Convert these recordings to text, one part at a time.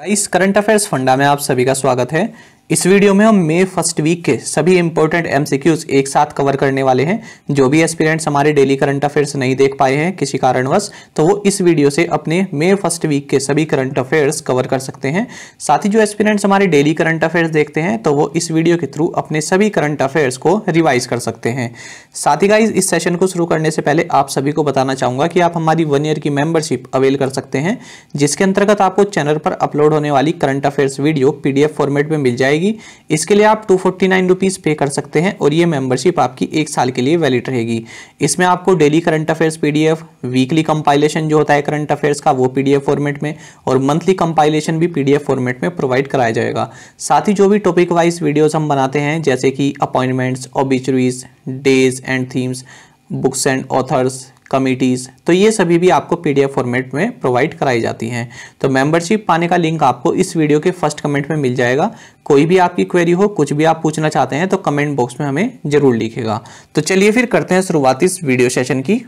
इस current affairs funda में आप सभी का स्वागत है। इस वीडियो में हम मे फ़र्स्ट वीक के सभी इंपॉर्टेंट एमसीक्यूज एक साथ कवर करने वाले हैं, जो भी एस्पिरेंट्स हमारे डेली करंट अफेयर्स नहीं देख पाए हैं किसी कारणवश तो वो इस वीडियो से अपने मे फ़र्स्ट वीक के सभी करंट अफेयर्स कवर कर सकते हैं। साथ ही जो एस्पिरेंट्स हमारे डेली करंट अफेयर्स देखते हैं तो वो इस वीडियो के थ्रू अपने सभी करंट अफेयर्स को रिवाइज कर सकते हैं। साथ ही गाइज़ इस सेशन को शुरू करने से पहले आप सभी को बताना चाहूँगा कि आप हमारी वन ईयर की मेंबरशिप अवेल कर सकते हैं, जिसके अंतर्गत आपको चैनल पर अपलोड होने वाली current affairs video PDF format में मिल जाएगी। इसके लिए आप टू फोर्टी नाइन रुपीज़ पे कर सकते हैं और ये मेंबरशिप आपकी एक साल के लिए वैलिड रहेगी। इसमें आपको daily current affairs PDF weekly compilation जो होता है करंट अफेयर्स का, वो पीडीएफ फॉर्मेट में और मंथली कंपाइलेशन भी पीडीएफ फॉर्मेट में प्रोवाइड कराया जाएगा। साथ ही जो भी टॉपिक वाइज वीडियोज़ हम बनाते हैं, जैसे कि appointments obituaries days and themes books and authors committees तो ये सभी भी आपको पीडीएफ फॉर्मेट में प्रोवाइड कराई जाती हैं। तो मेंबरशिप पाने का लिंक आपको इस वीडियो के फ़र्स्ट कमेंट में मिल जाएगा। कोई भी आपकी क्वेरी हो, कुछ भी आप पूछना चाहते हैं तो कमेंट बॉक्स में हमें ज़रूर लिखेगा। तो चलिए फिर करते हैं शुरुआत इस वीडियो सेशन की।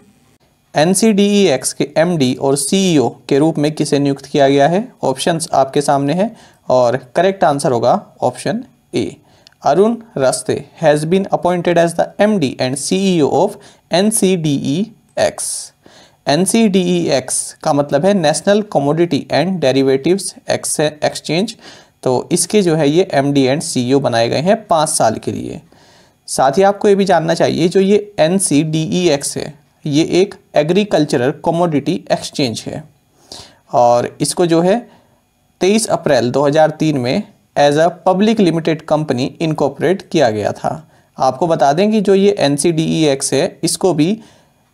एन के एमडी और सी के रूप में किसे नियुक्त किया गया है? ऑप्शन आपके सामने है और करेक्ट आंसर होगा option A Arun Raste has been appointed as the M D and C of N C D E X N C D E X का मतलब है national commodity and derivatives exchange तो इसके जो है ये M D and C O बनाए गए हैं पाँच साल के लिए। साथ ही आपको ये भी जानना चाहिए, जो ये N C D E X है, ये एक एग्रीकल्चरल कमोडिटी एक्सचेंज है। और इसको जो है 23 अप्रैल 2003 में as a public limited company incorporate किया गया था। आपको बता दें कि जो ये N C D E X है, इसको भी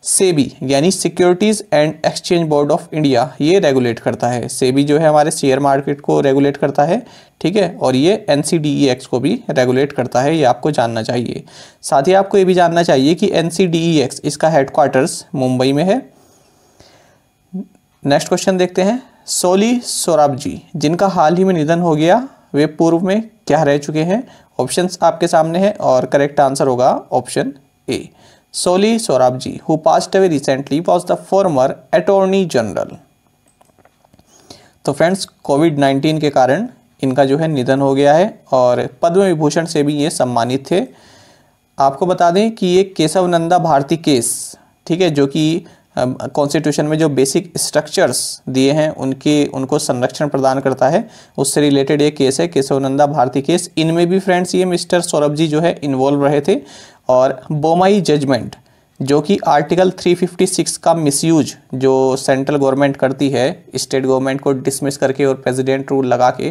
सेबी, यानी securities and exchange board of India, ये रेगुलेट करता है। सेबी जो है हमारे शेयर मार्केट को रेगुलेट करता है, ठीक है? और ये एन को भी रेगुलेट करता है, ये आपको जानना चाहिए। साथ ही आपको ये भी जानना चाहिए कि एन इसका हेडक्वार्टर्स मुंबई में है। नेक्स्ट क्वेश्चन देखते हैं। सोली सोराब जी जिनका हाल ही में निधन हो गया, वे पूर्व में क्या रह चुके हैं? ऑप्शंस आपके सामने हैं और करेक्ट आंसर होगा option A Soli Sorabjee who passed away recently was the former attorney general तो फ्रेंड्स कोविड 19 के कारण इनका जो है निधन हो गया है और पद्म विभूषण से भी ये सम्मानित थे। आपको बता दें कि ये केशव नंदा भारती केस, ठीक है, जो कि कॉन्स्टिट्यूशन में जो बेसिक स्ट्रक्चर्स दिए हैं, उनके, उनको संरक्षण प्रदान करता है, उससे रिलेटेड ये केस है, केशवनंदा भारती केस। इनमें भी फ्रेंड्स ये मिस्टर सौरभ जी जो है इन्वॉल्व रहे थे और बोमाई जजमेंट जो कि आर्टिकल 356 का मिसयूज जो सेंट्रल गवर्नमेंट करती है स्टेट गवर्नमेंट को डिसमिस करके और प्रेसिडेंट रूल लगा के,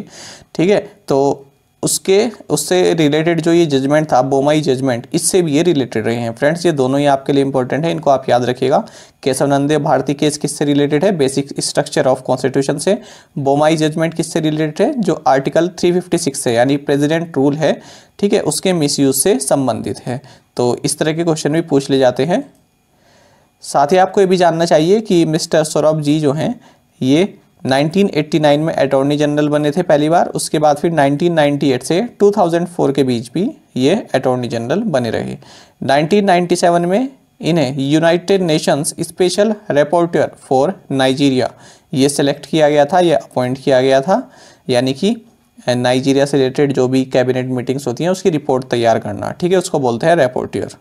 ठीक है? तो उसके, उससे रिलेटेड जो ये जजमेंट था बोमाई जजमेंट इससे भी ये रिलेटेड रहे हैं। फ्रेंड्स ये दोनों ही आपके लिए इंपॉर्टेंट है, इनको आप याद रखिएगा। केशवनंदे, भारती केस किससे रिलेटेड है? बेसिक स्ट्रक्चर ऑफ़ कॉन्स्टिट्यूशन से। बोमाई जजमेंट किससे रिलेटेड है? जो आर्टिकल 356 से यानी प्रेसिडेंट रूल है, ठीक है? उसके मिस से संबंधित है। तो इस तरह के क्वेश्चन भी पूछ ले जाते हैं। साथ ही आपको ये भी जानना चाहिए कि मिस्टर सौरभ जी जो हैं, ये 1989 में अटॉर्नी जनरल बने थे पहली बार, उसके बाद फिर 1998 से 2004 के बीच भी ये अटॉर्नी जनरल बने रहे। 1997 में इन्हें United Nations special reporter for Nigeria ये सिलेक्ट किया गया था, ये अपॉइंट किया गया था। यानी कि नाइजीरिया से रिलेटेड जो भी कैबिनेट मीटिंग्स होती हैं, उसकी रिपोर्ट तैयार करना। ठीक है, उसको बोलते हैं रिपोर्टियर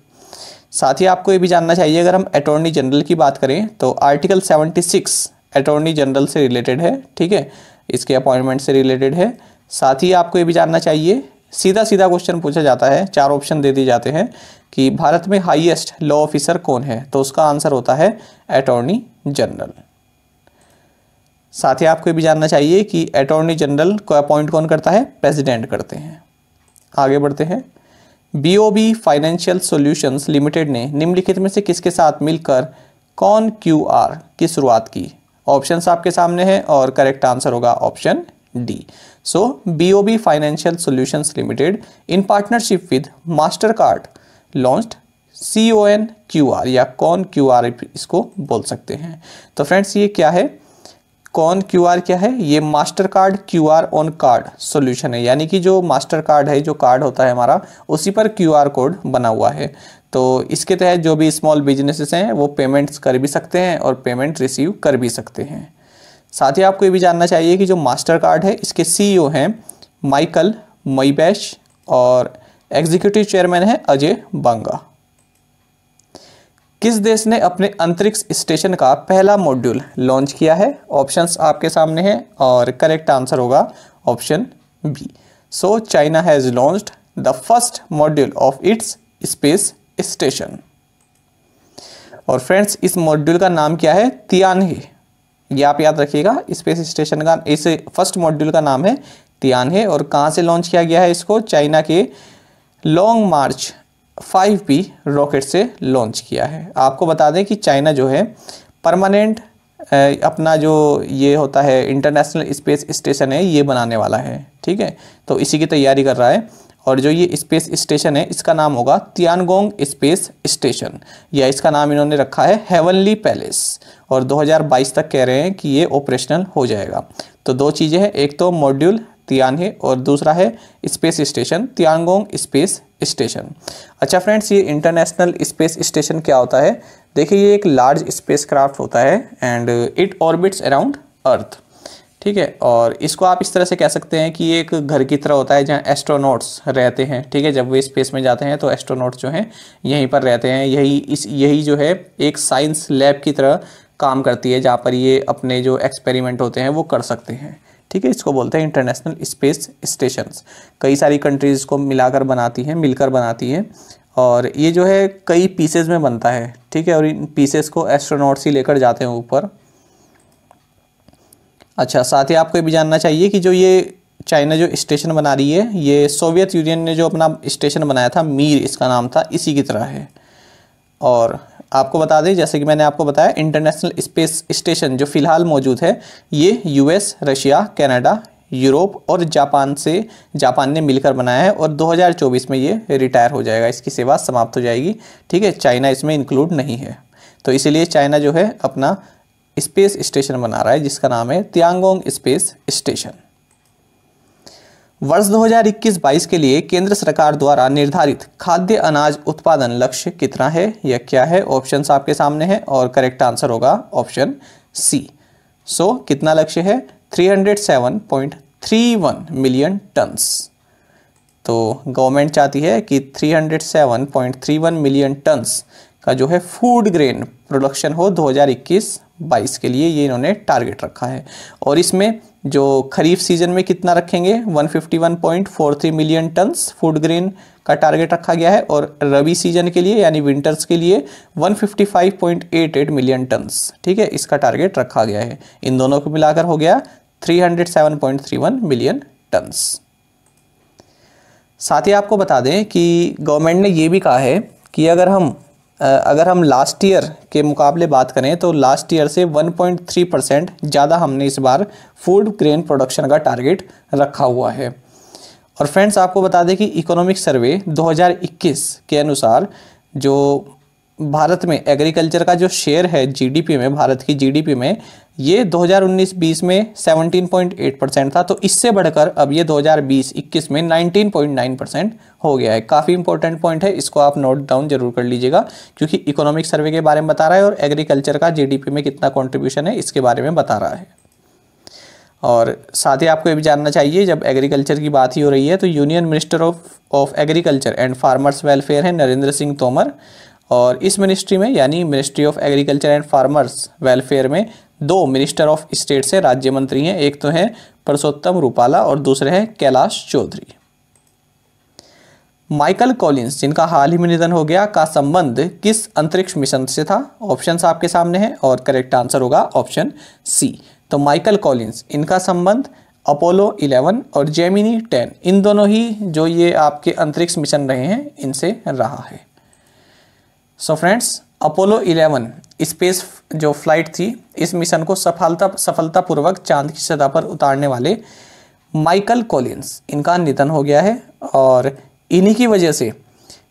साथ ही आपको ये भी जानना चाहिए, अगर हम अटॉर्नी जनरल की बात करें तो आर्टिकल 76 अटॉर्नी जनरल से रिलेटेड है, ठीक है? इसके अपॉइंटमेंट से रिलेटेड है। साथ ही आपको ये भी जानना चाहिए सीधा सीधा क्वेश्चन पूछा जाता है, चार ऑप्शन दे दिए जाते हैं कि भारत में हाईएस्ट लॉ ऑफिसर कौन है? तो उसका आंसर होता है अटॉर्नी जनरल साथ ही आपको ये भी जानना चाहिए कि अटॉर्नी जनरल को अपॉइंट कौन करता है? प्रेसिडेंट करते हैं। आगे बढ़ते हैं। बीओबी फाइनेंशियल सॉल्यूशंस लिमिटेड ने निम्नलिखित में से किसके साथ मिलकर कौन क्यू आर की शुरुआत की? ऑप्शन आपके सामने हैं और करेक्ट आंसर होगा option D. So B O B financial solutions limited in partnership with master card launched C O N Q R या कौन क्यू आर इसको बोल सकते हैं। तो फ्रेंड्स ये क्या है? कौन क्यू आर क्या है? ये master card Q R on card solution है। यानी कि जो मास्टर कार्ड है, जो कार्ड होता है हमारा, उसी पर क्यू आर कोड बना हुआ है। तो इसके तहत जो भी स्मॉल बिजनेसेस हैं, वो पेमेंट्स कर भी सकते हैं और पेमेंट रिसीव कर भी सकते हैं। साथ ही आपको ये भी जानना चाहिए कि जो मास्टर कार्ड है, इसके सीईओ हैं माइकल मईबैश और एग्जीक्यूटिव चेयरमैन है अजय बांगा किस देश ने अपने अंतरिक्ष स्टेशन का पहला मॉड्यूल लॉन्च किया है? ऑप्शंस आपके सामने हैं और करेक्ट आंसर होगा option B so China has launched the first module of its space station. और फ्रेंड्स, इस मॉड्यूल का नाम क्या है? तियानहे। ये आप याद रखिएगा, स्पेस स्टेशन का, इस फ़र्स्ट मॉड्यूल का नाम है तियानहे। और कहाँ से लॉन्च किया गया है इसको? चाइना के long march five P rocket से लॉन्च किया है। आपको बता दें कि चाइना जो है परमानेंट अपना जो ये होता है इंटरनेशनल स्पेस स्टेशन है, ये बनाने वाला है। ठीक है? तो इसी की तैयारी कर रहा है। और जो ये स्पेस स्टेशन है, इसका नाम होगा तियानगोंग स्पेस स्टेशन या इसका नाम इन्होंने रखा है हेवनली पैलेस और 2022 तक कह रहे हैं कि ये ऑपरेशनल हो जाएगा। तो दो चीज़ें हैं, एक तो मॉड्यूल तियान है और दूसरा है space station Tiangong space station अच्छा फ्रेंड्स ये इंटरनेशनल स्पेस स्टेशन क्या होता है? देखिए, ये एक लार्ज स्पेस होता है and it orbits around earth ठीक है? और इसको आप इस तरह से कह सकते हैं कि एक घर की तरह होता है जहाँ एस्ट्रोनॉट्स रहते हैं, ठीक है? जब वे स्पेस में जाते हैं तो एस्ट्रोनॉट्स जो हैं यहीं पर रहते हैं। यही इस, यही जो है एक साइंस लैब की तरह काम करती है, जहाँ पर ये अपने जो एक्सपेरिमेंट होते हैं वो कर सकते हैं। ठीक है? इसको बोलते हैं इंटरनेशनल स्पेस स्टेशन कई सारी कंट्रीज़ को मिलाकर बनाती हैं, मिलकर बनाती हैं। और ये जो है कई पीसेज में बनता है, ठीक है? और इन पीसेस को एस्ट्रोनॉट्स ही लेकर जाते हैं ऊपर। अच्छा साथ ही आपको ये भी जानना चाहिए कि जो ये चाइना जो स्टेशन बना रही है, ये सोवियत यूनियन ने जो अपना स्टेशन बनाया था, मीर इसका नाम था, इसी की तरह है। और आपको बता दें, जैसे कि मैंने आपको बताया, इंटरनेशनल स्पेस स्टेशन जो फ़िलहाल मौजूद है, ये यूएस, रशिया, कनाडा, यूरोप और जापान से, जापान ने मिलकर बनाया है और 2024 में ये रिटायर हो जाएगा। इसकी सेवा समाप्त हो जाएगी। ठीक है, चाइना इसमें इंक्लूड नहीं है। तो इसीलिए चाइना जो है अपना स्पेस स्टेशन बना रहा है, जिसका नाम है त्यांगोंग स्पेस स्टेशन। वर्ष 2021-22 के लिए केंद्र सरकार द्वारा निर्धारित खाद्य अनाज उत्पादन लक्ष्य कितना है या क्या है? ऑप्शन आपके सामने है और करेक्ट आंसर होगा ऑप्शन सी सो कितना लक्ष्य है? 307.31 मिलियन टन्स तो गवर्नमेंट चाहती है कि 307.31 मिलियन टन्स का जो है फ़ूड ग्रेन प्रोडक्शन हो 2021-22 के लिए ये इन्होंने टारगेट रखा है। और इसमें जो खरीफ सीज़न में कितना रखेंगे? 151.43 मिलियन टन्स फ़ूड ग्रेन का टारगेट रखा गया है। और रबी सीज़न के लिए, यानी विंटर्स के लिए 155.88 मिलियन टन्स ठीक है, इसका टारगेट रखा गया है। इन दोनों को मिलाकर हो गया 307.31 मिलियन टन्स साथ ही आपको बता दें कि गवर्नमेंट ने ये भी कहा है कि अगर हम अगर हम लास्ट ईयर के मुकाबले बात करें तो लास्ट ईयर से 1.3 परसेंट ज़्यादा हमने इस बार फ़ूड ग्रेन प्रोडक्शन का टारगेट रखा हुआ है। और फ्रेंड्स आपको बता दें कि इकोनॉमिक सर्वे 2021 के अनुसार जो भारत में एग्रीकल्चर का जो शेयर है जीडीपी में, भारत की जीडीपी में ये 2019-20 में 17.8 परसेंट था तो इससे बढ़कर अब ये 2020-21 में 19.9 परसेंट हो गया है। काफ़ी इंपॉर्टेंट पॉइंट है, इसको आप नोट डाउन ज़रूर कर लीजिएगा, क्योंकि इकोनॉमिक सर्वे के बारे में बता रहा है और एग्रीकल्चर का जीडीपी में कितना कॉन्ट्रीब्यूशन है, इसके बारे में बता रहा है। और साथ ही आपको ये भी जानना चाहिए, जब एग्रीकल्चर की बात ही हो रही है तो union minister of of agriculture and farmers welfare है नरेंद्र सिंह तोमर, और इस मिनिस्ट्री में, यानी ministry of agriculture and farmers welfare में दो मिनिस्टर ऑफ़ स्टेट से राज्य मंत्री हैं, एक तो हैं परसोत्तम रूपाला और दूसरे हैं कैलाश चौधरी। माइकल कॉलिंस जिनका हाल ही में निधन हो गया, का संबंध किस अंतरिक्ष मिशन से था? ऑप्शंस आपके सामने हैं और करेक्ट आंसर होगा ऑप्शन सी। तो माइकल कॉलिंस इनका संबंध अपोलो 11 और जेमिनी 10 इन दोनों ही जो ये आपके अंतरिक्ष मिशन रहे हैं, इनसे रहा है। सो फ्रेंड्स अपोलो 11 स्पेस जो फ़्लाइट थी, इस मिशन को सफलता, सफलतापूर्वक चाँद की सतह पर उतारने वाले माइकल कॉलिंस इनका निधन हो गया है और इन्हीं की वजह से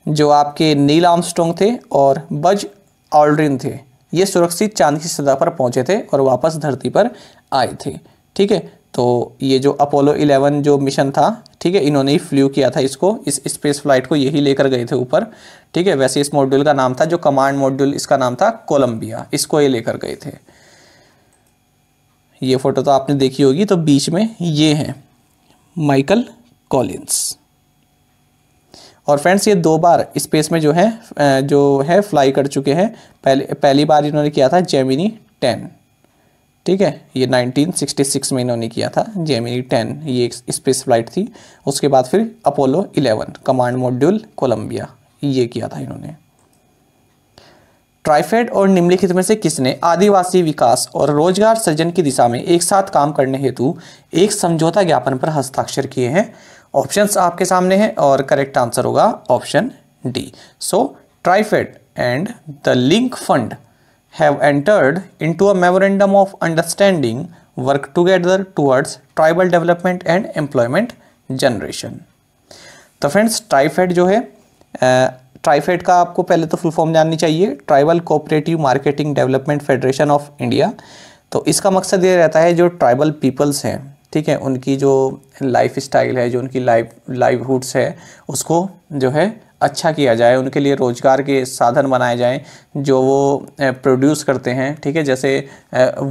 जो आपके नील आर्मस्ट्रोंग थे और बज ऑल्ड्रिन थे, ये सुरक्षित चाँद की सतह पर पहुँचे थे और वापस धरती पर आए थे। ठीक है? तो ये जो अपोलो 11 जो मिशन था, ठीक है, इन्होंने ही फ्लू किया था इसको। इस स्पेस फ़्लाइट को यही लेकर गए थे ऊपर, ठीक है, वैसे इस मॉड्यूल का नाम था, जो कमांड मॉड्यूल इसका नाम था कोलम्बिया इसको ये लेकर गए थे। ये फ़ोटो तो आपने देखी होगी तो बीच में ये हैं माइकल कॉलिंस और फ्रेंड्स ये दो बार स्पेस में जो है जो है फ्लाई कर चुके हैं। पहले, पहली बार इन्होंने किया था जेमिनी टेन ठीक है, ये 1966 में इन्होंने किया था जेमिनी टेन, ये एक स्पेस फ़्लाइट थी, उसके बाद फिर अपोलो 11 कमांड मॉड्यूल कोलंबिया, ये किया था इन्होंने। ट्राइफेड और निम्नलिखित में से किसने आदिवासी विकास और रोज़गार सृजन की दिशा में एक साथ काम करने हेतु एक समझौता ज्ञापन पर हस्ताक्षर किए हैं? ऑप्शंस आपके सामने हैं और करेक्ट आंसर होगा option D. So TRIFED and the link fund have entered into a memorandum of understanding work together towards tribal development and employment generation तो फ्रेंड्स ट्राइफेड जो है ट्राइफेड का आपको पहले तो फुल फॉर्म जाननी चाहिए। Tribal cooperative marketing development federation of India तो इसका मकसद ये रहता है, जो ट्राइबल पीपल्स हैं, ठीक है, उनकी जो लाइफ स्टाइल है, जो उनकी लाइफ लाइवहुड्स है, उसको जो है अच्छा किया जाए, उनके लिए रोज़गार के साधन बनाए जाएँ, जो वो प्रोड्यूस करते हैं, ठीक है? जैसे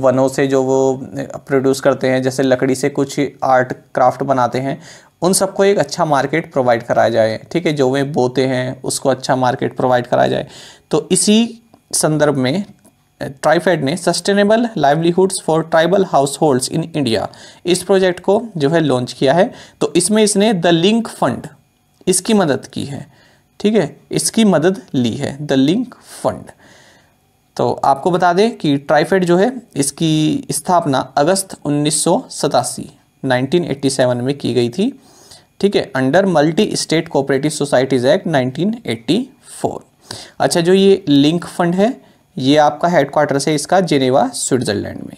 वनों से जो वो प्रोड्यूस करते हैं, जैसे लकड़ी से कुछ आर्ट क्राफ्ट बनाते हैं, उन सबको एक अच्छा मार्केट प्रोवाइड कराया जाए, ठीक है? जो वे बोते हैं, उसको अच्छा मार्केट प्रोवाइड कराया जाए। तो इसी संदर्भ में ट्राइफेड ने sustainable livelihoods for tribal households in India इस प्रोजेक्ट को जो है लॉन्च किया है। तो इसमें इसने द लिंक फंड इसकी मदद की है। ठीक है, इसकी मदद ली है, द लिंक फंड। तो आपको बता दें कि ट्राइफेड जो है, इसकी स्थापना अगस्त उन्नीस 1987 में की गई थी, ठीक है, under multi state cooperative societies act 1984 अच्छा जो ये लिंक फंड है, ये आपका हेडक्वार्टर है इसका, जेनेवा, स्विट्ज़रलैंड में,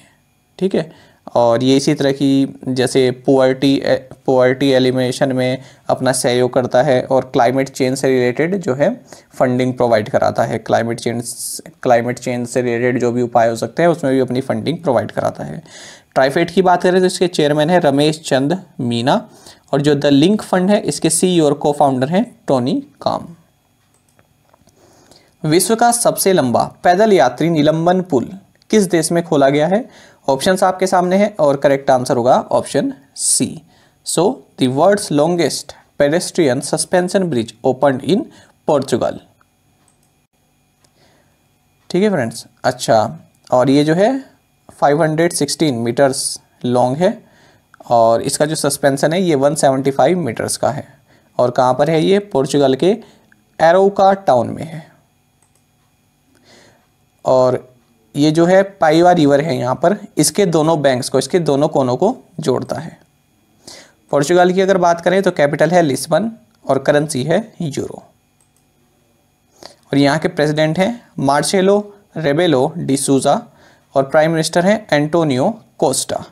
ठीक है। और ये इसी तरह की जैसे पोवर्टी पोवर्टी एलिमिनेशन में अपना सहयोग करता है और क्लाइमेट चेंज से रिलेटेड जो है फंडिंग प्रोवाइड कराता है। क्लाइमेट चेंज क्लाइमेट चेंज से रिलेटेड जो भी उपाय हो सकते हैं, उसमें भी अपनी फंडिंग प्रोवाइड कराता है। ट्राइफेड की बात करें तो इसके चेयरमैन है रमेश चंद मीना और जो द लिंक फंड है, इसके सी और को फाउंडर हैं टोनी काम विश्व का सबसे लंबा पैदल यात्री निलंबन पुल किस देश में खोला गया है? ऑप्शंस आपके सामने हैं और करेक्ट आंसर होगा option C. So the world's longest pedestrian suspension bridge open in Portugal ठीक है फ्रेंड्स अच्छा और ये जो है 516 मीटर्स लॉन्ग है, और इसका जो सस्पेंसन है, ये 175 मीटर्स का है। और कहाँ पर है ये? पोर्चुगल के एरोका टाउन में है। और ये जो है पाइवा रिवर है यहाँ पर, इसके दोनों बैंक्स को, इसके दोनों कोनों को जोड़ता है। पोर्चुगल की अगर बात करें तो कैपिटल है लिस्बन और करेंसी है यूरो। और यहाँ के प्रेसिडेंट हैं मार्शेलो रेबेलो डिसूजा और प्राइम मिनिस्टर हैं एंटोनियो कोस्टा।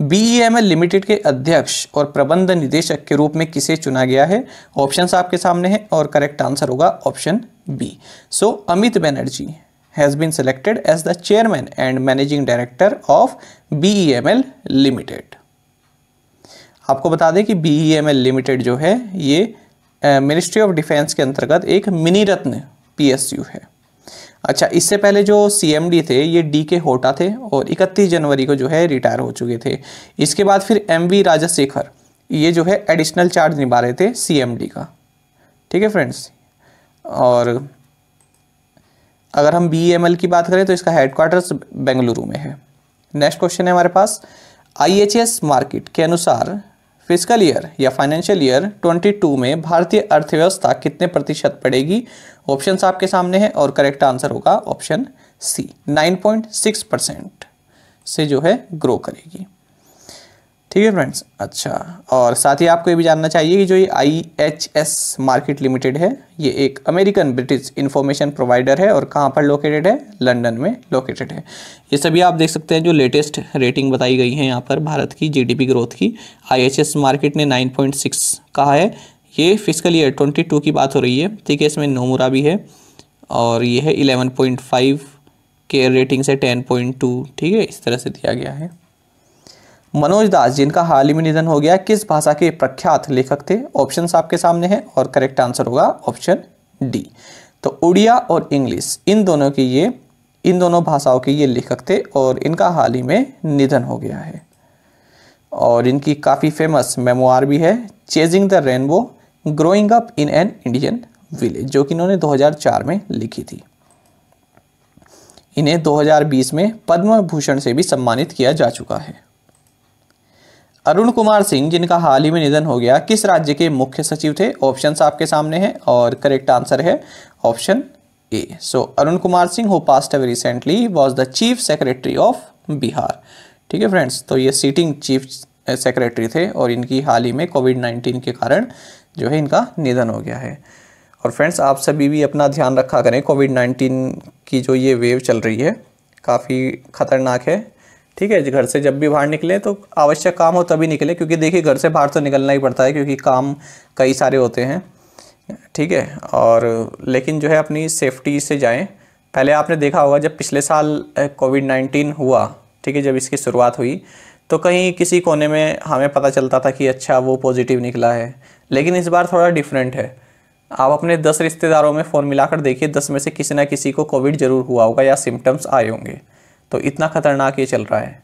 बीईएमएल लिमिटेड के अध्यक्ष और प्रबंध निदेशक के रूप में किसे चुना गया है? ऑप्शंस आपके सामने हैं और करेक्ट आंसर होगा option B so Amit Banerjee. Has been selected as the chairman and managing director of BEML limited आपको बता दें कि बीईएमएल लिमिटेड जो है, ये मिनिस्ट्री ऑफ़ डिफेंस के अंतर्गत एक मिनी रत्न पीएसयू है। अच्छा इससे पहले जो सीएमडी थे, ये डी के होटा थे और 31 जनवरी को जो है रिटायर हो चुके थे। इसके बाद फिर एम वी राजशेखर ये जो है एडिशनल चार्ज निभा रहे थे सीएमडी का। ठीक है फ्रेंड्स और अगर हम बीएमएल की बात करें तो इसका हेडक्वार्टर्स बेंगलुरु में है। नेक्स्ट क्वेश्चन है हमारे पास। आईएचएस मार्केट के अनुसार फ़िज़िकल ईयर या फाइनेंशियल ईयर 22 में भारतीय अर्थव्यवस्था कितने प्रतिशत पड़ेगी? ऑप्शंस आपके सामने हैं और करेक्ट आंसर होगा ऑप्शन सी 9.6 परसेंट से जो है ग्रो करेगी। ठीक है फ्रेंड्स अच्छा। और साथ ही आपको ये भी जानना चाहिए कि जो ये I H S market limited है, ये एक अमेरिकन ब्रिटिश इंफॉर्मेशन प्रोवाइडर है और कहाँ पर लोकेटेड है? लंदन में लोकेटेड है। ये सभी आप देख सकते हैं जो लेटेस्ट रेटिंग बताई गई है यहाँ पर भारत की जीडीपी ग्रोथ की। आईएचएस मार्केट ने 9.6 कहा है। ये फ़िज़िकल ईयर 22 की बात हो रही है। ठीक है, इसमें नोमुरा भी है और ये है 11.5 के रेटिंग से 10.2 ठीक है, इस तरह से दिया गया है। मनोज दास, जिनका हाल ही में निधन हो गया, किस भाषा के प्रख्यात लेखक थे? ऑप्शंस आपके सामने हैं और करेक्ट आंसर होगा ऑप्शन डी तो उड़िया और इंग्लिश, इन दोनों के ये, इन दोनों भाषाओं के ये लेखक थे और इनका हाल ही में निधन हो गया है। और इनकी काफ़ी फ़ेमस मेमोआर भी है chasing the rainbow growing up in an Indian village जो कि इन्होंने 2004 में लिखी थी। इन्हें 2020 में पद्म भूषण से भी सम्मानित किया जा चुका है। अरुण कुमार सिंह, जिनका हाल ही में निधन हो गया, किस राज्य के मुख्य सचिव थे? ऑप्शन आपके सामने हैं और करेक्ट आंसर है option A so Arun Kumar Singh who passed away recently was the chief secretary of Bihar ठीक है फ्रेंड्स तो ये सीटिंग चीफ सेक्रेटरी थे और इनकी हाल ही में कोविड नाइन्टीन के कारण जो है इनका निधन हो गया है। और फ्रेंड्स आप सभी भी अपना ध्यान रखा करें कोविड नाइन्टीन की जो ये वेव चल रही है, काफ़ी ख़तरनाक है। ठीक है, घर से जब भी बाहर निकले तो आवश्यक काम हो तभी निकले, क्योंकि देखिए घर से बाहर तो निकलना ही पड़ता है, क्योंकि काम कई सारे होते हैं, ठीक है, और लेकिन जो है अपनी सेफ्टी से जाएँ। पहले आपने देखा होगा जब पिछले साल कोविड नाइन्टीन हुआ, ठीक है, जब इसकी शुरुआत हुई तो कहीं किसी कोने में हमें पता चलता था कि अच्छा वो पॉजिटिव निकला है, लेकिन इस बार थोड़ा डिफरेंट है। आप अपने दस रिश्तेदारों में फ़ोन मिलाकर देखिए, दस में से किसी ना किसी को कोविड ज़रूर हुआ होगा या सिम्टम्स आए होंगे। तो इतना ख़तरनाक ये चल रहा है।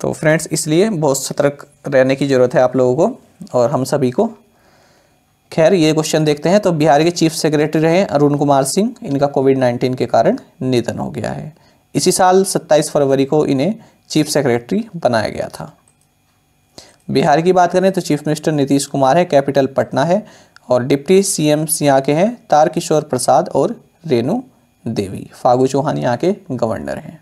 तो फ्रेंड्स, इसलिए बहुत सतर्क रहने की ज़रूरत है आप लोगों को और हम सभी को। खैर, ये क्वेश्चन देखते हैं। तो बिहार के चीफ सेक्रेटरी रहे अरुण कुमार सिंह। इनका कोविड नाइन्टीन के कारण निधन हो गया है। इसी साल 27 फरवरी को इन्हें चीफ सेक्रेटरी बनाया गया था। बिहार की बात करें तो चीफ मिनिस्टर नीतीश कुमार है, कैपिटल पटना है और डिप्टी सीएम यहाँ के हैं तारकिशोर प्रसाद और रेणु देवी। फागू चौहान यहाँ के गवर्नर हैं।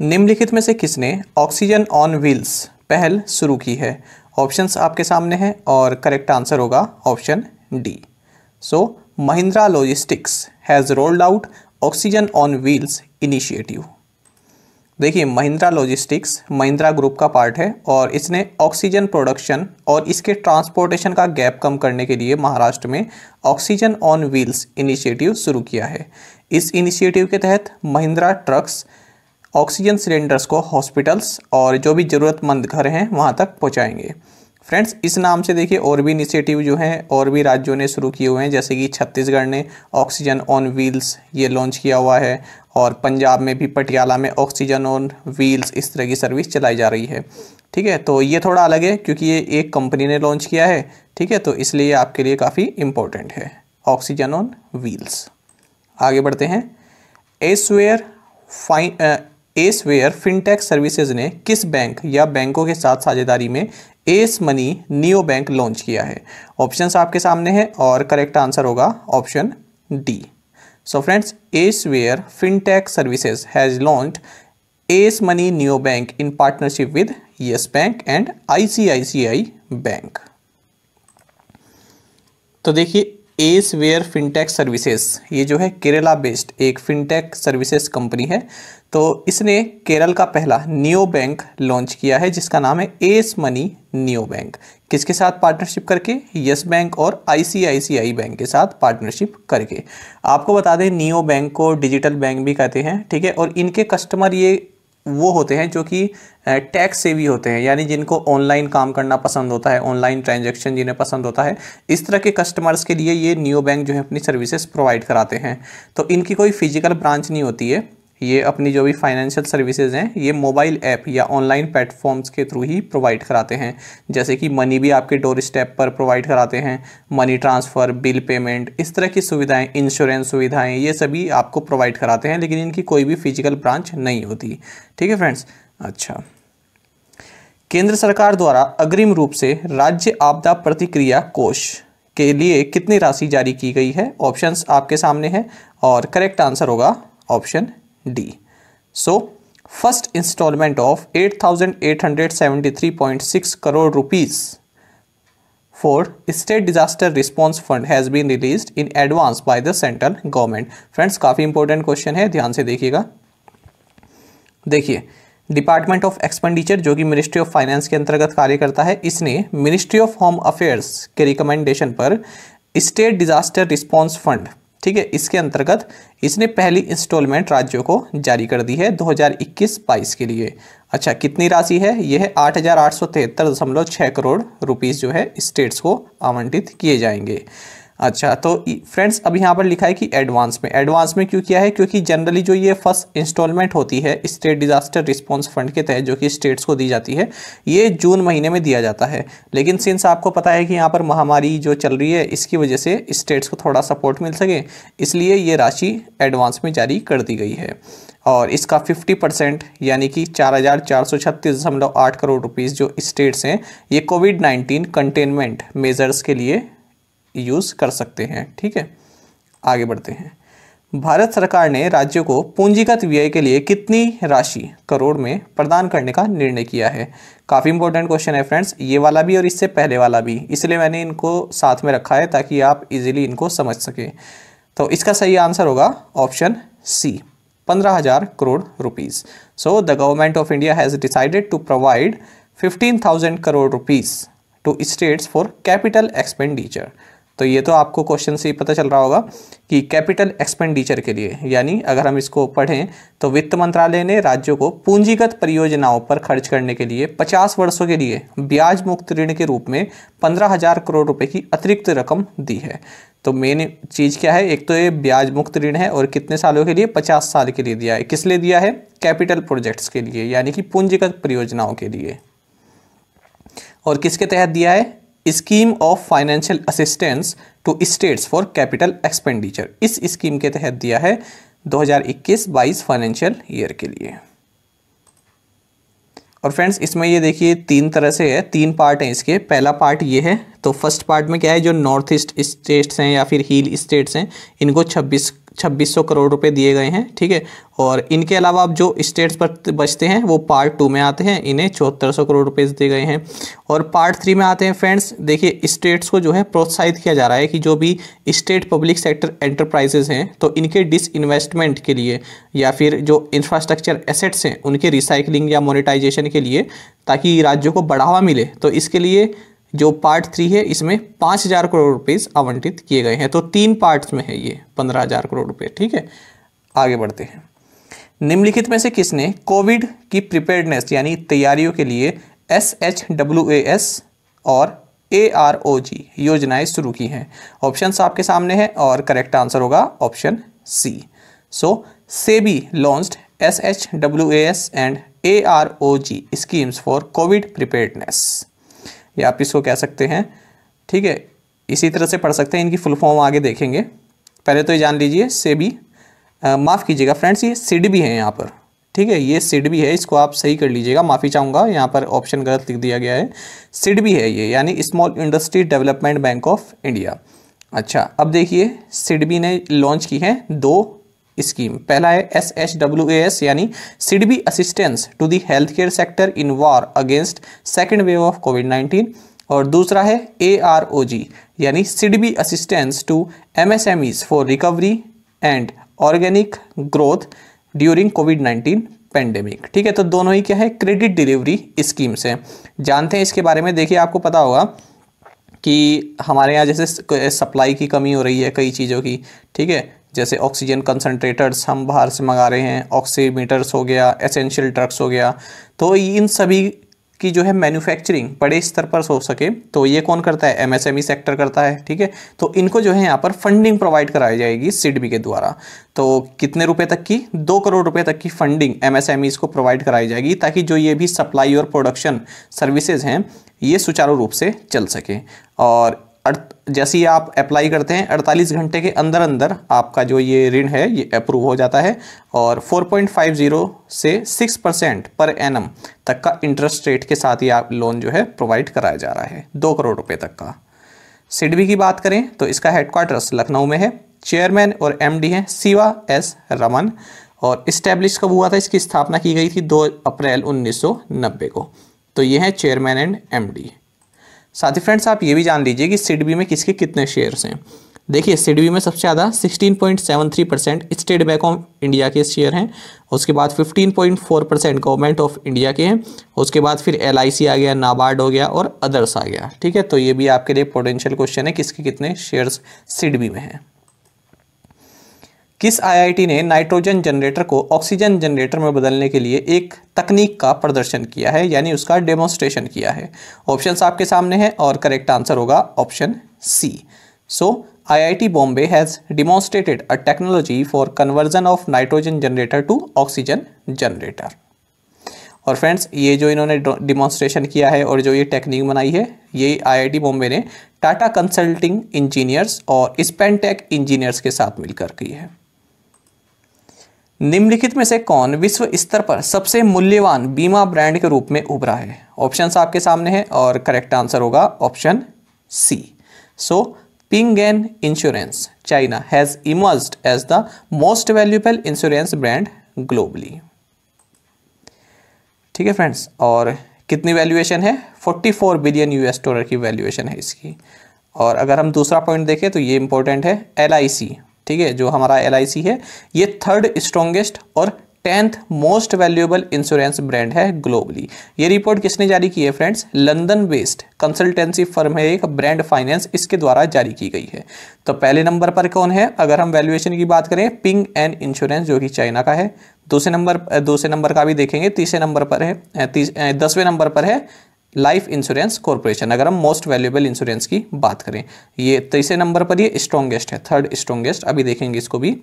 निम्नलिखित में से किसने ऑक्सीजन ऑन व्हील्स पहल शुरू की है? ऑप्शंस आपके सामने हैं और करेक्ट आंसर होगा option D so Mahindra logistics has rolled out oxygen on wheels initiative देखिए महिंद्रा लॉजिस्टिक्स महिंद्रा ग्रुप का पार्ट है और इसने ऑक्सीजन प्रोडक्शन और इसके ट्रांसपोर्टेशन का गैप कम करने के लिए महाराष्ट्र में ऑक्सीजन ऑन व्हील्स इनिशिएटिव शुरू किया है। इस इनिशिएटिव के तहत महिंद्रा ट्रक्स ऑक्सीजन सिलेंडर्स को हॉस्पिटल्स और जो भी ज़रूरतमंद घर हैं, वहाँ तक पहुँचाएँगे। फ्रेंड्स इस नाम से देखिए और भी इनिशिएटिव जो हैं, और भी राज्यों ने शुरू किए हुए हैं, जैसे कि छत्तीसगढ़ ने ऑक्सीजन ऑन व्हील्स ये लॉन्च किया हुआ है, और पंजाब में भी पटियाला में ऑक्सीजन ऑन व्हील्स इस तरह की सर्विस चलाई जा रही है। ठीक है तो ये थोड़ा अलग है, क्योंकि ये एक कंपनी ने लॉन्च किया है। ठीक है तो इसलिए आपके लिए काफ़ी इम्पोर्टेंट है ऑक्सीजन ऑन व्हील्स आगे बढ़ते हैं। Esware fine Esware fintech services ने किस बैंक या बैंकों के साथ साझेदारी में S money neo bank launch किया है? ऑप्शंस आपके सामने हैं और करेक्ट आंसर होगा option D so friends Esware fintech services has launch S money neo bank in partnership with Yes Bank and ICICI Bank तो देखिए एस वेयर फिनटेक सर्विसेज़ ये जो है केरला बेस्ड एक फिनटेक सर्विसेज़ कंपनी है। तो इसने केरल का पहला नियो बैंक लॉन्च किया है, जिसका नाम है एस मनी नियो बैंक किसके साथ पार्टनरशिप करके? यस बैंक और आईसीआईसीआई बैंक के साथ पार्टनरशिप करके। आपको बता दें नियो बैंक को डिजिटल बैंक भी कहते हैं, ठीक है? और इनके कस्टमर ये वो होते हैं जो कि टैक्स सेवी होते हैं, यानी जिनको ऑनलाइन काम करना पसंद होता है ऑनलाइन ट्रांजैक्शन जिन्हें पसंद होता है। इस तरह के कस्टमर्स के लिए ये न्यू बैंक जो है अपनी सर्विसेज़ प्रोवाइड कराते हैं। तो इनकी कोई फ़िज़िकल ब्रांच नहीं होती है। ये अपनी जो भी फाइनेंशियल सर्विसेज़ हैं, ये मोबाइल ऐप या ऑनलाइन प्लेटफॉर्म्स के थ्रू ही प्रोवाइड कराते हैं। जैसे कि मनी भी आपके डोर स्टेप पर प्रोवाइड कराते हैं। मनी ट्रांसफ़र बिल पेमेंट इस तरह की सुविधाएँ इंश्योरेंस सुविधाएँ, ये सभी आपको प्रोवाइड कराते हैं, लेकिन इनकी कोई भी फ़िज़िकल ब्रांच नहीं होती। ठीक है फ्रेंड्स अच्छा। केंद्र सरकार द्वारा अग्रिम रूप से राज्य आपदा प्रतिक्रिया कोष के लिए कितनी राशि जारी की गई है? ऑप्शंस आपके सामने हैं और करेक्ट आंसर होगा option D. So, first installment of 8873.6 crore rupees for state disaster response fund has been released in advance by the central government. Friends, काफ़ी इंपॉर्टेंट क्वेश्चन है ध्यान से देखिएगा देखिए डिपार्टमेंट ऑफ़ एक्सपेंडिचर जो कि मिनिस्ट्री ऑफ़ फाइनेंस के अंतर्गत कार्य करता है इसने मिनिस्ट्री ऑफ़ होम अफेयर्स के रिकमेंडेशन पर स्टेट डिजास्टर रिस्पांस फंड ठीक है, इसके अंतर्गत इसने पहली इंस्टॉलमेंट राज्यों को जारी कर दी है 2021-22 के लिए। अच्छा कितनी राशि है? यह आठ हज़ार आठ सौ तिहत्तर दशमलव करोड़ रुपीज़ जो है स्टेट्स को आवंटित किए जाएँगे। अच्छा तो फ्रेंड्स अब यहाँ पर लिखा है कि एडवांस में। एडवांस में क्यों किया है? क्योंकि जनरली जो ये फ़र्स्ट इंस्टॉलमेंट होती है स्टेट डिजास्टर रिस्पांस फंड के तहत, जो कि स्टेट्स को दी जाती है, ये जून महीने में दिया जाता है। लेकिन सिंस आपको पता है कि यहाँ पर महामारी जो चल रही है, इसकी वजह से स्टेट्स को थोड़ा सपोर्ट मिल सके, इसलिए ये राशि एडवांस में जारी कर दी गई है। और इसका 50 परसेंट यानी कि चार हज़ार चार सौ छत्तीस दशमलव आठ करोड़ रुपीज़ जो स्टेट्स हैं, ये कोविड नाइन्टीन कंटेनमेंट मेजर्स के लिए यूज़ कर सकते हैं, ठीक है? आगे बढ़ते हैं। भारत सरकार ने राज्यों को पूंजीगत व्यय के लिए कितनी राशि करोड़ में प्रदान करने का निर्णय किया है? काफ़ी इंपॉर्टेंट क्वेश्चन है फ्रेंड्स ये वाला भी और इससे पहले वाला भी, इसलिए मैंने इनको साथ में रखा है ताकि आप इजीली इनको समझ सकें। तो इसका सही आंसर होगा ऑप्शन सी पंद्रह हज़ार crore rupees so the government of India has decided to provide fifteen thousand crore rupees to states for capital expenditure तो ये तो आपको क्वेश्चन से ही पता चल रहा होगा कि कैपिटल एक्सपेंडिचर के लिए, यानी अगर हम इसको पढ़ें तो वित्त मंत्रालय ने राज्यों को पूंजीगत परियोजनाओं पर खर्च करने के लिए 50 वर्षों के लिए ब्याज मुक्त ऋण के रूप में पंद्रह हज़ार करोड़ रुपए की अतिरिक्त रकम दी है। तो मेन चीज़ क्या है? एक तो ये ब्याज मुक्त ऋण है और कितने सालों के लिए? पचास साल के लिए दिया है। किस लिए दिया है? कैपिटल प्रोजेक्ट्स के लिए, यानी कि पूंजीगत परियोजनाओं के लिए। और किसके तहत दिया है? Scheme of financial assistance to states for capital expenditure. इस स्कीम के तहत दिया है 2021-22 फाइनेंशियल ईयर के लिए। और फ्रेंड्स, इसमें ये देखिए तीन तरह से है, तीन पार्ट हैं इसके। पहला पार्ट ये है तो फ़र्स्ट पार्ट में क्या है, जो नॉर्थ ईस्ट स्टेट्स हैं या फिर हील स्टेट्स हैं, इनको 26 छब्बीस सौ करोड़ रुपए दिए गए हैं, ठीक है? और इनके अलावा अब जो स्टेट्स पर बचते हैं, वो पार्ट टू में आते हैं, इन्हें चौहत्तर सौ करोड़ रुपए दिए गए हैं। और पार्ट थ्री में आते हैं, फ्रेंड्स, देखिए, स्टेट्स को जो है प्रोत्साहित किया जा रहा है कि जो भी स्टेट पब्लिक सेक्टर एंटरप्राइजेज हैं तो इनके डिस इन्वेस्टमेंट के लिए या फिर जो इंफ्रास्ट्रक्चर एसेट्स हैं, उनके रिसाइकलिंग या मोनिटाइजेशन के लिए ताकि राज्यों को बढ़ावा मिले। तो इसके लिए जो पार्ट थ्री है, इसमें पाँच हज़ार करोड़ रुपीज़ आवंटित किए गए हैं। तो तीन पार्ट्स में है ये, पंद्रह हज़ार करोड़ रुपए, ठीक है? आगे बढ़ते हैं। निम्नलिखित में से किसने कोविड की प्रिपेयर्डनेस यानी तैयारियों के लिए S H W A S और ए आर ओ जी योजनाएँ शुरू की हैं? ऑप्शंस आपके सामने हैं और करेक्ट आंसर होगा option C so SEBI launched S H W A S and A R O G schemes for COVID preparedness या आप इसको कह सकते हैं। ठीक है, इसी तरह से पढ़ सकते हैं, इनकी फुल फॉर्म आगे देखेंगे। पहले तो ये जान लीजिए से भी माफ़ कीजिएगा फ्रेंड्स, ये सिड भी है यहाँ पर। ठीक है, ये सिड भी है, इसको आप सही कर लीजिएगा, माफ़ी चाहूँगा, यहाँ पर ऑप्शन गलत लिख दिया गया है। सिड भी है ये, यानी small industry development bank of India अच्छा अब देखिए सिडबी ने लॉन्च की है दो स्कीम पहला है S H W A S यानी SIDBI assistance to the health care sector in war against second wave of COVID nineteen और दूसरा है ए आर ओ जी यानी SIDBI assistance to M S M Es for recovery and organic growth during COVID nineteen pandemic ठीक है तो दोनों ही क्या है? क्रेडिट डिलीवरी स्कीम्स हैं। जानते हैं इसके बारे में? देखिए, आपको पता होगा कि हमारे यहाँ जैसे सप्लाई की कमी हो रही है, कई चीज़ों की। ठीक है जैसे ऑक्सीजन कंसनट्रेटर्स हम बाहर से मंगा रहे हैं ऑक्सीमीटर्स हो गया एसेंशियल ड्रग्स हो गया तो इन सभी की जो है मैन्युफैक्चरिंग बड़े स्तर पर हो सके तो ये कौन करता है? एमएसएमई सेक्टर करता है, ठीक है? तो इनको जो है यहाँ पर फंडिंग प्रोवाइड कराई जाएगी सिडबी के द्वारा। तो कितने रुपए तक की? दो करोड़ रुपए तक की फंडिंग एमएसएमईज को प्रोवाइड कराई जाएगी, ताकि जो ये भी सप्लाई और प्रोडक्शन सर्विसेज़ हैं, ये सुचारू रूप से चल सके। और जैसे ही आप अप्लाई करते हैं 48 घंटे के अंदर अंदर आपका जो ये ऋण है, ये अप्रूव हो जाता है और 4.50 से 6 परसेंट पर एनम तक का इंटरेस्ट रेट के साथ ही आप लोन जो है प्रोवाइड कराया जा रहा है, दो करोड़ रुपए तक का। सिडबी की बात करें तो इसका हेडक्वार्टर्स लखनऊ में है। चेयरमैन और एमडी हैं शिवा एस रमन और इस्टेब्लिश कब हुआ था? इसकी स्थापना की गई थी दो अप्रैल उन्नीस सौ नब्बे को। तो ये है चेयरमैन एंड एमडी साथ ही फ्रेंड्स आप ये भी जान लीजिए कि सिडबी में किसके कितने शेयर्स हैं। देखिए सिडबी में सबसे ज़्यादा 16.73 percent state bank of India के शेयर हैं, उसके बाद 15.4 परसेंट गवर्नमेंट ऑफ़ इंडिया के हैं, उसके बाद फिर एलआईसी आ गया नाबार्ड हो गया और अदर्स आ गया। ठीक है तो ये भी आपके लिए पोटेंशियल क्वेश्चन है, किसके कितने शेयर्स सिडबी में हैं। किस आईआईटी ने नाइट्रोजन जनरेटर को ऑक्सीजन जनरेटर में बदलने के लिए एक तकनीक का प्रदर्शन किया है, यानी उसका डेमोन्स्ट्रेशन किया है? ऑप्शंस आपके सामने हैं और करेक्ट आंसर होगा option C so IIT Bombay has demonstrated a technology for conversion of nitrogen generator to oxygen generator. और फ्रेंड्स ये जो इन्होंने डिमॉन्स्ट्रेशन किया है और जो ये टेक्निक बनाई है, ये आईआईटी बॉम्बे ने टाटा कंसल्टिंग इंजीनियर्स और स्पेनटेक इंजीनियर्स के साथ मिलकर की है। निम्नलिखित में से कौन विश्व स्तर पर सबसे मूल्यवान बीमा ब्रांड के रूप में उभरा है? ऑप्शन आपके सामने हैं और करेक्ट आंसर होगा option C so Ping An insurance China has emerge as the most valuable insurance brand globally ठीक है फ्रेंड्स और कितनी वैल्यूएशन है? 44 बिलियन यूएस डॉलर की वैल्यूएशन है इसकी। और अगर हम दूसरा पॉइंट देखें तो ये इंपॉर्टेंट है LIC ठीक है, जो हमारा LIC है, ये थर्ड स्ट्रॉन्गेस्ट और tenth most valuable insurance brand है ग्लोबली ये रिपोर्ट किसने जारी की है friends London based consultancy firm है, एक ब्रांड फाइनेंस इसके द्वारा जारी की गई है। तो पहले नंबर पर कौन है? अगर हम वैल्यूएशन की बात करें पिंग एंड इंश्योरेंस जो कि चाइना का है। दूसरे नंबर दूसरे नंबर का भी देखेंगे, तीसरे नंबर पर है दसवें नंबर पर है लाइफ इंश्योरेंस कॉरपोरेशन। अगर हम मोस्ट वैल्यूएबल इंश्योरेंस की बात करें, ये तीसरे नंबर पर ये स्ट्रॉन्गेस्ट है थर्ड स्ट्रॉन्गेस्ट अभी देखेंगे इसको भी।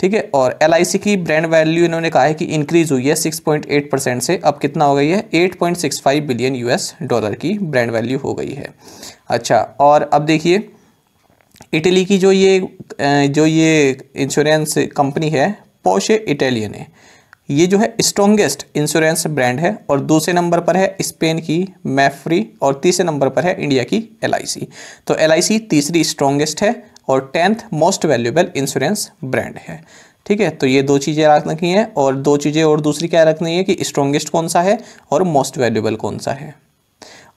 ठीक है? और LIC की ब्रांड वैल्यू इन्होंने कहा है कि इंक्रीज हुई है 6.8 परसेंट से अब कितना हो गई है? 8.65 बिलियन यूएस डॉलर की ब्रांड वैल्यू हो गई है। अच्छा और अब देखिए इटली की जो ये जो ये इंश्योरेंस कंपनी है पोशे इटालियन है। ये जो है स्ट्रॉन्गेस्ट इंश्योरेंस ब्रांड है और दूसरे नंबर पर है स्पेन की मैफ्री और तीसरे नंबर पर है इंडिया की एलआईसी तो एलआईसी तीसरी स्ट्रॉन्गेस्ट है और tenth most valuable insurance brand है। ठीक है तो ये दो चीज़ें रखनी है और दो चीज़ें और दूसरी क्या रखनी है कि स्ट्रॉन्गेस्ट कौन सा है और मोस्ट वैल्यूबल कौन सा है।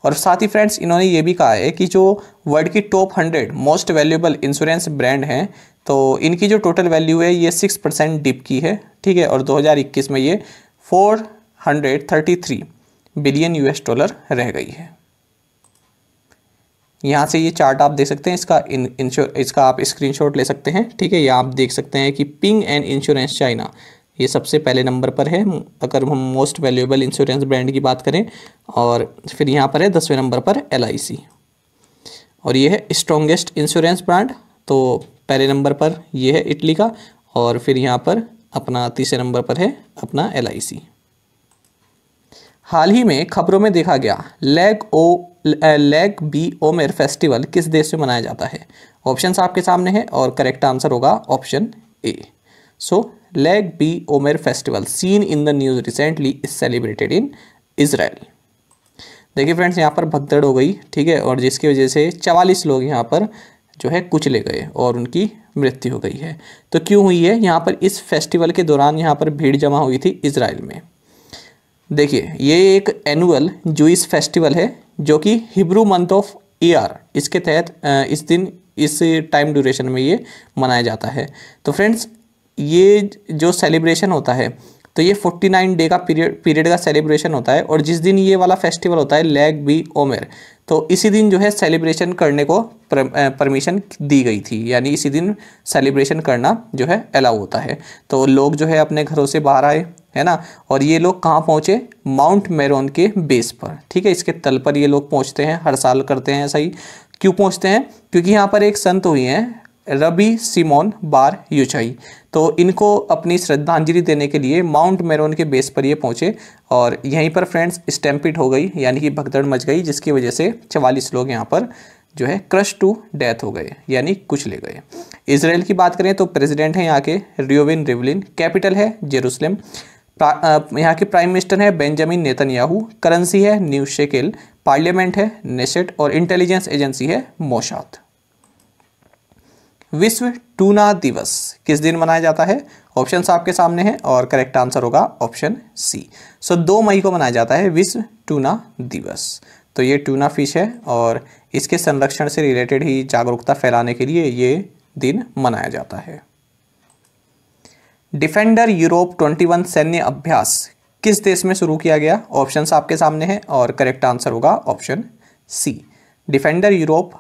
और साथ ही फ्रेंड्स इन्होंने ये भी कहा है कि जो वर्ल्ड की top hundred most valuable insurance brand हैं तो इनकी जो टोटल वैल्यू है, ये सिक्स परसेंट डिप की है, ठीक है? और 2021 में ये 433 बिलियन यूएस डॉलर रह गई है। यहाँ से ये चार्ट आप देख सकते हैं, इसका इन इंश्योर इसका आप स्क्रीनशॉट ले सकते हैं, ठीक है? ये आप देख सकते हैं कि पिंग एंड इंश्योरेंस चाइना ये सबसे पहले नंबर पर है। अगर हम मोस्ट वैल्यूएबल इंश्योरेंस ब्रांड की बात करें, और फिर यहाँ पर है दसवें नंबर पर एलआईसी और ये है स्ट्रॉन्गेस्ट इंश्योरेंस ब्रांड तो पहले नंबर पर ये है इटली का, और फिर यहाँ पर अपना तीसरे नंबर पर है अपना एलआईसी हाल ही में खबरों में देखा गया Lag O Lag B Omer festival किस देश में मनाया जाता है? ऑप्शन आपके सामने है, और करेक्ट आंसर होगा option A so Lag BaOmer festival seen in the news recently is celebrated in Israel देखिए फ्रेंड्स यहाँ पर भगदड़ हो गई, ठीक है? और जिसकी वजह से चवालीस लोग यहाँ पर जो है कुचले गए और उनकी मृत्यु हो गई है। तो क्यों हुई है? यहाँ पर इस फेस्टिवल के दौरान यहाँ पर भीड़ जमा हुई थी इसराइल में। देखिए, ये एक एनुअल जूस फेस्टिवल है, जो कि हिब्रू मंथ ऑफ़ ईयर इसके तहत इस दिन, इस टाइम ड्यूरेशन में ये मनाया जाता है। तो फ्रेंड्स ये जो सेलिब्रेशन होता है तो ये 49 डे का पीरियड पीरियड का सेलिब्रेशन होता है और जिस दिन ये वाला फेस्टिवल होता है लेग बी ओमेर तो इसी दिन जो है सेलिब्रेशन करने को परमिशन दी गई थी। यानी इसी दिन सेलिब्रेशन करना जो है अलाउ होता है। तो लोग जो है अपने घरों से बाहर आए, है ना? और ये लोग कहाँ पहुँचे? माउंट मेरोन के बेस पर। ठीक है, इसके तल पर ये लोग पहुँचते हैं, हर साल करते हैं सही क्यों पहुँचते हैं? क्योंकि यहाँ पर एक संत हुई हैं रबी सिमोन बार यूचाई। तो इनको अपनी श्रद्धांजलि देने के लिए माउंट मेरोन के बेस पर ये पहुँचे और यहीं पर फ्रेंड्स स्टैम्पिट हो गई, यानी कि भगदड़ मच गई, जिसकी वजह से चवालीस लोग यहाँ पर जो है क्रश टू डेथ हो गए, यानी कुछ ले गए। इसराइल की बात करें तो प्रेसिडेंट हैं यहाँ के रियोविन रिवलिन, कैपिटल है जेरूसलम। यहाँ के प्राइम मिनिस्टर है बेंजामिन नेतन्याहू, करेंसी है न्यू शेकेल, पार्लियामेंट है नेसेट और इंटेलिजेंस एजेंसी है मोशात विश्व टूना दिवस किस दिन मनाया जाता है? ऑप्शन आपके सामने हैं और करेक्ट आंसर होगा ऑप्शन सी सो दो मई को मनाया जाता है विश्व टूना दिवस। तो ये टूना फ़िश है और इसके संरक्षण से रिलेटेड ही जागरूकता फैलाने के लिए ये दिन मनाया जाता है। डिफेंडर यूरोप 21 सैन्य अभ्यास किस देश में शुरू किया गया? ऑप्शंस आपके सामने हैं और करेक्ट आंसर होगा option C defender Europe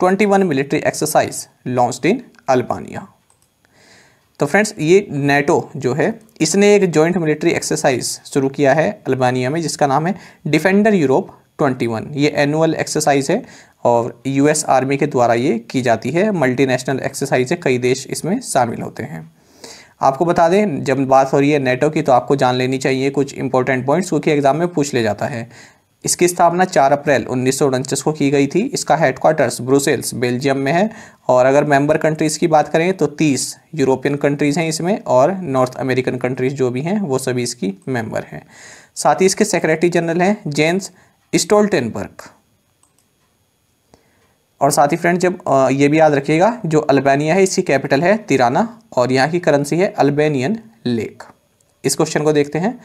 21 military exercise launched इन अल्बानिया। तो फ्रेंड्स, ये नेटो जो है, इसने एक जॉइंट मिलिट्री एक्सरसाइज शुरू किया है अल्बानिया में, जिसका नाम है डिफेंडर यूरोप 2021 ये एनुअल एक्सरसाइज है और यूएस आर्मी के द्वारा ये की जाती है। मल्टीनेशनल एक्सरसाइज है, कई देश इसमें शामिल होते हैं। आपको बता दें, जब बात हो रही है नेटो की तो आपको जान लेनी चाहिए कुछ इंपॉर्टेंट पॉइंट्स क्योंकि एग्ज़ाम में पूछ ले जाता है। इसकी स्थापना 4 अप्रैल उन्नीस को की गई थी। इसका हेडक्वार्टर्स ब्रुसेल्स, बेल्जियम में है। और अगर मेंबर कंट्रीज़ की बात करें तो 30 यूरोपियन कंट्रीज़ हैं इसमें और नॉर्थ अमेरिकन कंट्रीज़ जो भी हैं, वो सभी इसकी मेंबर हैं। साथ ही इसके सेक्रेटरी जनरल हैं जेम्स स्टोल्टेनबर्ग। और साथ ही फ्रेंड जब ये भी याद रखिएगा, जो अल्बानिया है, इसकी कैपिटल है तिराना और यहाँ की करेंसी है अल्बेनियन लेक। इस क्वेश्चन को देखते हैं।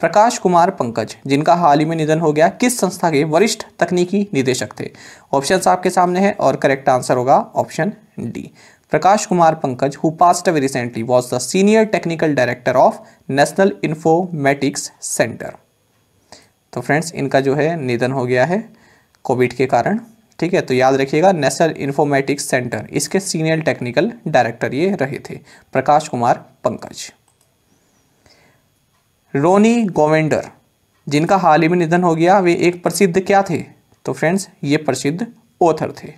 प्रकाश कुमार पंकज, जिनका हाल ही में निधन हो गया, किस संस्था के वरिष्ठ तकनीकी निदेशक थे? ऑप्शन आपके सामने है और करेक्ट आंसर होगा option D Prakash Kumar Pankaj who passed away recently was the senior technical director of national informatics centre तो फ्रेंड्स इनका जो है निधन हो गया है कोविड के कारण, ठीक है? तो याद रखिएगा नेशनल इन्फॉर्मेटिक्स सेंटर इसके सीनियर टेक्निकल डायरेक्टर ये रहे थे, प्रकाश कुमार पंकज। रोनी गोवेंडर, जिनका हाल ही में निधन हो गया, वे एक प्रसिद्ध क्या थे? तो फ्रेंड्स ये प्रसिद्ध ऑथर थे।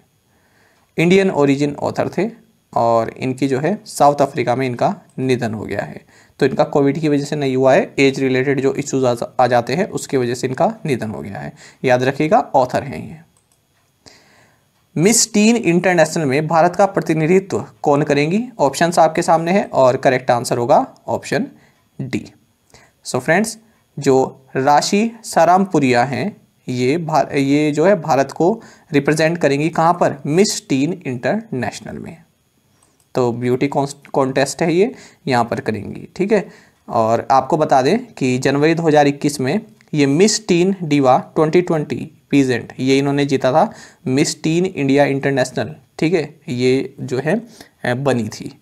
इंडियन ओरिजिन ऑथर थे और इनकी जो है साउथ अफ्रीका में इनका निधन हो गया है। तो इनका कोविड की वजह से नहीं हुआ है। एज रिलेटेड जो इश्यूज़ आ जाते हैं, उसकी वजह से इनका निधन हो गया है। याद रखिएगा ऑथर हैं ये। मिस टीन इंटरनेशनल में भारत का प्रतिनिधित्व कौन करेंगी? ऑप्शंस आपके सामने है और करेक्ट आंसर होगा option D so so friends जो राशि सरामपुरिया हैं, ये भार ये जो है भारत को रिप्रेजेंट करेंगी कहाँ पर? मिस टीन इंटरनेशनल में। तो ब्यूटी कॉन्टेस्ट है ये, यहाँ पर करेंगी, ठीक है? और आपको बता दें कि जनवरी 2021 में ये मिस टीन डीवा 2020 पीजेंट ये इन्होंने जीता था मिस टीन इंडिया इंटरनेशनल ठीक है? ये जो है बनी थी।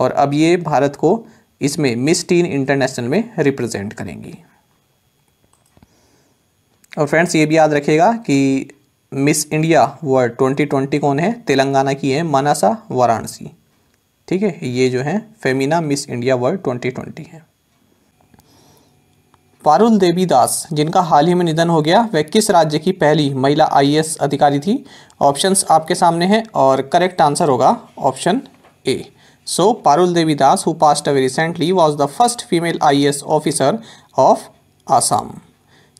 और अब ये भारत को इसमें मिस टीन इंटरनेशनल में रिप्रेजेंट करेंगी। और फ्रेंड्स ये भी याद रखिएगा कि मिस इंडिया वर्ल्ड 2020 कौन है? तेलंगाना की है मानसा वाराणसी ठीक है? ये जो है फेमिना मिस इंडिया वर्ल्ड 2020 है। पारुल देवी दास जिनका हाल ही में निधन हो गया, वह किस राज्य की पहली महिला आईएएस अधिकारी थी? ऑप्शंस आपके सामने हैं और करेक्ट आंसर होगा option A So, Parul Devi Das, who passed away recently, was the first female IAS officer of Assam.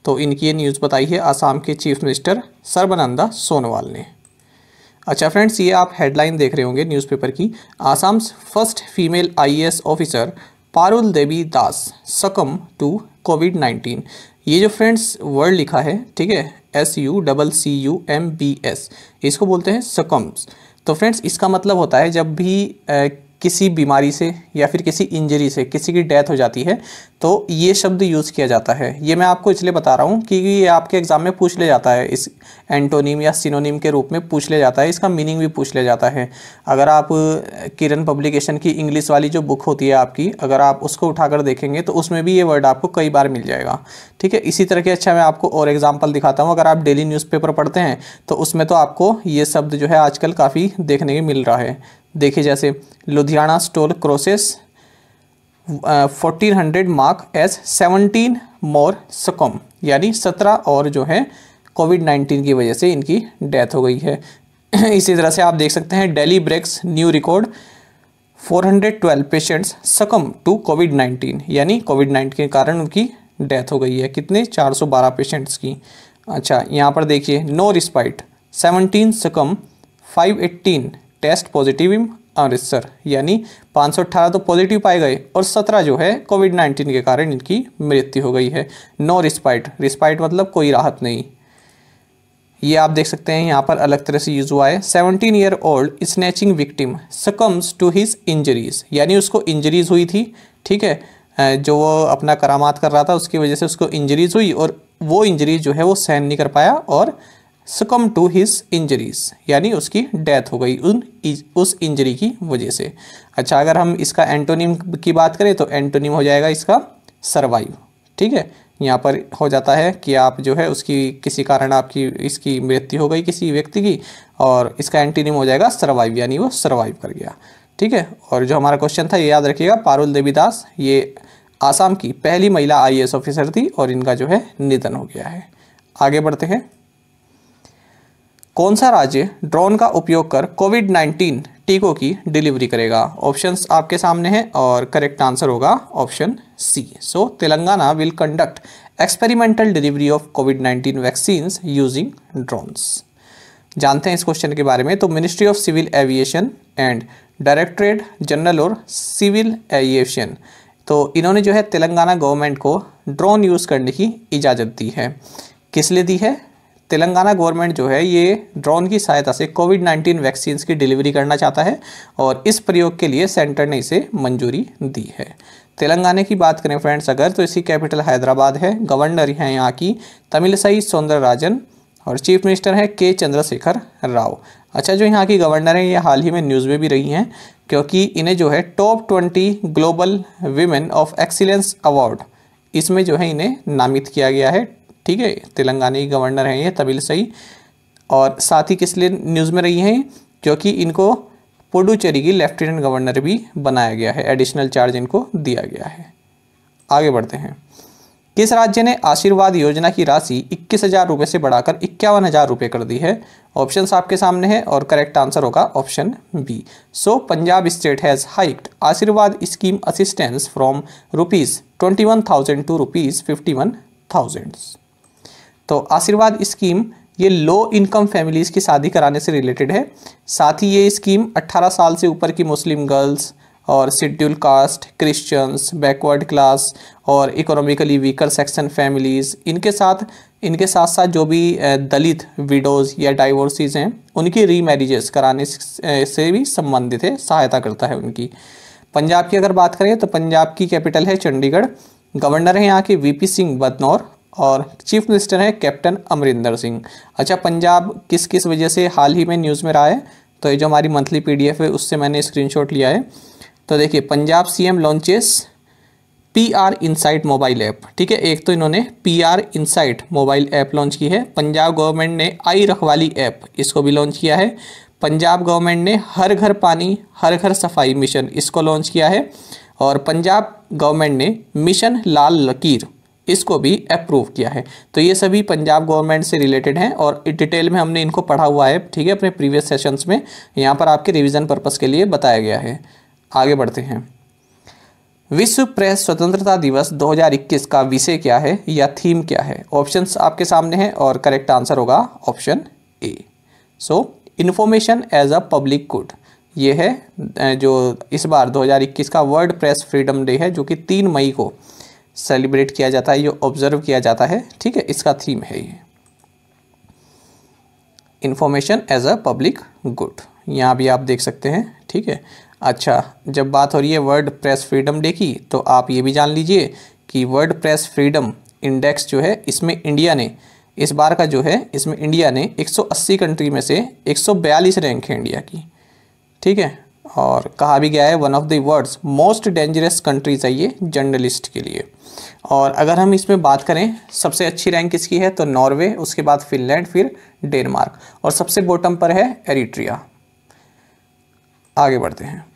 तो इनकी ये न्यूज़ बताई है आसाम के चीफ मिनिस्टर सर्बानंदा सोनोवाल ने। अच्छा फ्रेंड्स ये आप हेडलाइन देख रहे होंगे न्यूज़पेपर की। Assam first female IAS officer Parul Devi Das succumb to COVID nineteen ये जो फ्रेंड्स वर्ड लिखा है ठीक है? S U double C U M B S इसको बोलते हैं सकम्स तो फ्रेंड्स इसका मतलब होता है जब भी किसी बीमारी से या फिर किसी इंजरी से, किसी की डेथ हो जाती है तो ये शब्द यूज़ किया जाता है। ये मैं आपको इसलिए बता रहा हूँ कि ये आपके एग्ज़ाम में पूछ ले जाता है। इस एंटोनिम या सिनोनिम के रूप में पूछ ले जाता है। इसका मीनिंग भी पूछ ले जाता है। अगर आप किरण पब्लिकेशन की इंग्लिश वाली जो बुक होती है आपकी, अगर आप उसको उठाकर देखेंगे तो उसमें भी ये वर्ड आपको कई बार मिल जाएगा। ठीक है? इसी तरह के अच्छा मैं आपको और एग्ज़ाम्पल दिखाता हूँ। अगर आप डेली न्यूज़पेपर पढ़ते हैं तो उसमें तो आपको ये शब्द जो है आजकल काफ़ी देखने को मिल रहा है। देखिए जैसे Ludhiana toll crosses fourteen hundred mark as seventeen more succumb यानी सत्रह और जो है कोविड नाइन्टीन की वजह से इनकी डेथ हो गई है। इसी तरह से आप देख सकते हैं daily breaks, new record 412 patients succumb to COVID nineteen यानी कोविड नाइन्टीन के कारण उनकी डेथ हो गई है। कितने? 412 पेशेंट्स की। अच्छा यहाँ पर देखिए नो रिस्पाइट 17 सकम 518 टेस्ट पॉजिटिव इन अमृतसर यानी 518 तो पॉजिटिव पाए गए और 17 जो है, कोविड 19 के कारण इनकी मृत्यु हो गई है। No respite. रिस्पाइट मतलब कोई राहत नहीं। ये आप देख सकते हैं, यहाँ पर अलग तरह से यूज़ हुआ है। Seventeen year old snatching victim succumbs to his injuries यानी उसको इंजरीज हुई थी, ठीक है? जो वो अपना करामात कर रहा था, उसकी वजह से उसको इंजरीज हुई और वो इंजरीज जो है वो सहन नहीं कर पाया और सकम टू हिज इंजरीज यानी उसकी डेथ हो गई उन उस इंजरी की वजह से। अच्छा अगर हम इसका एंटोनिम की बात करें तो एंटोनिम हो जाएगा इसका सरवाइव ठीक है? यहाँ पर हो जाता है कि आप जो है उसकी, किसी कारण आपकी, इसकी मृत्यु हो गई किसी व्यक्ति की और इसका एंटीनिम हो जाएगा सर्वाइव यानी वो सर्वाइव कर गया। ठीक है? और जो हमारा क्वेश्चन था, ये याद रखिएगा, पारुल देवी दास ये आसाम की पहली महिला आई ऑफिसर थी और इनका जो है निधन हो गया है। आगे बढ़ते हैं। कौन सा राज्य ड्रोन का उपयोग कर कोविड 19 टीकों की डिलीवरी करेगा? ऑप्शंस आपके सामने हैं और करेक्ट आंसर होगा option C. So, Telangana will conduct experimental delivery of COVID 19 vaccine using drones जानते हैं इस क्वेश्चन के बारे में तो ministry of civil aviation and directorate general और सिविल एविएशन तो इन्होंने जो है तेलंगाना गवर्नमेंट को ड्रोन यूज़ करने की इजाज़त दी है। किस लिए दी है? तेलंगाना गवर्नमेंट जो है ये ड्रोन की सहायता से कोविड 19 वैक्सीन की डिलीवरी करना चाहता है और इस प्रयोग के लिए सेंटर ने इसे मंजूरी दी है। तेलंगाना की बात करें फ्रेंड्स अगर तो इसकी कैपिटल हैदराबाद है। गवर्नर हैं यहाँ की तमिलसाई सौंदरराजन और चीफ मिनिस्टर हैं के चंद्रशेखर राव। अच्छा जो यहाँ की गवर्नर हैं, ये हाल ही में न्यूज़ में भी रही हैं, क्योंकि इन्हें जो है top twenty global women of excellence award, इसमें जो है इन्हें नामित किया गया है। ठीक है? तेलंगाना की गवर्नर हैं ये, तमिल सही और साथ ही किस लिए न्यूज़ में रही हैं? क्योंकि इनको पुडुचेरी की लेफ्टिनेंट गवर्नर भी बनाया गया है। एडिशनल चार्ज इनको दिया गया है। आगे बढ़ते हैं। किस राज्य ने आशीर्वाद योजना की राशि इक्कीस हज़ार रुपये से बढ़ाकर इक्यावन हज़ार रुपये कर दी है? ऑप्शंस आपके सामने है और करेक्ट आंसर होगा option B so Punjab state has hiked Ashirwad scheme assistance from rupees twenty one thousand to rupees fifty one thousands तो आशीर्वाद स्कीम ये लो इनकम फैमिलीज़ की शादी कराने से रिलेटेड है। साथ ही ये स्कीम 18 साल से ऊपर की मुस्लिम गर्ल्स और schedule caste Christians backward class और इकोनॉमिकली वीकर सेक्शन फैमिलीज़ इनके साथ इनके साथ साथ जो भी दलित विडोज़ या डाइवोर्सिस हैं, उनकी री मैरिजेस कराने से भी संबंधित है, सहायता करता है उनकी। पंजाब की अगर बात करें तो पंजाब की कैपिटल है चंडीगढ़। गवर्नर है यहाँ के वीपी सिंह बदनौर और चीफ मिनिस्टर हैं कैप्टन अमरिंदर सिंह। अच्छा पंजाब किस किस वजह से हाल ही में न्यूज़ में रहा है? तो ये जो हमारी मंथली पीडीएफ है, उससे मैंने स्क्रीनशॉट लिया है। तो देखिए, Punjab CM launches P R insight mobile app ठीक है, एक तो इन्होंने P R insight mobile app launch की है। पंजाब गवर्नमेंट ने आई रखवाली ऐप इसको भी लॉन्च किया है। पंजाब गवर्नमेंट ने हर घर पानी, हर घर सफ़ाई मिशन इसको लॉन्च किया है। और पंजाब गवर्नमेंट ने मिशन लाल लकीर इसको भी अप्रूव किया है। तो ये सभी पंजाब गवर्नमेंट से रिलेटेड हैं और डिटेल में हमने इनको पढ़ा हुआ है, ठीक है, अपने प्रीवियस सेशंस में। यहाँ पर आपके रिवीजन पर्पज़ के लिए बताया गया है। आगे बढ़ते हैं। विश्व प्रेस स्वतंत्रता दिवस 2021 का विषय क्या है या थीम क्या है? ऑप्शंस आपके सामने हैं और करेक्ट आंसर होगा option A so information as a public good ये है जो इस बार 2021 का वर्ल्ड प्रेस फ्रीडम डे है, जो कि तीन मई को सेलिब्रेट किया जाता है, ये ऑब्ज़र्व किया जाता है, ठीक है? इसका थीम है ये। Information as a public good यहाँ भी आप देख सकते हैं, ठीक है? अच्छा जब बात हो रही है वर्ल्ड प्रेस फ्रीडम डे की तो आप ये भी जान लीजिए कि वर्ल्ड प्रेस फ्रीडम इंडेक्स जो है, इसमें इंडिया ने, इस बार का जो है, इसमें इंडिया ने 180 कंट्री में से 142 रैंक है इंडिया की, ठीक है? और कहा भी गया है one of the world's most dangerous countries है ये जर्नलिस्ट के लिए। और अगर हम इसमें बात करें, सबसे अच्छी रैंक किसकी है? तो नॉर्वे, उसके बाद फिनलैंड, फिर डेनमार्क। और सबसे बॉटम पर है एरिट्रिया। आगे बढ़ते हैं।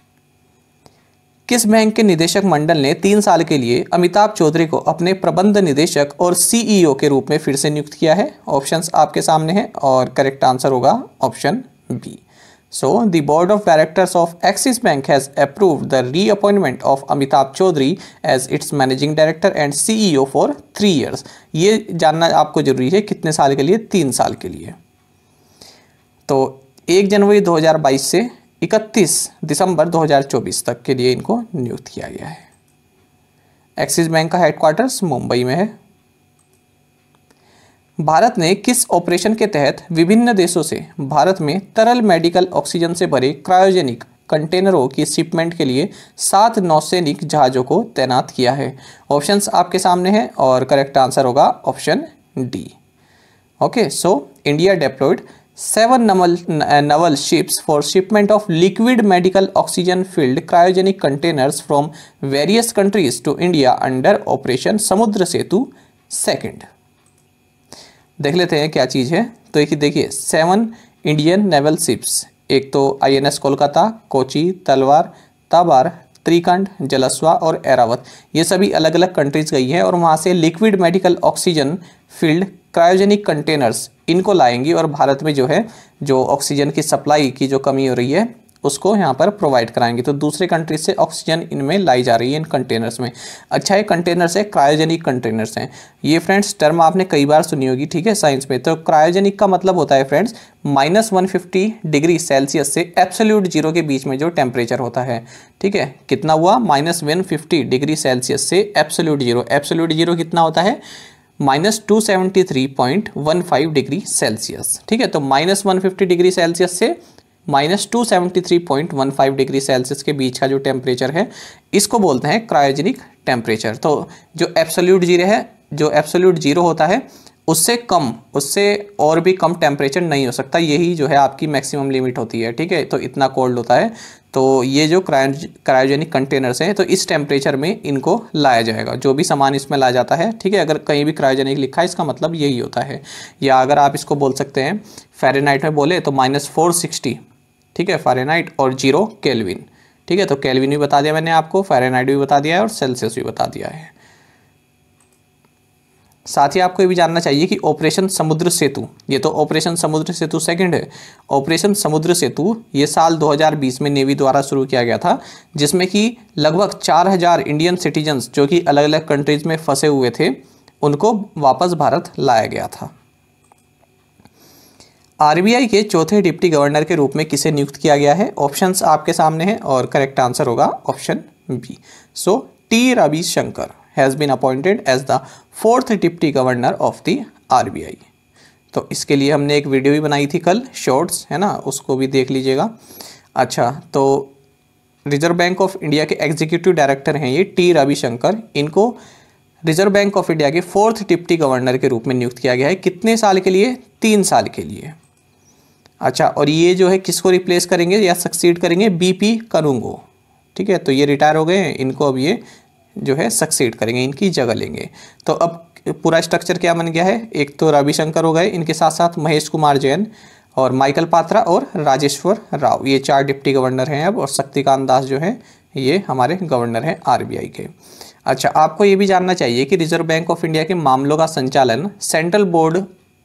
किस बैंक के निदेशक मंडल ने तीन साल के लिए अमिताभ चौधरी को अपने प्रबंध निदेशक और सीईओ के रूप में फिर से नियुक्त किया है? ऑप्शंस आपके सामने हैं और करेक्ट आंसर होगा option B So, the board of directors of Axis Bank has approved the reappointment of Amitabh Chaudhary as its managing director and CEO for three years. ये जानना आपको ज़रूरी है कितने साल के लिए तीन साल के लिए तो एक जनवरी 2022 से 31 दिसंबर 2024 तक के लिए इनको नियुक्त किया गया है एक्सिस बैंक का हेडक्वार्टर्स मुंबई में है भारत ने किस ऑपरेशन के तहत विभिन्न देशों से भारत में तरल मेडिकल ऑक्सीजन से भरे क्रायोजेनिक कंटेनरों की शिपमेंट के लिए सात नौसैनिक जहाज़ों को तैनात किया है? ऑप्शंस आपके सामने हैं और करेक्ट आंसर होगा option D. Okay, so India deployed seven naval naval ships for shipment of liquid medical oxygen filled cryogenic containers from various countries to India under operation Samudra Setu second. देख लेते हैं क्या चीज़ है। तो एक देखिए seven Indian naval ships एक तो आईएनएस कोलकाता, कोची, तलवार, ताबार त्रिकंड जलस्वा और एरावत ये सभी अलग अलग कंट्रीज़ गई है और वहाँ से liquid medical oxygen filled cryogenic containers इनको लाएँगी और भारत में जो है, जो ऑक्सीजन की सप्लाई की जो कमी हो रही है उसको यहाँ पर प्रोवाइड कराएँगे। तो दूसरे कंट्री से ऑक्सीजन इनमें लाई जा रही है इन कंटेनर्स में। अच्छा ये कंटेनर्स है क्रायोजेनिक कंटेनर्स हैं। ये फ्रेंड्स टर्म आपने कई बार सुनी होगी, ठीक है साइंस में। तो क्रायोजेनिक का मतलब होता है friends minus one degree Celsius से एब्सोल्यूट ज़ीरो के बीच में जो टेम्परेचर होता है, ठीक है? कितना हुआ? माइनस वन डिग्री सेल्सियस से एब्सोल्यूट ज़ीरो एब्सोल्यूट ज़ीरो कितना होता है? Minus two seventy three point one five degree Celsius ठीक है? तो minus one fifty degree Celsius से minus two seventy three point one five degree Celsius के बीच का जो टेम्परेचर है, इसको बोलते हैं क्रायोजेनिक टेम्परेचर। तो जो एब्सोल्यूट ज़ीरो है, जो एब्सोल्यूट ज़ीरो होता है, उससे कम, उससे और भी कम टेम्परेचर नहीं हो सकता, यही जो है आपकी मैक्सिमम लिमिट होती है, ठीक है? तो इतना कोल्ड होता है। तो ये जो क्रायोजेनिक कंटेनर्स हैं तो इस टेम्परेचर में इनको लाया जाएगा। जो भी सामान इसमें लाया जाता है, ठीक है? अगर कहीं भी क्रायोजेनिक लिखा है, इसका मतलब यही होता है। या अगर आप इसको बोल सकते हैं फेरेनाइट में बोले तो माइनस फोर सिक्सटी ठीक है फ़ारेनहाइट और ज़ीरो केल्विन ठीक है तो केल्विन भी बता दिया मैंने आपको फ़ारेनहाइट भी बता दिया है और सेल्सियस भी बता दिया है। साथ ही आपको ये भी जानना चाहिए कि ऑपरेशन समुद्र सेतु, ये तो ऑपरेशन समुद्र सेतु सेकंड है। ऑपरेशन समुद्र सेतु, ये साल 2020 में नेवी द्वारा शुरू किया गया था, जिसमें कि लगभग 4000 इंडियन सिटीजन्स जो कि अलग अलग कंट्रीज़ में फंसे हुए थे, उनको वापस भारत लाया गया था। आरबीआई के चौथे डिप्टी गवर्नर के रूप में किसे नियुक्त किया गया है? ऑप्शंस आपके सामने हैं और करेक्ट आंसर होगा option B. So, T Ravi Shankar has been appointed as the fourth deputy governor of the RBI. तो इसके लिए हमने एक वीडियो भी बनाई थी कल शॉर्ट्स है ना? उसको भी देख लीजिएगा। अच्छा तो रिज़र्व बैंक ऑफ़ इंडिया के एग्जीक्यूटिव डायरेक्टर हैं ये टी रविशंकर। इनको रिज़र्व बैंक ऑफ़ इंडिया के फोर्थ डिप्टी गवर्नर के रूप में नियुक्त किया गया है। कितने साल के लिए? तीन साल के लिए। अच्छा और ये जो है किसको रिप्लेस करेंगे या सक्सीड करेंगे? बीपी करूंगो ठीक है तो ये रिटायर हो गए हैं, इनको अब ये जो है सक्सीड करेंगे, इनकी जगह लेंगे। तो अब पूरा स्ट्रक्चर क्या बन गया है? एक तो रविशंकर हो गए, इनके साथ साथ महेश कुमार जैन और माइकल पात्रा और राजेश्वर राव। ये चार डिप्टी गवर्नर हैं अब, और शक्तिकांत दास जो हैं, ये हमारे गवर्नर हैं आरबीआई के। अच्छा आपको ये भी जानना चाहिए कि रिज़र्व बैंक ऑफ़ इंडिया के मामलों का संचालन सेंट्रल बोर्ड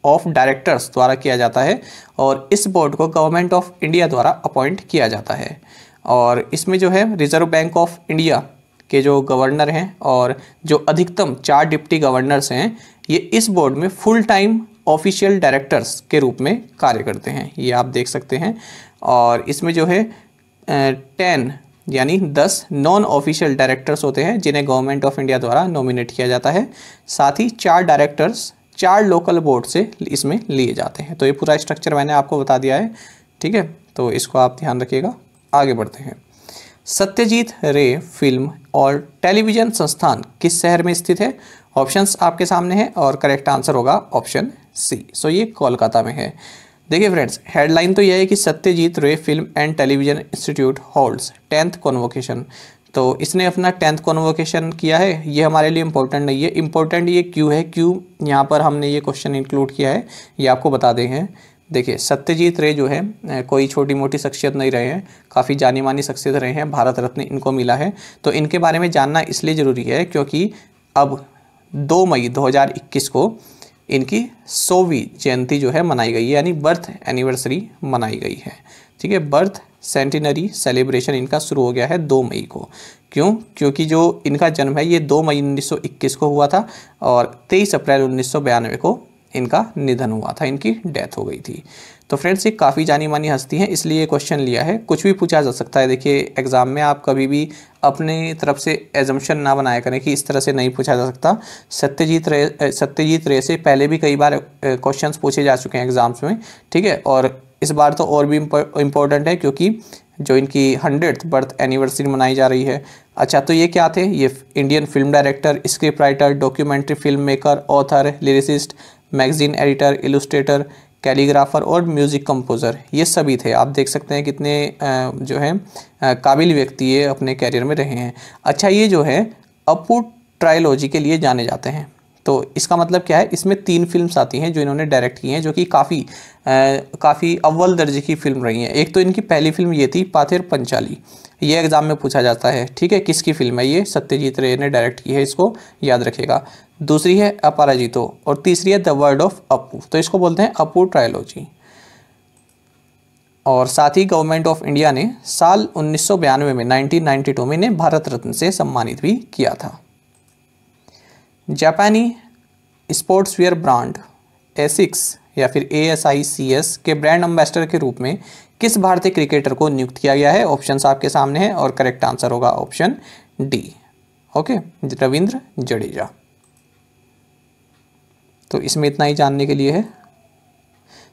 ऑफ़ डायरेक्टर्स द्वारा किया जाता है और इस बोर्ड को गवर्नमेंट ऑफ़ इंडिया द्वारा अपॉइंट किया जाता है। और इसमें जो है रिज़र्व बैंक ऑफ़ इंडिया के जो गवर्नर हैं और जो अधिकतम चार डिप्टी गवर्नर्स हैं, ये इस बोर्ड में फुल टाइम ऑफिशियल डायरेक्टर्स के रूप में कार्य करते हैं। ये आप देख सकते हैं। और इसमें जो है टेन यानी दस नॉन ऑफिशियल डायरेक्टर्स होते हैं, जिन्हें गवर्नमेंट ऑफ़ इंडिया द्वारा नॉमिनेट किया जाता है। साथ ही चार डायरेक्टर्स चार लोकल बोर्ड से इसमें लिए जाते हैं। तो ये पूरा स्ट्रक्चर मैंने आपको बता दिया है, ठीक है? तो इसको आप ध्यान रखिएगा। आगे बढ़ते हैं। सत्यजीत रे फ़िल्म और टेलीविज़न संस्थान किस शहर में स्थित है? ऑप्शंस आपके सामने हैं और करेक्ट आंसर होगा ऑप्शन सी सो ये कोलकाता में है। देखिए फ्रेंड्स हेडलाइन तो यह है कि Satyajit Ray Film and Television Institute holds tenth convocation तो इसने अपना टेंथ कॉन्वोकेशन किया है। ये हमारे लिए इम्पोर्टेंट नहीं है। इम्पोर्टेंट ये क्यों है? क्यों यहाँ पर हमने ये क्वेश्चन इंक्लूड किया है? ये आपको बता दें हैं। देखिए, सत्यजीत रे जो है कोई छोटी मोटी शख्सियत नहीं रहे हैं। काफ़ी जानी मानी शख्सियत रहे हैं। भारत रत्न इनको मिला है। तो इनके बारे में जानना इसलिए ज़रूरी है क्योंकि अब दो मई 2021 को इनकी सौवीं जयंती जो है मनाई गई है, यानी बर्थ एनिवर्सरी मनाई गई है। ठीक है बर्थ सेंटिनरी सेलिब्रेशन इनका शुरू हो गया है दो मई को। क्यों? क्योंकि जो इनका जन्म है, ये दो मई 1921 को हुआ था और 23 अप्रैल उन्नीस को इनका निधन हुआ था, इनकी डेथ हो गई थी। तो फ्रेंड्स ये काफ़ी जानी मानी हस्ती हैं, इसलिए ये क्वेश्चन लिया है। कुछ भी पूछा जा सकता है। देखिए एग्ज़ाम में आप कभी भी अपने तरफ़ से एजम्पन ना बनाया करें कि इस तरह से नहीं पूछा जा सकता। सत्यजीत रे सत्यजीत रे से पहले भी कई बार क्वेश्चंस पूछे जा चुके हैं एग्ज़ाम्स में, ठीक है? और इस बार तो और भी इम्पोर्टेंट है क्योंकि जो इनकी हंड्रेड बर्थ एनिवर्सरी मनाई जा रही है। अच्छा तो ये क्या थे? ये Indian film director script writer documentary film maker author lyricist magazine editor illustrator calligrapher और म्यूज़िक कंपोज़र ये सभी थे। आप देख सकते हैं कितने जो है काबिल व्यक्ति ये अपने कैरियर में रहे हैं। अच्छा ये जो है अपू ट्रायोलॉजी के लिए जाने जाते हैं। तो इसका मतलब क्या है? इसमें तीन फिल्म्स आती हैं जो इन्होंने डायरेक्ट की हैं, जो कि काफ़ी काफ़ी अव्वल दर्जे की फ़िल्म रही हैं। एक तो इनकी पहली फ़िल्म ये थी, पाथिर पंचाली। ये एग्ज़ाम में पूछा जाता है, ठीक है? किसकी फ़िल्म है ये? सत्यजीत रे ने डायरेक्ट की है इसको, याद रखेगा दूसरी है अपराजितो और तीसरी है द वर्ड ऑफ़ अपू। तो इसको बोलते हैं अपू ट्रायोलॉजी और साथ ही गवर्नमेंट ऑफ़ इंडिया ने साल उन्नीस में 1992 में इन्हें भारत रत्न से सम्मानित भी किया था। जापानी स्पोर्ट्स वेयर ब्रांड एसिक्स या फिर A S I C S के ब्रांड एम्बेसडर के रूप में किस भारतीय क्रिकेटर को नियुक्त किया गया है? ऑप्शन आपके सामने है और करेक्ट आंसर होगा option D okay Ravindra Jadeja. तो इसमें इतना ही जानने के लिए है।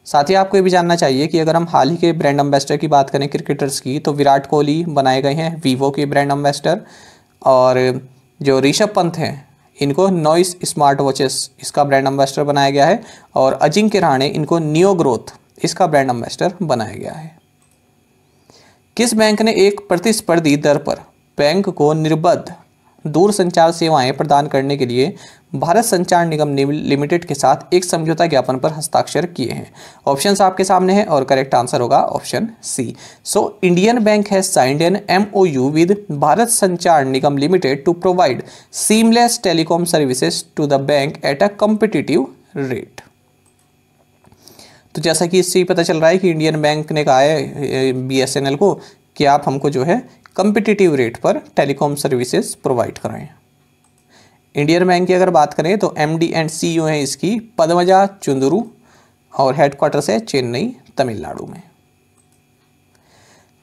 साथ ही आपको ये भी जानना चाहिए कि अगर हम हाल ही के ब्रांड एम्बेसडर की बात करें क्रिकेटर्स की तो विराट कोहली बनाए गए हैं वीवो के ब्रांड एम्बेसडर और जो ऋषभ पंत हैं इनको नॉइस स्मार्ट वॉचेस, इसका ब्रांड एम्बेसडर बनाया गया है, और अजिंक्य राणे, इनको नियो ग्रोथ, इसका ब्रांड एम्बेसडर बनाया गया है। किस बैंक ने एक प्रतिस्पर्धी दर पर बैंक को निर्बद्ध दूर संचार सेवाएँ प्रदान करने के लिए भारत संचार निगम लिमिटेड के साथ एक समझौता ज्ञापन पर हस्ताक्षर किए हैं। ऑप्शंस आपके सामने हैं और करेक्ट आंसर होगा option C. So, Indian Bank has signed an MOU with Bharat Sanchar Nigam Limited to provide seamless telecom services to the bank at a competitive rate तो जैसा कि इससे पता चल रहा है कि इंडियन बैंक ने कहा है बीएसएनएल को, कि आप हमको जो है कम्पिटिटिव रेट पर टेलीकॉम सर्विसेज़ प्रोवाइड कराएँ। इंडियन बैंक की अगर बात करें तो M D and CEO है इसकी पदमजा, चुंदरू और हेडक्वार्टर्स है चेन्नई, तमिलनाडु में।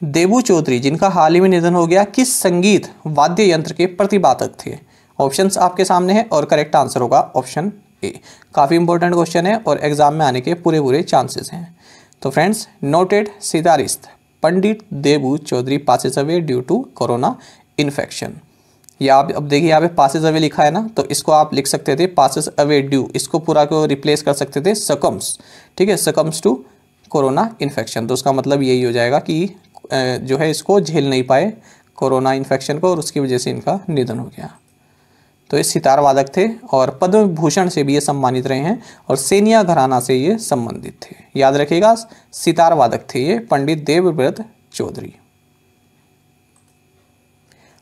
देबू चौधरी, जिनका हाल ही में निधन हो गया, किस संगीत वाद्य यंत्र के प्रतिपादक थे? ऑप्शंस आपके सामने हैं और करेक्ट आंसर होगा ऑप्शन ए काफ़ी इंपॉर्टेंट क्वेश्चन है और एग्ज़ाम में आने के पूरे पूरे चांसेस हैं। तो friends noted sitarist. Pandit Debu Chaudhuri passes away due to corona infection या आप अब देखिए यहाँ पे पासिस अवे लिखा है ना तो इसको आप लिख सकते थे पासिस अवे ड्यू इसको पूरा को रिप्लेस कर सकते थे सकम्स। ठीक है, सकम्स टू कोरोना इन्फेक्शन तो उसका मतलब यही हो जाएगा कि जो है इसको झेल नहीं पाए कोरोना इन्फेक्शन को और उसकी वजह से इनका निधन हो गया। तो ये सितार वादक थे और पद्म भूषण से भी ये सम्मानित रहे हैं और सेनिया घराना से ये संबंधित थे। याद रखिएगा सितार वादक थे ये पंडित देवव्रत चौधरी।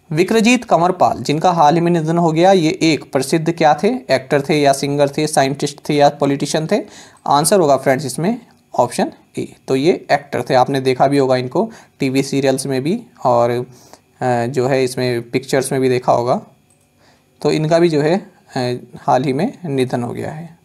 विक्रजीत कंवरपाल, जिनका हाल ही में निधन हो गया, ये एक प्रसिद्ध क्या थे? एक्टर थे या सिंगर थे, साइंटिस्ट थे या पॉलिटिशियन थे? आंसर होगा फ्रेंड्स इसमें ऑप्शन ए। तो ये एक्टर थे, आपने देखा भी होगा इनको, टीवी सीरियल्स में भी और जो है इसमें पिक्चर्स में भी देखा होगा। तो इनका भी जो है हाल ही में निधन हो गया है।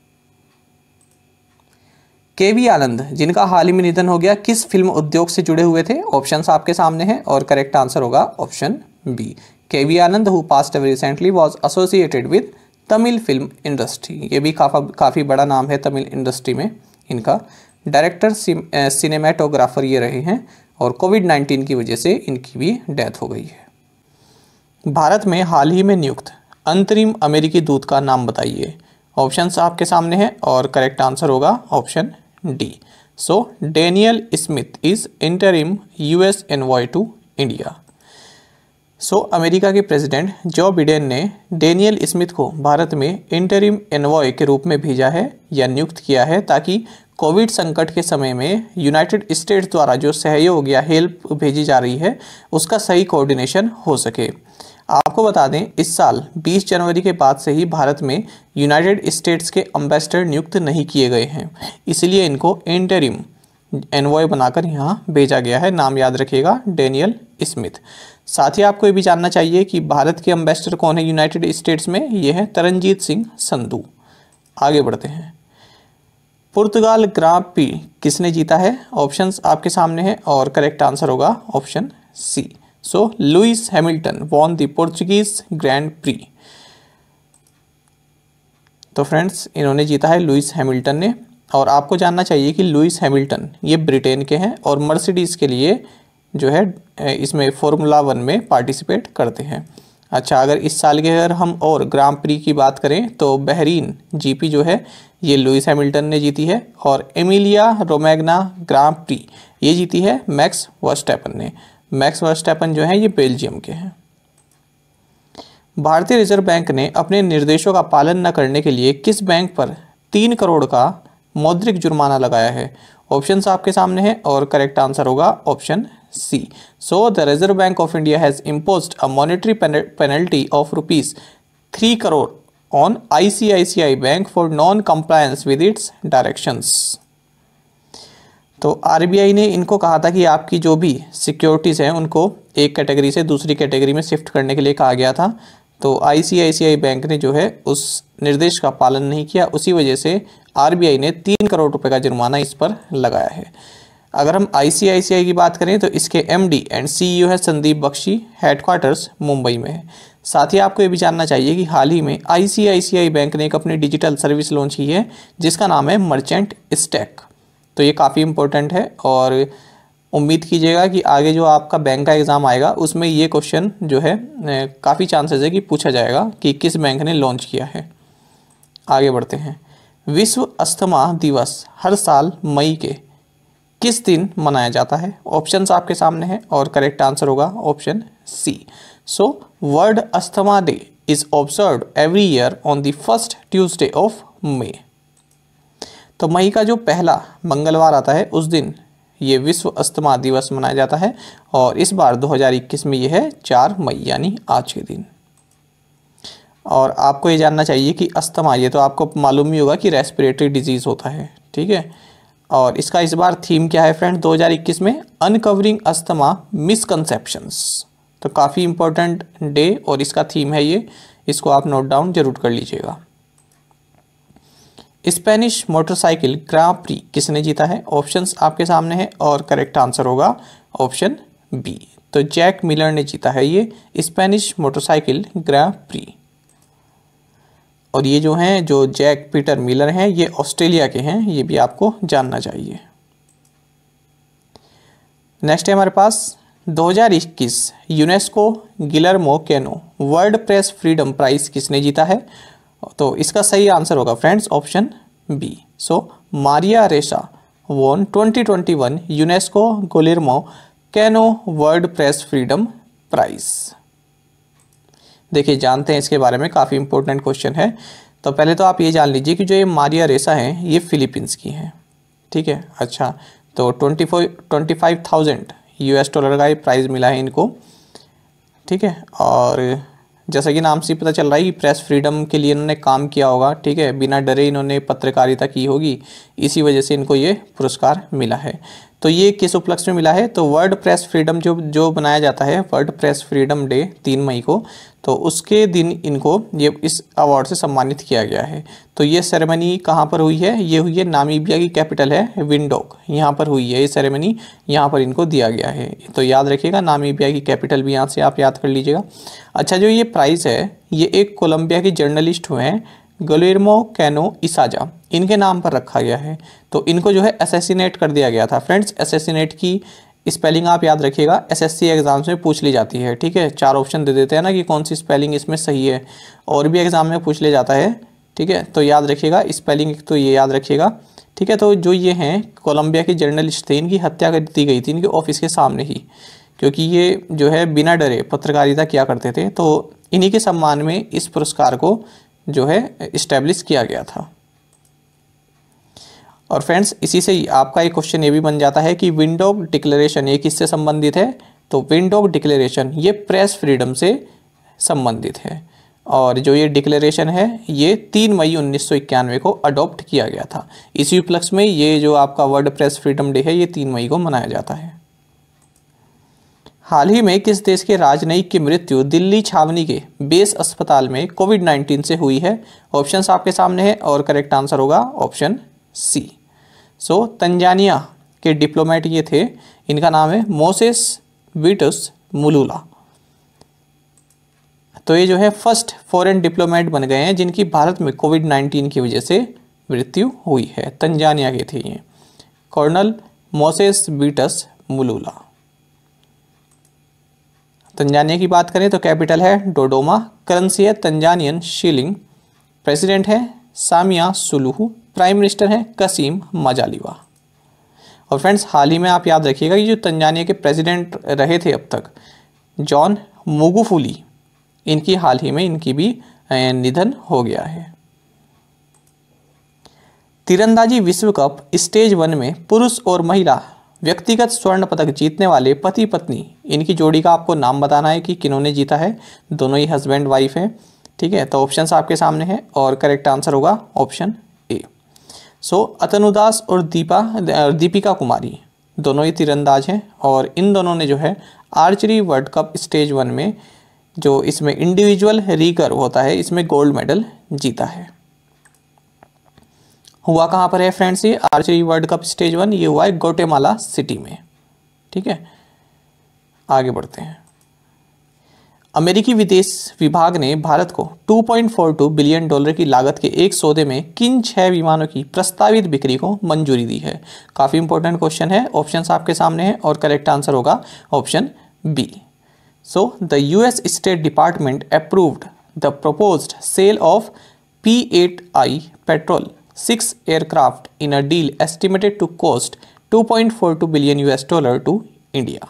के वी आनंद, जिनका हाल ही में निधन हो गया, किस फ़िल्म उद्योग से जुड़े हुए थे? ऑप्शंस आपके सामने हैं और करेक्ट आंसर होगा option B K V Anand who passed recently was associated with Tamil film industry ये भी काफ़ा, काफ़ी बड़ा नाम है तमिल इंडस्ट्री में इनका। डायरेक्टर सिनेमाटोग्राफर ये रहे हैं और कोविड नाइन्टीन की वजह से इनकी भी डेथ हो गई है। भारत में हाल ही में नियुक्त अंतरिम अमेरिकी दूत का नाम बताइए। ऑप्शंस आपके सामने हैं और करेक्ट आंसर होगा option D. So Daniel Smith is interim US envoy to India so America के प्रेसिडेंट जो बिडेन ने डेनियल स्मिथ को भारत में इंटरिम एनवॉय के रूप में भेजा है या नियुक्त किया है ताकि कोविड संकट के समय में यूनाइटेड स्टेट्स द्वारा जो सहयोग या हेल्प भेजी जा रही है, उसका सही कोऑर्डिनेशन हो सके। आपको बता दें, इस साल 20 जनवरी के बाद से ही भारत में यूनाइटेड स्टेट्स के अम्बेसडर नियुक्त नहीं किए गए हैं। इसलिए इनको इंटरिम एनवॉय बनाकर यहाँ भेजा गया है। नाम याद रखिएगा डेनियल स्मिथ साथ ही आपको ये भी जानना चाहिए कि भारत के अम्बेसडर कौन है यूनाइटेड स्टेट्स में? ये है तरनजीत सिंह संधू। आगे बढ़ते हैं। पुर्तगाल ग्रां पी किसने जीता है? ऑप्शंस आपके सामने हैं और करेक्ट आंसर होगा option C so Lewis Hamilton won the Portuguese Grand Prix तो फ्रेंड्स इन्होंने जीता है लुइस हैमिल्टन ने। और आपको जानना चाहिए कि लुइस हैमिल्टन ये ब्रिटेन के हैं और मर्सिडीज़ के लिए जो है इसमें फॉर्मूला वन में पार्टिसिपेट करते हैं। अच्छा अगर इस साल के अगर हम और ग्राम प्री की बात करें तो बहरीन जीपी जो है, ये लुइस हैमिल्टन ने जीती है। और एमिलिया रोमैगना ग्राम प्री ये जीती है मैक्स वर्स्टैपन ने। मैक्स वर्स्टैपन जो है, ये बेल्जियम के हैं। भारतीय रिज़र्व बैंक ने अपने निर्देशों का पालन न करने के लिए किस बैंक पर तीन करोड़ का मौद्रिक जुर्माना लगाया है? ऑप्शन आपके सामने है और करेक्ट आंसर होगा option C. So the Reserve Bank of India has impose a monetary penalty of rupees three crore on ICICI Bank for non compliance with its directions तो आरबीआई ने इनको कहा था कि आपकी जो भी सिक्योरिटीज़ हैं, उनको एक कैटेगरी से दूसरी कैटेगरी में शिफ्ट करने के लिए कहा गया था। तो आईसीआईसीआई बैंक ने जो है, उस निर्देश का पालन नहीं किया। उसी वजह से आरबीआई ने तीन करोड़ रुपए का जुर्माना इस पर लगाया है। अगर हम आईसीआईसीआई की बात करें तो इसके एमडी एंड सीईओ है संदीप बख्शी हेडक्वार्टर्स मुंबई में है। साथ ही आपको ये भी जानना चाहिए कि हाल ही में आईसीआईसीआई बैंक ने एक अपनी डिजिटल सर्विस लॉन्च की है, जिसका नाम है मर्चेंट स्टैक तो ये काफ़ी इम्पोर्टेंट है और उम्मीद कीजिएगा कि आगे जो आपका बैंक का एग्ज़ाम आएगा, उसमें ये क्वेश्चन जो है काफ़ी चांसेस है कि पूछा जाएगा कि किस बैंक ने लॉन्च किया है। आगे बढ़ते हैं। विश्व अस्थमा दिवस हर साल मई के किस दिन मनाया जाता है? ऑप्शंस आपके सामने हैं और करेक्ट आंसर होगा option C so World Asthma Day is observe every year on the first Tuesday of May तो मई का जो पहला मंगलवार आता है, उस दिन ये विश्व अस्थमा दिवस मनाया जाता है और इस बार 2021 में ये है चार मई, यानी आज के दिन। और आपको ये जानना चाहिए कि अस्थमा, ये तो आपको मालूम ही होगा कि रेस्पिरेटरी डिज़ीज़ होता है, ठीक है? और इसका इस बार थीम क्या है फ्रेंड 2021 में अनकवरिंग अस्थमा मिसकंसेप्शंस तो काफ़ी इंपॉर्टेंट डे और इसका थीम है ये, इसको आप नोट डाउन ज़रूर कर लीजिएगा। स्पेनिश मोटरसाइकिल ग्रां प्री किसने जीता है? ऑप्शंस आपके सामने हैं और करेक्ट आंसर होगा ऑप्शन बी। तो जैक मिलर ने जीता है ये स्पेनिश मोटरसाइकिल ग्रां प्री। और ये जो हैं, जो जैक पीटर मिलर हैं, ये ऑस्ट्रेलिया के हैं, ये भी आपको जानना चाहिए। नेक्स्ट है हमारे पास 2021 UNESCO Guillermo Cano World Press Freedom Prize किसने जीता है? तो इसका सही आंसर होगा friends option B. So Maria Ressa won 2021 UNESCO Guillermo Cano World Press Freedom Prize देखिए, जानते हैं इसके बारे में, काफ़ी इंपॉर्टेंट क्वेश्चन है। तो पहले तो आप ये जान लीजिए कि जो ये मारिया रेसा हैं, ये फिलीपींस की हैं। ठीक है? अच्छा तो twenty four twenty five thousand U dollar का ये प्राइज़ मिला है इनको। ठीक है? और जैसा कि नाम से पता चल रहा है कि प्रेस फ्रीडम के लिए इन्होंने काम किया होगा, ठीक है? बिना डरे इन्होंने पत्रकारिता की होगी। इसी वजह से इनको ये पुरस्कार मिला है। तो ये किस उपलक्ष्य में मिला है? तो वर्ल्ड प्रेस फ्रीडम जो जो बनाया जाता है वर्ल्ड प्रेस फ्रीडम डे तीन मई को तो उसके दिन इनको ये इस अवार्ड से सम्मानित किया गया है। तो ये सेरेमनी कहाँ पर हुई है? ये हुई है नामीबिया की कैपिटल है, विंडोक। यहाँ पर हुई है ये सेरेमनी, यहाँ पर इनको दिया गया है। तो याद रखिएगा, नामीबिया की कैपिटल भी यहाँ से आप याद कर लीजिएगा। अच्छा जो ये प्राइज़ है, ये एक कोलम्बिया की जर्नलिस्ट हुए हैं गलेरमो कैनो इसाजा। इनके नाम पर रखा गया है। तो इनको जो है असेसिनेट कर दिया गया था। फ्रेंड्स असेसिनेट की स्पेलिंग आप याद रखिएगा। एसएससी एग्ज़ाम्स में पूछ ली जाती है। ठीक है? चार ऑप्शन दे देते हैं ना कि कौन सी स्पेलिंग इसमें सही है। और भी एग्ज़ाम में पूछ ले जाता है। ठीक है? तो याद रखिएगा। स्पेलिंग तो ये याद रखिएगा। ठीक है? तो जो ये हैं कोलंबिया के जर्नलिस्ट थे। इनकी हत्या कर दी गई थी इनके ऑफ़िस के सामने ही। क्योंकि ये जो है बिना डरे पत्रकारिता किया करते थे। तो इन्हीं के सम्मान में इस पुरस्कार को जो है इस्टेब्लिश किया गया था। और फ्रेंड्स इसी से आपका एक क्वेश्चन ये भी बन जाता है कि विंडोग डिक्लेरेशन ये किससे संबंधित है? तो विंडोग डिक्लेरेशन ये प्रेस फ्रीडम से संबंधित है। और जो ये डिक्लेरेशन है, ये तीन मई उन्नीस सौ इक्यानवे को अडॉप्ट किया गया था। इसी उपलक्ष्य में ये जो आपका वर्ल्ड प्रेस फ्रीडम डे है, ये तीन मई को मनाया जाता है। हाल ही में किस देश के राजनयिक की मृत्यु दिल्ली छावनी के बेस अस्पताल में कोविड 19 से हुई है? ऑप्शंस आपके सामने है और करेक्ट आंसर होगा ऑप्शन सी। सो, तंजानिया के डिप्लोमेट ये थे। इनका नाम है मोसेस विटस मुलूला। तो ये जो है फ़र्स्ट फॉरेन डिप्लोमेट बन गए हैं जिनकी भारत में कोविड 19 की वजह से मृत्यु हुई है। तंजानिया के थे ये। Colonel Moses Beatus Mulula. Tanzania की बात करें तो कैपिटल है डोडोमा, करेंसी है तंजानियन शिलिंग, प्रेसिडेंट है सामिया सुलूहू, प्राइम मिनिस्टर हैं कसीम मजालीवा। और फ्रेंड्स, हाल ही में आप याद रखिएगा कि जो तंजानिया के प्रेसिडेंट रहे थे अब तक, जॉन मुगुफुली, इनकी हाल ही में इनकी भी निधन हो गया है। तीरंदाजी विश्व कप स्टेज वन में पुरुष और महिला व्यक्तिगत स्वर्ण पदक जीतने वाले पति पत्नी, इनकी जोड़ी का आपको नाम बताना है कि किन्होंने जीता है। दोनों ही हस्बैंड वाइफ हैं, ठीक है? तो ऑप्शन आपके सामने हैं और करेक्ट आंसर होगा ऑप्शन ए सो अतनुदास और दीपा, दीपिका कुमारी, दोनों ही तीरंदाज हैं और इन दोनों ने जो है archery World Cup stage one में जो इसमें इंडिविजुअल रीकर होता है, इसमें गोल्ड मेडल जीता है। हुआ कहाँ पर है फ्रेंड्स ये? Archery World Cup stage one, ये हुआ है गोटेमाला सिटी में। ठीक है? आगे बढ़ते हैं। अमेरिकी विदेश विभाग ने भारत को 2.42 बिलियन डॉलर की लागत के एक सौदे में किन छह विमानों की प्रस्तावित बिक्री को मंजूरी दी है? काफ़ी इंपॉर्टेंट क्वेश्चन है। ऑप्शंस आपके सामने हैं और करेक्ट आंसर होगा option B so the US State Department approved the proposed sale of P eight I patrol six aircraft in a deal estimated to cost 2.42 billion US dollar to India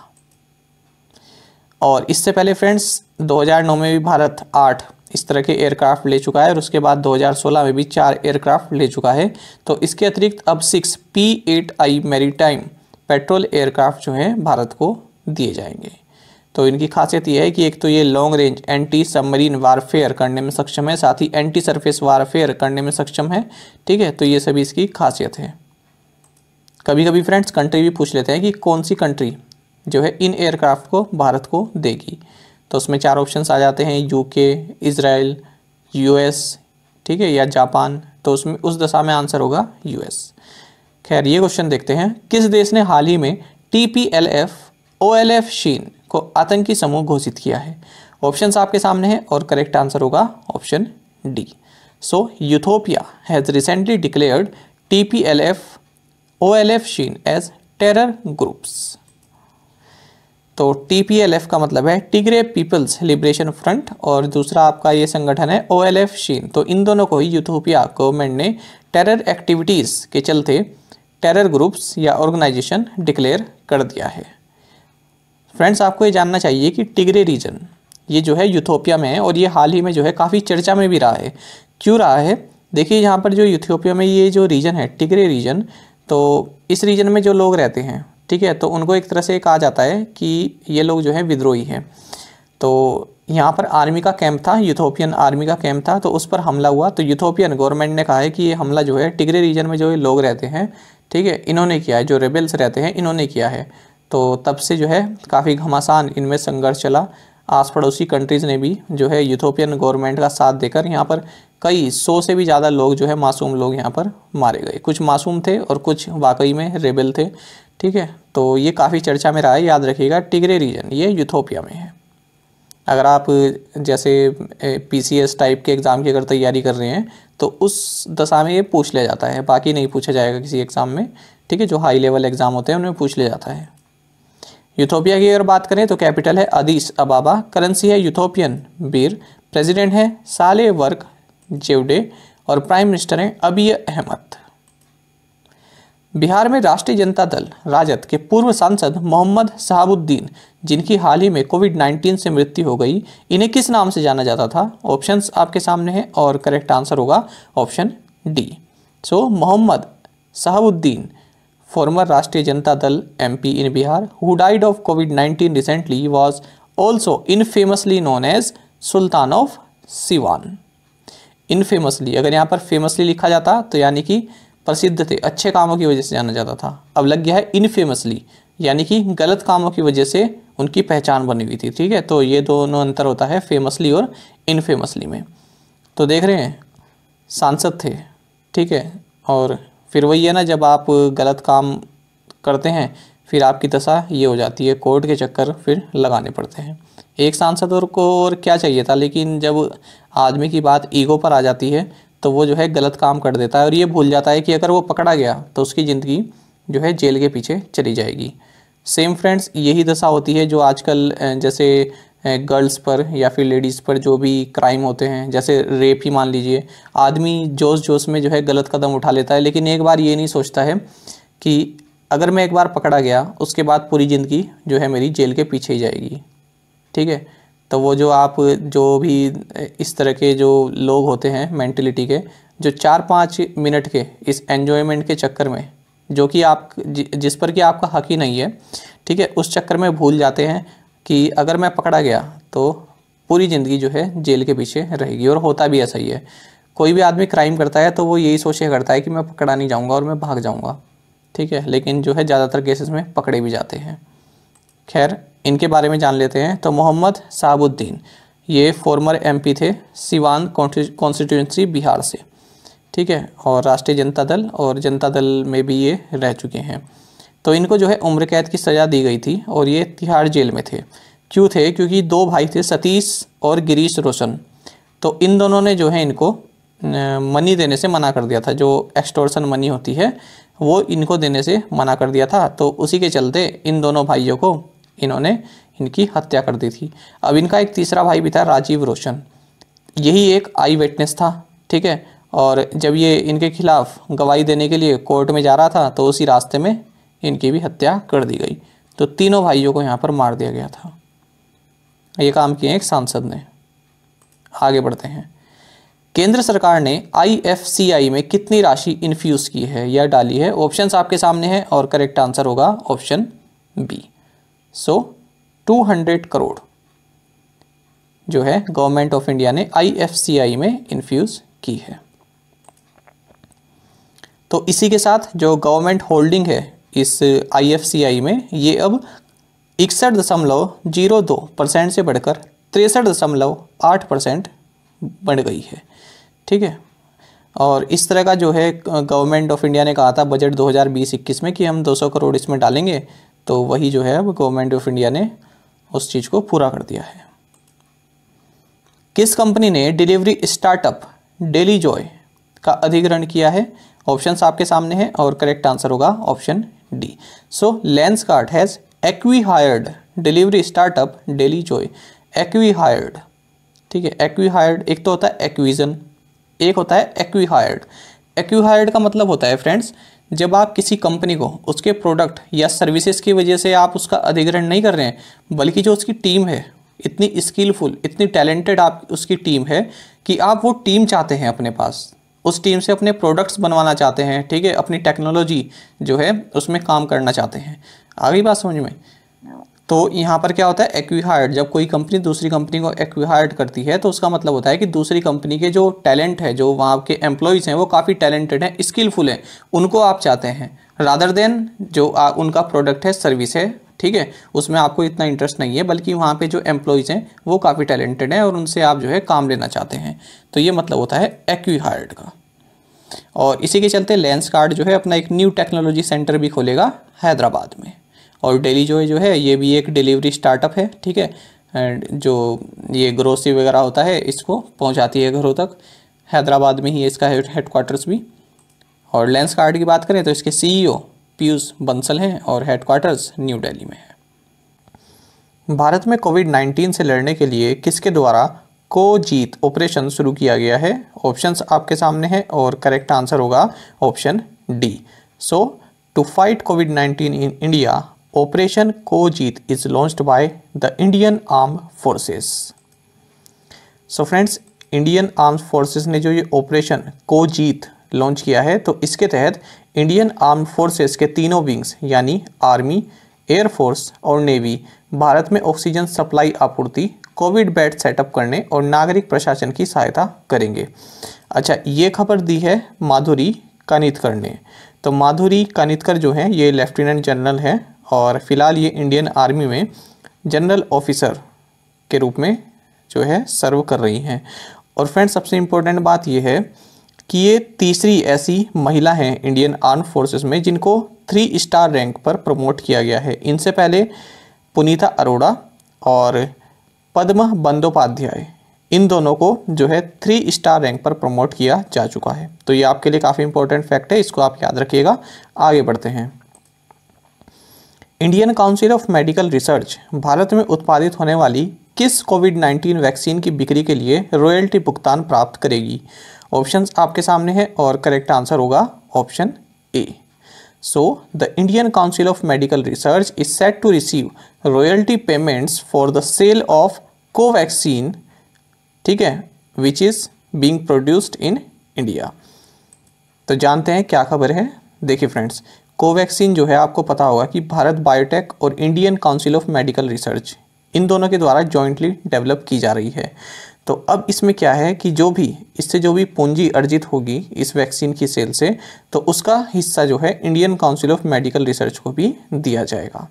और इससे पहले friends 2009 में भी भारत आठ इस तरह के एयरक्राफ्ट ले चुका है और उसके बाद 2016 में भी चार एयरक्राफ्ट ले चुका है। तो इसके अतिरिक्त अब सिक्स पी एट आई मेरी पेट्रोल एयरक्राफ्ट जो हैं, भारत को दिए जाएँगे। तो इनकी खासियत यह है कि एक तो ये long range anti submarine warfare करने में सक्षम है, साथ ही एंटी सरफेस वारफेयर करने में सक्षम है, ठीक है? तो ये सभी इसकी खासियत है। कभी कभी फ्रेंड्स कंट्री भी पूछ लेते हैं कि कौन सी कंट्री जो है इन एयरक्राफ्ट को भारत को देगी? तो उसमें चार ऑप्शंस आ जाते हैं यूके इसराइल यूएस ठीक है? या जापान तो उसमें उस दशा में आंसर होगा यूएस खैर, ये क्वेश्चन देखते हैं। किस देश ने हाल ही में T P L F O L F Shene को आतंकी समूह घोषित किया है। ऑप्शन आपके सामने हैं और करेक्ट आंसर होगा option D so Ethiopia has recently declared T P L F O L F Shene as terror groups तो टी पी एल एफ़ का मतलब है टिग्रे पीपल्स लिबरेशन फ्रंट और दूसरा आपका ये संगठन है ओ एल एफ़ शीन तो इन दोनों को ही यूथोपिया गवर्नमेंट ने टेरर एक्टिविटीज़ के चलते टेरर ग्रुप्स या ऑर्गेनाइजेशन डिक्लेयर कर दिया है। फ्रेंड्स आपको ये जानना चाहिए कि टिगरे रीजन, ये जो है यूथोपिया में है और ये हाल ही में जो है काफ़ी चर्चा में भी रहा है। क्यों रहा है? देखिए, यहाँ पर जो यूथोपिया में ये जो रीजन है, टिगरे रीजन तो इस रीजन में जो लोग रहते हैं, ठीक है तो उनको एक तरह से कहा जाता है कि ये लोग जो है विद्रोही हैं। तो यहाँ पर आर्मी का कैंप था, यूथोपियन आर्मी का कैंप था तो उस पर हमला हुआ। तो यूथोपियन गवर्नमेंट ने कहा है कि ये हमला जो है टिगरे रीजन में जो लोग रहते हैं, ठीक है, इन्होंने किया है, जो रेबल्स रहते हैं, इन्होंने किया है। तो तब से जो है काफ़ी घमासान इनमें संघर्ष चला। आस पड़ोसी कंट्रीज़ ने भी जो है यूथोपियन गवर्नमेंट का साथ देकर यहाँ पर कई सौ से भी ज़्यादा लोग जो है मासूम लोग यहाँ पर मारे गए। कुछ मासूम थे और कुछ वाकई में रेबल थे, ठीक है? तो ये काफ़ी चर्चा में रहा है, याद रखिएगा टिगरे रीजन ये यूथोपिया में है। अगर आप जैसे पीसीएस टाइप के एग्ज़ाम की अगर तैयारी कर रहे हैं तो उस दशा में ये पूछ लिया जाता है। बाकी नहीं पूछा जाएगा किसी एग्ज़ाम में, ठीक है? जो हाई लेवल एग्ज़ाम होते हैं उनमें पूछ लिया जाता है। यूथोपिया की अगर बात करें तो कैपिटल है अदीस अबाबा, करेंसी है यूथोपियन बीर, प्रेसिडेंट है साले वर्क जेवडे और प्राइम मिनिस्टर हैं अबी अहमद। बिहार में राष्ट्रीय जनता दल, राजद के पूर्व सांसद मोहम्मद शहाबुद्दीन, जिनकी हाल ही में कोविड 19 से मृत्यु हो गई, इन्हें किस नाम से जाना जाता था? ऑप्शंस आपके सामने हैं और करेक्ट आंसर होगा option D. So, Mohammad Shahabuddin former Rashtriya Janata Dal MP in Bihar, who died of COVID-19 recently, was also infamously known as sultan of Siwan infamously अगर यहाँ पर फेमसली लिखा जाता तो यानी कि प्रसिद्ध थे अच्छे कामों की वजह से जाना जाता था। अब लग गया है इनफेमसली यानी कि गलत कामों की वजह से उनकी पहचान बनी हुई थी ठीक है? तो ये दोनों अंतर होता है फेमसली और इनफेमसली में। तो देख रहे हैं सांसद थे ठीक है? और फिर वही है ना, जब आप गलत काम करते हैं, फिर आपकी दशा ये हो जाती है, कोर्ट के चक्कर फिर लगाने पड़ते हैं। एक सांसद और को और क्या चाहिए था? लेकिन जब आदमी की बात ईगो पर आ जाती है तो वो जो है गलत काम कर देता है और ये भूल जाता है कि अगर वो पकड़ा गया तो उसकी ज़िंदगी जो है जेल के पीछे चली जाएगी। सेम फ्रेंड्स यही दशा होती है जो आजकल जैसे गर्ल्स पर या फिर लेडीज़ पर जो भी क्राइम होते हैं, जैसे रेप ही मान लीजिए, आदमी जोश जोश में जो है गलत कदम उठा लेता है, लेकिन एक बार ये नहीं सोचता है कि अगर मैं एक बार पकड़ा गया, उसके बाद पूरी ज़िंदगी जो है मेरी जेल के पीछे ही जाएगी। ठीक है? तो वो जो आप, जो भी इस तरह के जो लोग होते हैं मैंटिलिटी के, जो चार पाँच मिनट के, इस एन्जॉयमेंट के चक्कर में जो कि आप जिस पर कि आपका हक ही नहीं है, ठीक है, उस चक्कर में भूल जाते हैं कि अगर मैं पकड़ा गया तो पूरी ज़िंदगी जो है जेल के पीछे रहेगी और होता भी ऐसा ही है। कोई भी आदमी क्राइम करता है तो वो यही सोचे करता है कि मैं पकड़ा नहीं जाऊँगा और मैं भाग जाऊँगा, ठीक है, लेकिन जो है ज़्यादातर केसेस में पकड़े भी जाते हैं। खैर, इनके बारे में जान लेते हैं। तो मोहम्मद साहबुद्दीन ये फॉर्मर एमपी थे सिवान कॉन्स्टिट्यूंसी बिहार से। ठीक है, और राष्ट्रीय जनता दल और जनता दल में भी ये रह चुके हैं। तो इनको जो है उम्र कैद की सज़ा दी गई थी और ये तिहाड़ जेल में थे। क्यों थे? क्योंकि दो भाई थे, सतीश और गिरीश रोशन। तो इन दोनों ने जो है इनको मनी देने से मना कर दिया था। जो एक्सटोर्सन मनी होती है, वो इनको देने से मना कर दिया था। तो उसी के चलते इन दोनों भाइयों को इन्होंने इनकी हत्या कर दी थी। अब इनका एक तीसरा भाई भी था, राजीव रोशन। यही एक आई विटनेस था, ठीक है? और जब ये इनके खिलाफ गवाही देने के लिए कोर्ट में जा रहा था तो उसी रास्ते में इनकी भी हत्या कर दी गई। तो तीनों भाइयों को यहाँ पर मार दिया गया था। ये काम किए एक सांसद ने। आगे बढ़ते हैं। केंद्र सरकार ने आईएफसीआई में कितनी राशि इन्फ्यूज़ की है या डाली है? ऑप्शंस आपके सामने हैं और करेक्ट आंसर होगा ऑप्शन बी सो 200 करोड़ जो है गवर्नमेंट ऑफ़ इंडिया ने आईएफसीआई में इन्फ्यूज़ की है। तो इसी के साथ जो गवर्नमेंट होल्डिंग है इस आईएफसीआई में, ये अब इकसठ दशमलव ज़ीरो दो परसेंट से बढ़कर तिरसठ दशमलव आठ परसेंट बढ़ गई है। ठीक है? और इस तरह का जो है, गवर्नमेंट ऑफ़ इंडिया ने कहा था बजट 2020-21 में कि हम 200 करोड़ इसमें डालेंगे तो वही जो है, अब गवर्नमेंट ऑफ़ इंडिया ने उस चीज़ को पूरा कर दिया है। किस कंपनी ने डिलीवरी स्टार्टअप डेली जॉय का अधिग्रहण किया है? ऑप्शंस आपके सामने हैं और करेक्ट आंसर होगा option D. So Lenskart has acqui hired delivery startup DailyJoy acqui hired ठीक है एक्वी हायर्ड एक तो होता है एक्विजन एक होता है एक्वी हायर्ड एक्वी हायर्ड का मतलब होता है फ्रेंड्स जब आप किसी कंपनी को, उसके प्रोडक्ट या सर्विसेज़ की वजह से आप उसका अधिग्रहण नहीं कर रहे हैं, बल्कि जो उसकी टीम है, इतनी स्किलफुल इतनी टैलेंटेड आप, उसकी टीम है कि आप वो टीम चाहते हैं अपने पास। उस टीम से अपने प्रोडक्ट्स बनवाना चाहते हैं ठीक है? अपनी टेक्नोलॉजी जो है उसमें काम करना चाहते हैं। आगे बात समझ में? तो यहाँ पर क्या होता है? एक्विहायर्ड जब कोई कंपनी दूसरी कंपनी को एक्विहायर्ड करती है तो उसका मतलब होता है कि दूसरी कंपनी के जो टैलेंट है जो वहाँ के एम्प्लॉयज़ हैं वो काफ़ी टैलेंटेड हैं स्किलफुल हैं। उनको आप चाहते हैं रादर देन जो आ, उनका प्रोडक्ट है सर्विस है ठीक है? उसमें आपको इतना इंटरेस्ट नहीं है, बल्कि वहाँ पे जो एम्प्लॉयज़ हैं, वो काफ़ी टैलेंटेड हैं और उनसे आप जो है काम लेना चाहते हैं। तो ये मतलब होता है एक्विहायर्ड का। और इसी के चलते लेंस कार्ड जो है अपना एक न्यू टेक्नोलॉजी सेंटर भी खोलेगा हैदराबाद में। और डेली जो है जो है, ये भी एक डिलीवरी स्टार्टअप है, ठीक है? एंड जो ये ग्रोसरी वगैरह होता है, इसको पहुंचाती है घरों तक। हैदराबाद में ही इसका हेडक्वार्टर्स भी। और लेंस कार्ड की बात करें तो इसके सीईओ पीयूष बंसल हैं और हेडक्वार्टर्स न्यू दिल्ली में है। भारत में कोविड 19 से लड़ने के लिए किसके द्वारा को जीत ऑपरेशन शुरू किया गया है? ऑप्शंस आपके सामने हैं और करेक्ट आंसर होगा option D so to fight COVID 19 in India operation CoJeet is launched by the Indian arm forces so friends Indian arm forces ने जो ये ऑपरेशन को जीत लॉन्च किया है तो इसके तहत इंडियन आर्म फोर्सेस के तीनों विंग्स, यानी आर्मी एयरफोर्स और नेवी, भारत में ऑक्सीजन सप्लाई आपूर्ति, कोविड बेड सेटअप करने और नागरिक प्रशासन की सहायता करेंगे। अच्छा ये खबर दी है माधुरी कानितकर ने। तो माधुरी कानितकर जो हैं, ये लेफ्टिनेंट जनरल हैं और फ़िलहाल ये इंडियन आर्मी में जनरल ऑफिसर के रूप में जो है, सर्व कर रही हैं। और फ्रेंड्स, सबसे इम्पोर्टेंट बात यह है कि ये तीसरी ऐसी महिला हैं इंडियन आर्म फोर्सेस में जिनको थ्री स्टार रैंक पर प्रमोट किया गया है। इनसे पहले पुनीता अरोड़ा और पद्म बंदोपाध्याय। इन दोनों को जो है थ्री स्टार रैंक पर प्रमोट किया जा चुका है। तो ये आपके लिए काफ़ी इंपॉर्टेंट फैक्ट है, इसको आप याद रखिएगा। आगे बढ़ते हैं। Indian Council of Medical Research Bharat में उत्पादित होने वाली किस कोविड 19 वैक्सीन की बिक्री के लिए रॉयल्टी भुगतान प्राप्त करेगी? ऑप्शंस आपके सामने हैं और करेक्ट आंसर होगा option A. So the Indian Council of Medical Research is set to receive royalty payments for the sale of Covaxin ठीक है which is being produced in India तो जानते हैं क्या खबर है? देखिए फ्रेंड्स कोवैक्सीन जो है, आपको पता होगा कि भारत बायोटेक और Indian Council of Medical Research इन दोनों के द्वारा जॉइंटली डेवलप की जा रही है। तो अब इसमें क्या है कि जो भी, इससे जो भी पूंजी अर्जित होगी इस वैक्सीन की सेल से तो उसका हिस्सा जो है Indian Council of Medical Research को भी दिया जाएगा।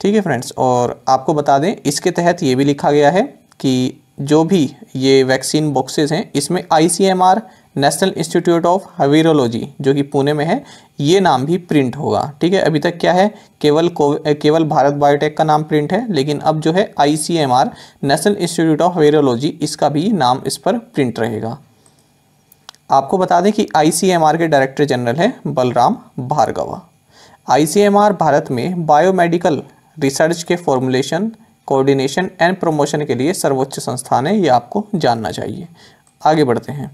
ठीक है फ्रेंड्स, और आपको बता दें, इसके तहत ये भी लिखा गया है कि जो भी ये वैक्सीन बॉक्सेस हैं, इसमें ICMR National Institute of Virology जो कि पुणे में है, ये नाम भी प्रिंट होगा। ठीक है, अभी तक क्या है, केवल केवल भारत बायोटेक का नाम प्रिंट है, लेकिन अब जो है ICMR, National Institute of Virology इसका भी नाम इस पर प्रिंट रहेगा। आपको बता दें कि आईसीएमआर के डायरेक्टर जनरल है बलराम भार्गवा। आईसीएमआर भारत में बायोमेडिकल रिसर्च के फॉर्मुलेशन, कोऑर्डिनेशन एंड प्रमोशन के लिए सर्वोच्च संस्थान है, ये आपको जानना चाहिए। आगे बढ़ते हैं।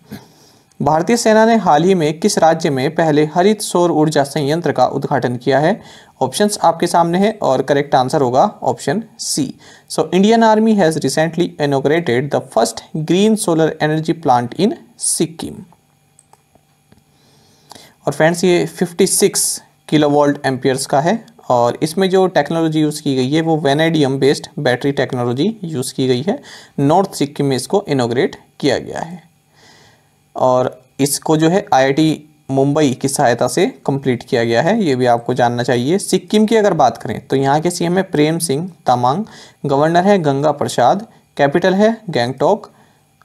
भारतीय सेना ने हाल ही में किस राज्य में पहले हरित सौर ऊर्जा संयंत्र का उद्घाटन किया है? ऑप्शंस आपके सामने है और करेक्ट आंसर होगा option C so Indian Army has recently inaugurated the first green solar energy plant in Sikkim और फ्रेंड्स ये 56 किलोवोल्ट एम्पियर्स का है और इसमें जो टेक्नोलॉजी यूज़ की गई है, वो vanadium based battery technology use की गई है। नॉर्थ सिक्किम में इसको इनोग्रेट किया गया है। और इसको जो है आईआईटी मुंबई की सहायता से कंप्लीट किया गया है। ये भी आपको जानना चाहिए। सिक्किम की अगर बात करें तो यहाँ के सीएम है प्रेम सिंह तमांग, गवर्नर है गंगा प्रसाद, कैपिटल है गैंगटोक।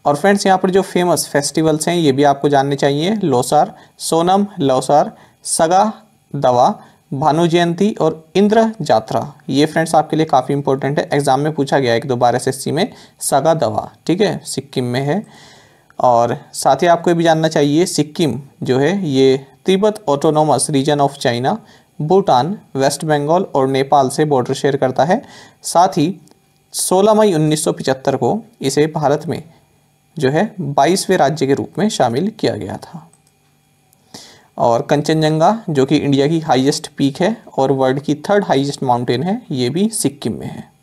और फ्रेंड्स, यहाँ पर जो फ़ेमस फेस्टिवल्स हैं, ये भी आपको जानने चाहिए। लोसार, सोनम लौसार, सगा दवा, भानु जयंती और इंद्र जात्रा। ये फ्रेंड्स आपके लिए काफ़ी इंपॉर्टेंट है। एग्ज़ाम में पूछा गया है एक दो बार एस में। सगा दवा, ठीक है? सिक्किम में है। और साथ ही आपको ये भी जानना चाहिए, सिक्किम जो है, ये Tibet Autonomous Region of China Bhutan West Bengal और नेपाल से बॉर्डर शेयर करता है। साथ ही 16 मई 1975 को इसे भारत में जो है बाईसवें राज्य के रूप में शामिल किया गया था। और कंचनजंगा, जो कि इंडिया की हाईएस्ट पीक है और वर्ल्ड की थर्ड हाईएस्ट माउंटेन है, ये भी सिक्किम में है।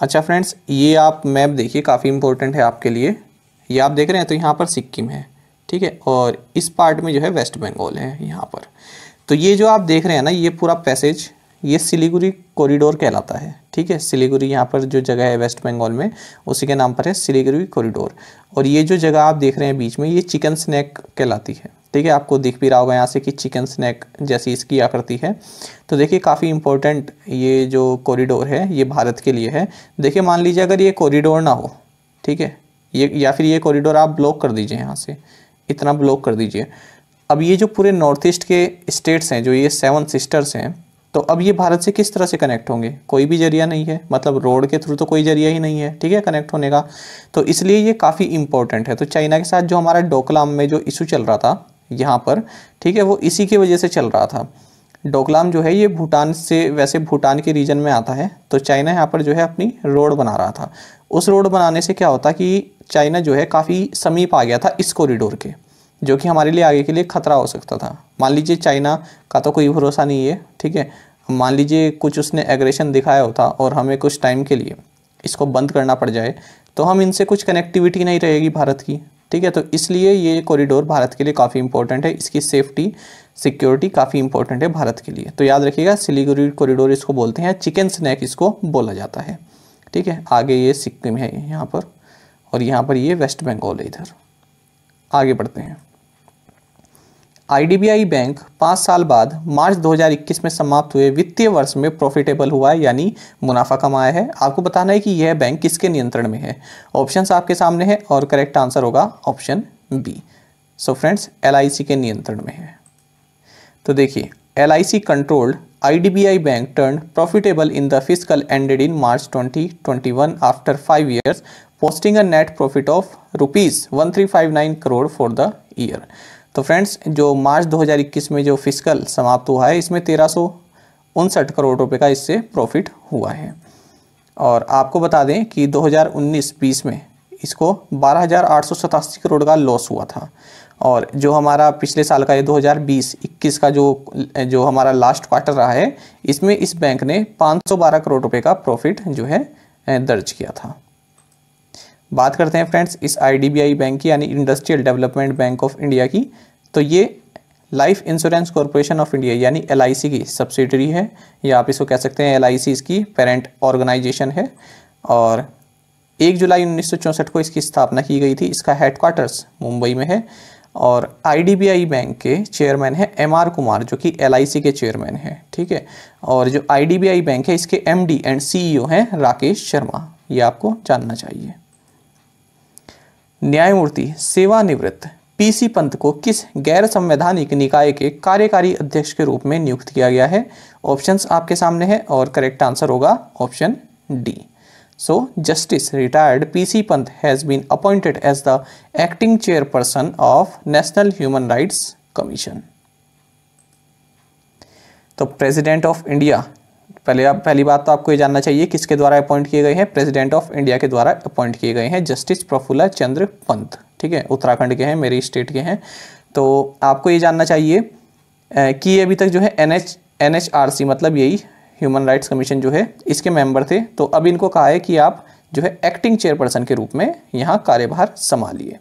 अच्छा फ्रेंड्स, ये आप मैप देखिए, काफ़ी इंपॉर्टेंट है आपके लिए। ये आप देख रहे हैं तो यहाँ पर सिक्किम है, ठीक है? और इस पार्ट में जो है वेस्ट बंगाल है यहाँ पर। तो ये जो आप देख रहे हैं ना, ये पूरा पैसेज ये सिलीगुड़ी कॉरिडोर कहलाता है, ठीक है? सिलीगुड़ी यहाँ पर जो जगह है वेस्ट बंगाल में, उसी के नाम पर है सिलीगुड़ी कॉरिडोर और ये जो जगह आप देख रहे हैं बीच में, ये चिकन स्नैक कहलाती है। ठीक है, आपको दिख भी रहा होगा यहाँ से कि चिकन स्नैक जैसी इसकी आकृति है। तो देखिए, काफ़ी इंपॉर्टेंट ये जो कॉरिडोर है, ये भारत के लिए है। देखिए, मान लीजिए अगर ये कॉरिडोर ना हो, ठीक है, ये या फिर ये कॉरिडोर आप ब्लॉक कर दीजिए यहाँ से, इतना ब्लॉक कर दीजिए। अब ये जो पूरे नॉर्थ ईस्ट के स्टेट्स हैं, जो ये सेवन सिस्टर्स हैं तो अब ये भारत से किस तरह से कनेक्ट होंगे? कोई भी ज़रिया नहीं है मतलब रोड के थ्रू तो कोई ज़रिया ही नहीं है, ठीक है कनेक्ट होने का। तो इसलिए ये काफ़ी इंपॉर्टेंट है। तो चाइना के साथ जो हमारा डोकलाम में जो इशू चल रहा था यहाँ पर, ठीक है, वो इसी की वजह से चल रहा था। डोकलाम जो है ये भूटान से, वैसे भूटान के रीजन में आता है तो चाइना यहाँ पर जो है अपनी रोड बना रहा था। उस रोड बनाने से क्या होता कि चाइना जो है काफ़ी समीप आ गया था इस कॉरिडोर के, जो कि हमारे लिए आगे के लिए खतरा हो सकता था। मान लीजिए चाइना का तो कोई भरोसा नहीं है, ठीक है, मान लीजिए कुछ उसने एग्रेशन दिखाया होता और हमें कुछ टाइम के लिए इसको बंद करना पड़ जाए तो हम इनसे कुछ कनेक्टिविटी नहीं रहेगी भारत की। ठीक है तो इसलिए ये कॉरिडोर भारत के लिए काफ़ी इंपॉर्टेंट है। इसकी सेफ्टी सिक्योरिटी काफ़ी इंपॉर्टेंट है भारत के लिए। तो याद रखिएगा, सिलीगुड़ी कॉरिडोर इसको बोलते हैं चिकन स्नैक इसको बोला जाता है। ठीक है, आगे ये सिक्किम है यहाँ पर, और यहाँ पर ये वेस्ट बंगाल है इधर। आगे बढ़ते हैं। आईडीबीआई बैंक पाँच साल बाद मार्च 2021 में समाप्त हुए वित्तीय वर्ष में प्रॉफिटेबल हुआ है यानी मुनाफा कमाया है। आपको बताना है कि यह बैंक किसके नियंत्रण में है? ऑप्शंस आपके सामने है और करेक्ट आंसर होगा option B so friends LIC के नियंत्रण में है। तो देखिए L controlled IDBI Bank turned profitable in the fiscal ended in March 2021 after 5 years, posting a net profit of rupees 1359 crore for the year. तो friends, जो मार्च 2021 में जो फ़िज़िकल समाप्त हुआ है, इसमें तेरह करोड़ रुपए का इससे प्रॉफिट हुआ है। और आपको बता दें कि 2019-20 में इसको बारह करोड़ का लॉस हुआ था। और जो हमारा पिछले साल का ये 2020-21 का जो जो हमारा लास्ट क्वार्टर रहा है, इसमें इस बैंक ने 512 करोड़ रुपए का प्रॉफिट जो है दर्ज किया था। बात करते हैं फ्रेंड्स इस आईडीबीआई बैंक की, यानी Industrial Development Bank of India की। तो ये Life Insurance Corporation of India यानी एलआईसी की सब्सिडरी है। या आप इसको कह सकते हैं एलआईसी इसकी पेरेंट ऑर्गेनाइजेशन है। और एक जुलाई उन्नीस सौ चौंसठ को इसकी स्थापना की गई थी। इसका हेडक्वार्टर्स मुंबई में है। और आईडीबीआई बैंक के चेयरमैन है एम आर कुमार, जो कि LIC के चेयरमैन है। ठीक है? और जो आईडीबीआई बैंक है, इसके एमडी एंड सीईओ हैं राकेश शर्मा। ये आपको जानना चाहिए। न्यायमूर्ति सेवानिवृत्त पीसी पंत को किस गैर संवैधानिक निकाय के कार्यकारी अध्यक्ष के रूप में नियुक्त किया गया है? ऑप्शंस आपके सामने है और करेक्ट आंसर होगा option D so justice retired P C Pant has been appointed as the acting chairperson of National Human Rights Commission तो प्रेसिडेंट ऑफ़ इंडिया पहले आप, पहली बात तो आपको ये जानना चाहिए किसके द्वारा अपॉइंट किए गए हैं? प्रेसिडेंट ऑफ़ इंडिया के द्वारा अपॉइंट किए गए हैं जस्टिस प्रफुल्ला चंद्र पंत ठीक है? उत्तराखंड के हैं, मेरी स्टेट के हैं। तो आपको ये जानना चाहिए कि अभी तक जो है N H N H R C मतलब यही ह्यूमन राइट्स कमीशन जो है, इसके मेंबर थे। तो अब इनको कहा है कि आप जो है एक्टिंग चेयरपर्सन के रूप में यहाँ कार्यभार संभालिए।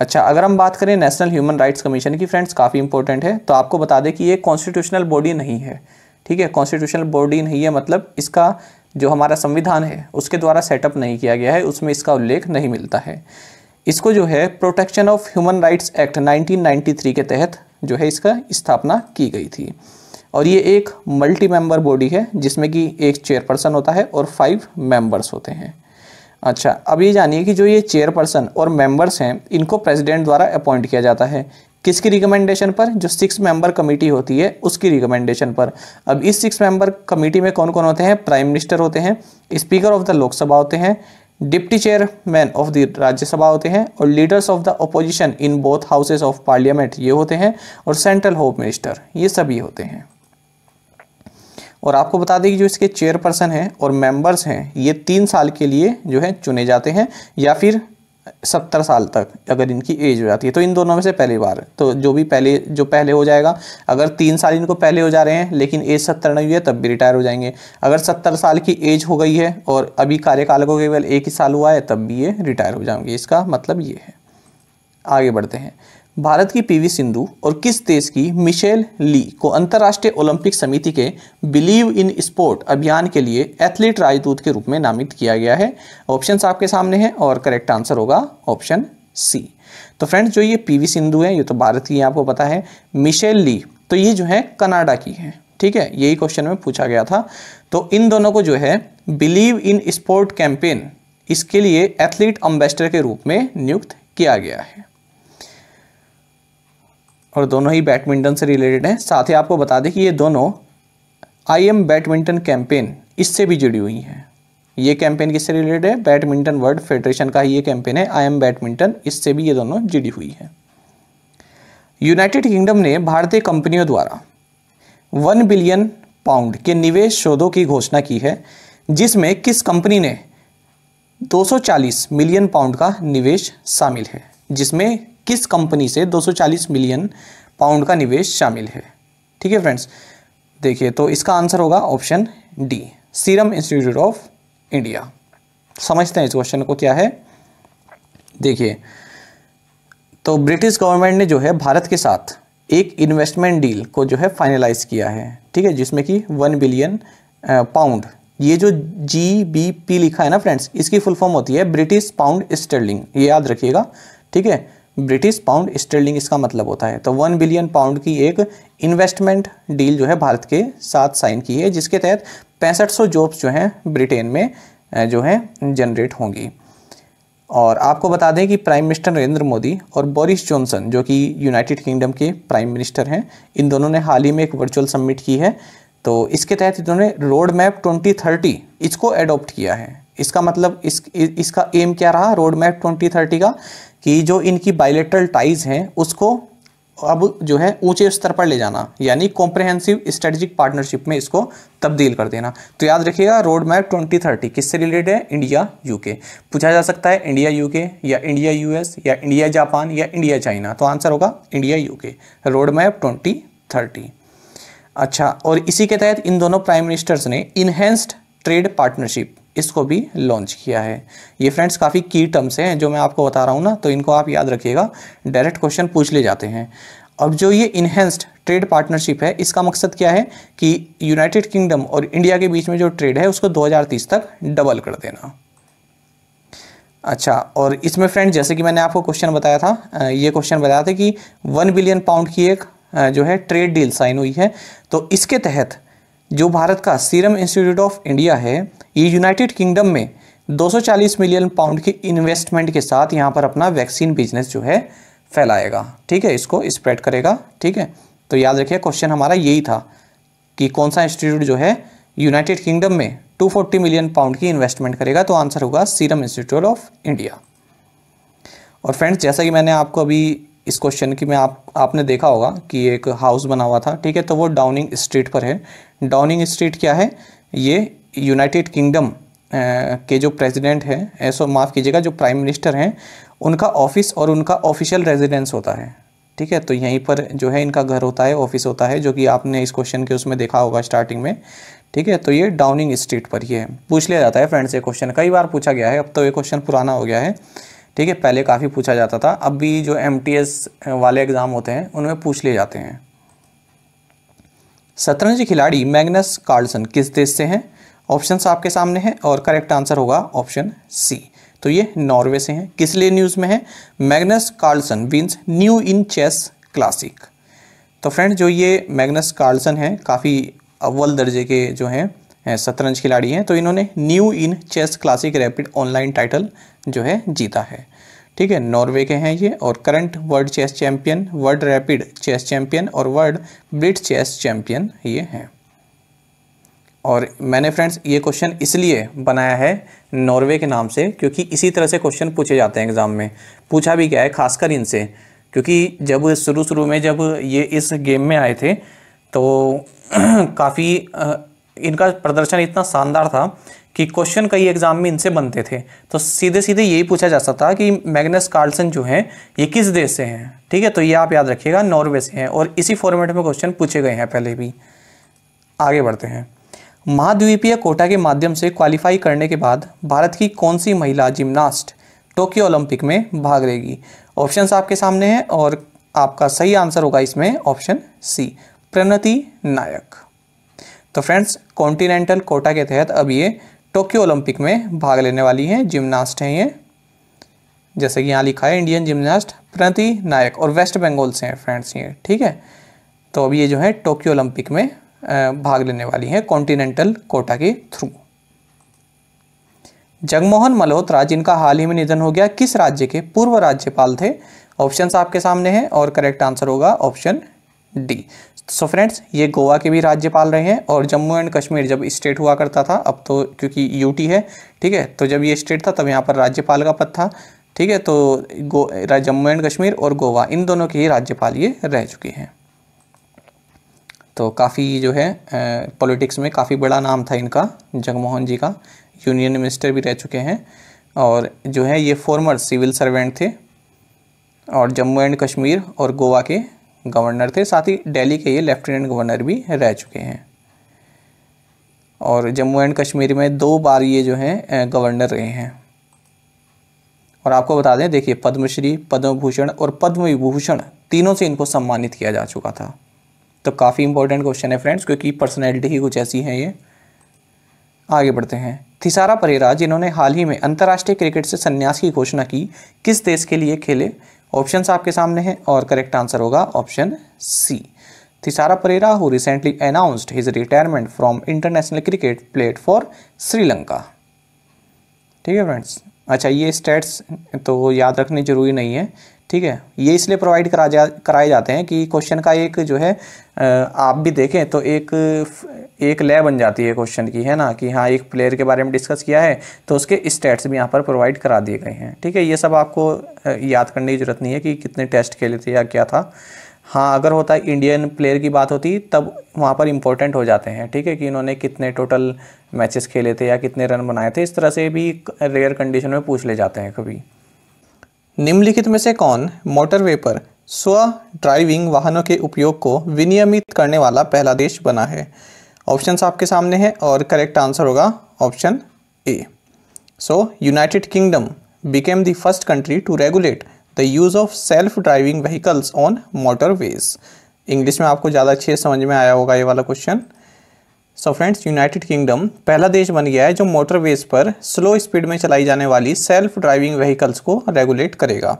अच्छा अगर हम बात करें नेशनल ह्यूमन राइट्स कमीशन की फ्रेंड्स काफ़ी इंपॉर्टेंट है। तो आपको बता दें कि ये कॉन्स्टिट्यूशनल बॉडी नहीं है। ठीक है कॉन्स्टिट्यूशनल बॉडी नहीं है मतलब इसका जो हमारा संविधान है, उसके द्वारा सेटअप नहीं किया गया है, उसमें इसका उल्लेख नहीं मिलता है। इसको जो है protection of human rights act 1993 के तहत जो है, इसका स्थापना की गई थी। और ये एक मल्टी मेंबर बॉडी है, जिसमें कि एक चेयरपर्सन होता है और फाइव मेंबर्स होते हैं। अच्छा अब ये जानिए कि जो ये चेयरपर्सन और मेंबर्स हैं, इनको प्रेसिडेंट द्वारा अपॉइंट किया जाता है। किसकी रिकमेंडेशन पर? जो सिक्स मेंबर कमेटी होती है, उसकी रिकमेंडेशन पर। अब इस सिक्स मेंबर कमेटी में कौन कौन होते हैं? प्राइम मिनिस्टर होते हैं स्पीकर ऑफ़ द लोकसभा होते हैं deputy chairman of the Rajya Sabha होते हैं और leaders of the opposition in both houses of parliament ये होते हैं और सेंट्रल होम मिनिस्टर ये सभी होते हैं। और आपको बता दें कि जो इसके चेयरपर्सन हैं और मेंबर्स हैं, ये तीन साल के लिए जो है चुने जाते हैं या फिर सत्तर साल तक, अगर इनकी एज हो जाती है तो इन दोनों में से पहली बार तो जो भी पहले, जो पहले हो जाएगा, अगर तीन साल इनको पहले हो जा रहे हैं, लेकिन एज सत्तर नहीं हुई है, तब भी रिटायर हो जाएँगे। अगर सत्तर साल की एज हो गई है, और अभी कार्यकाल को केवल एक ही साल हुआ है, तब भी ये रिटायर हो जाएँगे। इसका मतलब ये है। आगे बढ़ते हैं। भारत की पीवी सिंधु और किस देश की मिशेल ली को अंतर्राष्ट्रीय ओलंपिक समिति के बिलीव इन स्पोर्ट अभियान के लिए एथलीट राजदूत के रूप में नामित किया गया है? ऑप्शंस आपके सामने हैं और करेक्ट आंसर होगा ऑप्शन सी। तो फ्रेंड्स, जो ये पीवी सिंधु है, ये तो भारत की आपको पता है, मिशेल ली तो ये जो है कनाडा की है, ठीक है? यही क्वेश्चन में पूछा गया था। तो इन दोनों को जो है, बिलीव इन स्पोर्ट कैंपेन, इसके लिए एथलीट अम्बेसडर के रूप में नियुक्त किया गया है। और दोनों ही बैडमिंटन से रिलेटेड हैं। साथ ही आपको बता दें कि ये दोनों आई एम बैडमिंटन कैंपेन इससे भी जुड़ी हुई हैं। ये कैंपेन किससे रिलेटेड है? बैडमिंटन वर्ल्ड फेडरेशन का ही ये कैंपेन है। आई एम बैडमिंटन इससे भी ये दोनों जुड़ी हुई है। यूनाइटेड किंगडम ने भारतीय कंपनियों द्वारा वन बिलियन पाउंड के निवेश शोधों की घोषणा की है, जिसमें किस कंपनी ने 240 मिलियन पाउंड का निवेश शामिल है, जिसमें किस कंपनी से 240 मिलियन पाउंड का निवेश शामिल है? ठीक है फ्रेंड्स, देखिए तो इसका आंसर होगा option D, serum institute of India. समझते हैं इस क्वेश्चन को क्या है? देखिए तो ब्रिटिश गवर्नमेंट ने जो है भारत के साथ एक इन्वेस्टमेंट डील को जो है फाइनलाइज किया है, ठीक है, जिसमें कि वन बिलियन पाउंड ये जो जी बी पी लिखा है ना फ्रेंड्स, इसकी फुल फॉर्म होती है ब्रिटिश पाउंड स्टर्लिंग ये याद रखिएगा, ठीक है? ब्रिटिश पाउंड स्टर्लिंग इसका मतलब होता है। तो वन बिलियन पाउंड की एक इन्वेस्टमेंट डील जो है भारत के साथ साइन की है, जिसके तहत पैंसठ सौ जॉब्स जो हैं ब्रिटेन में जो है जनरेट होंगी। और आपको बता दें कि प्राइम मिनिस्टर नरेंद्र मोदी और बोरिस जॉनसन जो कि यूनाइटेड किंगडम के प्राइम मिनिस्टर हैं, इन दोनों ने हाल ही में एक वर्चुअल सबमिट की है। तो इसके तहत इन्होंने रोड मैप ट्वेंटी थर्टी इसको एडॉप्ट किया है। इसका मतलब इस इसका एम क्या रहा? रोड मैप ट्वेंटी थर्टी का। कि जो इनकी बायोलेटरल टाइज हैं, उसको अब जो है ऊँचे स्तर पर ले जाना, यानी कॉम्प्रहेंसिव स्ट्रेटेजिक पार्टनरशिप में इसको तब्दील कर देना। तो याद रखिएगा रोड मैप ट्वेंटी थर्टी किससे रिलेटेड है? इंडिया यूके पूछा जा सकता है इंडिया यूके या इंडिया यूएस या इंडिया जापान या इंडिया चाइना तो आंसर होगा India UK road map twenty thirty अच्छा और इसी के तहत इन दोनों प्राइम मिनिस्टर्स ने इनहेंस्ड ट्रेड पार्टनरशिप इसको भी लॉन्च किया है। ये फ्रेंड्स काफ़ी की टर्म्स हैं जो मैं आपको बता रहा हूँ ना तो इनको आप याद रखिएगा। डायरेक्ट क्वेश्चन पूछ ले जाते हैं। अब जो ये इन्हेंस्ड ट्रेड पार्टनरशिप है, इसका मकसद क्या है कि यूनाइटेड किंगडम और इंडिया के बीच में जो ट्रेड है, उसको 2030 तक डबल कर देना। अच्छा और इसमें फ्रेंड जैसे कि मैंने आपको क्वेश्चन बताया था ये क्वेश्चन बताया था कि वन बिलियन पाउंड की एक जो है ट्रेड डील साइन हुई है। तो इसके तहत जो भारत का सीरम इंस्टीट्यूट ऑफ़ इंडिया है, ये यूनाइटेड किंगडम में 240 मिलियन पाउंड की इन्वेस्टमेंट के साथ यहाँ पर अपना वैक्सीन बिज़नेस जो है फैलाएगा। ठीक है, इसको स्प्रेड करेगा। ठीक है तो याद रखिए, क्वेश्चन हमारा यही था कि कौन सा इंस्टीट्यूट जो है यूनाइटेड किंगडम में 240 मिलियन पाउंड की इन्वेस्टमेंट करेगा तो आंसर होगा सीरम इंस्टीट्यूट ऑफ़ इंडिया। और फ्रेंड्स, जैसा कि मैंने आपको अभी इस क्वेश्चन की मैं आप, आपने देखा होगा कि एक हाउस बना हुआ था, ठीक है? तो वो डाउनिंग स्ट्रीट पर है। डाउनिंग स्ट्रीट क्या है? ये यूनाइटेड किंगडम के जो प्रेसिडेंट हैं, ऐसा माफ़ कीजिएगा, जो प्राइम मिनिस्टर हैं, उनका ऑफ़िस और उनका ऑफिशियल रेजिडेंस होता है, ठीक है? तो यहीं पर जो है इनका घर होता है ऑफ़िस होता है, जो कि आपने इस क्वेश्चन के उसमें देखा होगा स्टार्टिंग में, ठीक है? तो ये डाउनिंग स्ट्रीट पर ही है। पूछ लिया जाता है फ्रेंड्स ये क्वेश्चन कई बार पूछा गया है, अब तो ये क्वेश्चन पुराना हो गया है। ठीक है, पहले काफ़ी पूछा जाता था। अब भी जो एमटीएस वाले एग्ज़ाम होते हैं, उनमें पूछ लिए जाते हैं। शतरंज खिलाड़ी मैग्नस कार्लसन किस देश से हैं? ऑप्शंस आपके सामने हैं और करेक्ट आंसर होगा ऑप्शन सी तो ये नॉर्वे से हैं। किस लिए न्यूज़ में है? Magnus Carlsen wins new in chess classic तो फ्रेंड जो ये मैग्नस कार्लसन हैं, काफ़ी अव्वल दर्जे के जो हैं शतरंज खिलाड़ी हैं तो इन्होंने new in chess classic rapid online title जो है जीता है। ठीक है, नॉर्वे के हैं ये और current world chess champion, world rapid chess champion और वर्ल्ड ब्रिट चेस चैंपियन ये हैं। और मैंने फ्रेंड्स ये क्वेश्चन इसलिए बनाया है नॉर्वे के नाम से क्योंकि इसी तरह से क्वेश्चन पूछे जाते हैं एग्ज़ाम में। पूछा भी गया है, खासकर इनसे, क्योंकि जब शुरू शुरू में जब ये इस गेम में आए थे तो काफ़ी इनका प्रदर्शन इतना शानदार था कि क्वेश्चन कई एग्ज़ाम में इनसे बनते थे। तो सीधे सीधे यही पूछा जा सकता कि मैग्नस कार्लसन जो हैं, ये किस देश से हैं? ठीक है तो ये आप याद रखिएगा, नॉर्वे से हैं और इसी फॉर्मेट में क्वेश्चन पूछे गए हैं पहले भी। आगे बढ़ते हैं। महाद्वीपीय कोटा के माध्यम से क्वालिफाई करने के बाद भारत की कौन सी महिला जिम्नास्ट टोक्यो ओलंपिक में भाग लेगी? ऑप्शन आपके सामने हैं और आपका सही आंसर होगा इसमें ऑप्शन सी प्रणति नायक। तो फ्रेंड्स, कॉन्टिनेंटल कोटा के तहत अब ये टोक्यो ओलंपिक में भाग लेने वाली हैं जिम्नास्ट हैं ये। जैसे कि यहाँ लिखा है, इंडियन जिम्नास्ट प्रणति नायक और वेस्ट बंगाल से हैं फ्रेंड्स ये, ठीक है? तो अब ये जो है टोक्यो ओलंपिक में भाग लेने वाली हैं कॉन्टिनेंटल कोटा के थ्रू। जगमोहन मल्होत्रा, जिनका हाल ही में निधन हो गया, किस राज्य के पूर्व राज्यपाल थे? ऑप्शंस आपके सामने हैं और करेक्ट आंसर होगा ऑप्शन डी। सो फ्रेंड्स ये गोवा के भी राज्यपाल रहे हैं और जम्मू एंड कश्मीर जब स्टेट हुआ करता था, अब तो क्योंकि यूटी है, ठीक है तो जब ये स्टेट था तब यहाँ पर राज्यपाल का पद था, ठीक है तो जम्मू एंड कश्मीर और गोवा, इन दोनों के ही राज्यपाल ये रह चुके हैं। तो काफ़ी जो है पॉलिटिक्स में काफ़ी बड़ा नाम था इनका, जगमोहन जी का यूनियन मिनिस्टर भी रह चुके हैं, और जो है ये फॉर्मर सिविल सर्वेंट थे, और जम्मू एंड कश्मीर और गोवा के गवर्नर थे, साथ ही दिल्ली के ये लेफ्टिनेंट गवर्नर भी रह चुके हैं। और जम्मू एंड कश्मीर में दो बार ये जो हैं गवर्नर रहे हैं। और आपको बता दें, देखिए, पद्मश्री पद्म भूषण और पद्म विभूषण तीनों से इनको सम्मानित किया जा चुका था। तो काफ़ी इंपॉर्टेंट क्वेश्चन है फ्रेंड्स क्योंकि पर्सनैलिटी ही कुछ ऐसी है ये। आगे बढ़ते हैं। थिसारा परेरा, जिन्होंने हाल ही में अंतर्राष्ट्रीय क्रिकेट से संन्यास की घोषणा की, किस देश के लिए खेले? ऑप्शंस आपके सामने हैं और करेक्ट आंसर होगा option C. Thisara Perera who recently announced his retirement from international cricket played for Sri Lanka ठीक है फ्रेंड्स अच्छा ये स्टेट्स तो याद रखने ज़रूरी नहीं है। ठीक है? ये इसलिए प्रोवाइड करा जा, कराए जाते हैं कि क्वेश्चन का एक जो है आप भी देखें तो एक एक लय बन जाती है क्वेश्चन की, है ना? कि हाँ एक प्लेयर के बारे में डिस्कस किया है तो उसके स्टेट्स भी यहाँ पर प्रोवाइड करा दिए गए हैं। ठीक है? ये सब आपको याद करने की ज़रूरत नहीं है कि कितने टेस्ट खेले थे या क्या था। हाँ अगर होता है इंडियन प्लेयर की बात होती, तब वहाँ पर इंपॉर्टेंट हो जाते हैं। ठीक है? कि इन्होंने कितने टोटल मैचेस खेले थे या कितने रन बनाए थे, इस तरह से भी रेयर कंडीशन में पूछ ले जाते हैं कभी। निम्नलिखित में से कौन मोटरवे पर स्व ड्राइविंग वाहनों के उपयोग को विनियमित करने वाला पहला देश बना है? ऑप्शन आपके सामने हैं और करेक्ट आंसर होगा option A. So United Kingdom became the first country to regulate the use of self driving vehicles on motorways English में आपको ज़्यादा अच्छे समझ में आया होगा ये वाला question so friends United Kingdom पहला देश बन गया है जो मोटरवेज पर स्लो स्पीड में चलाई जाने वाली सेल्फ ड्राइविंग व्हीकल्स को रेगुलेट करेगा।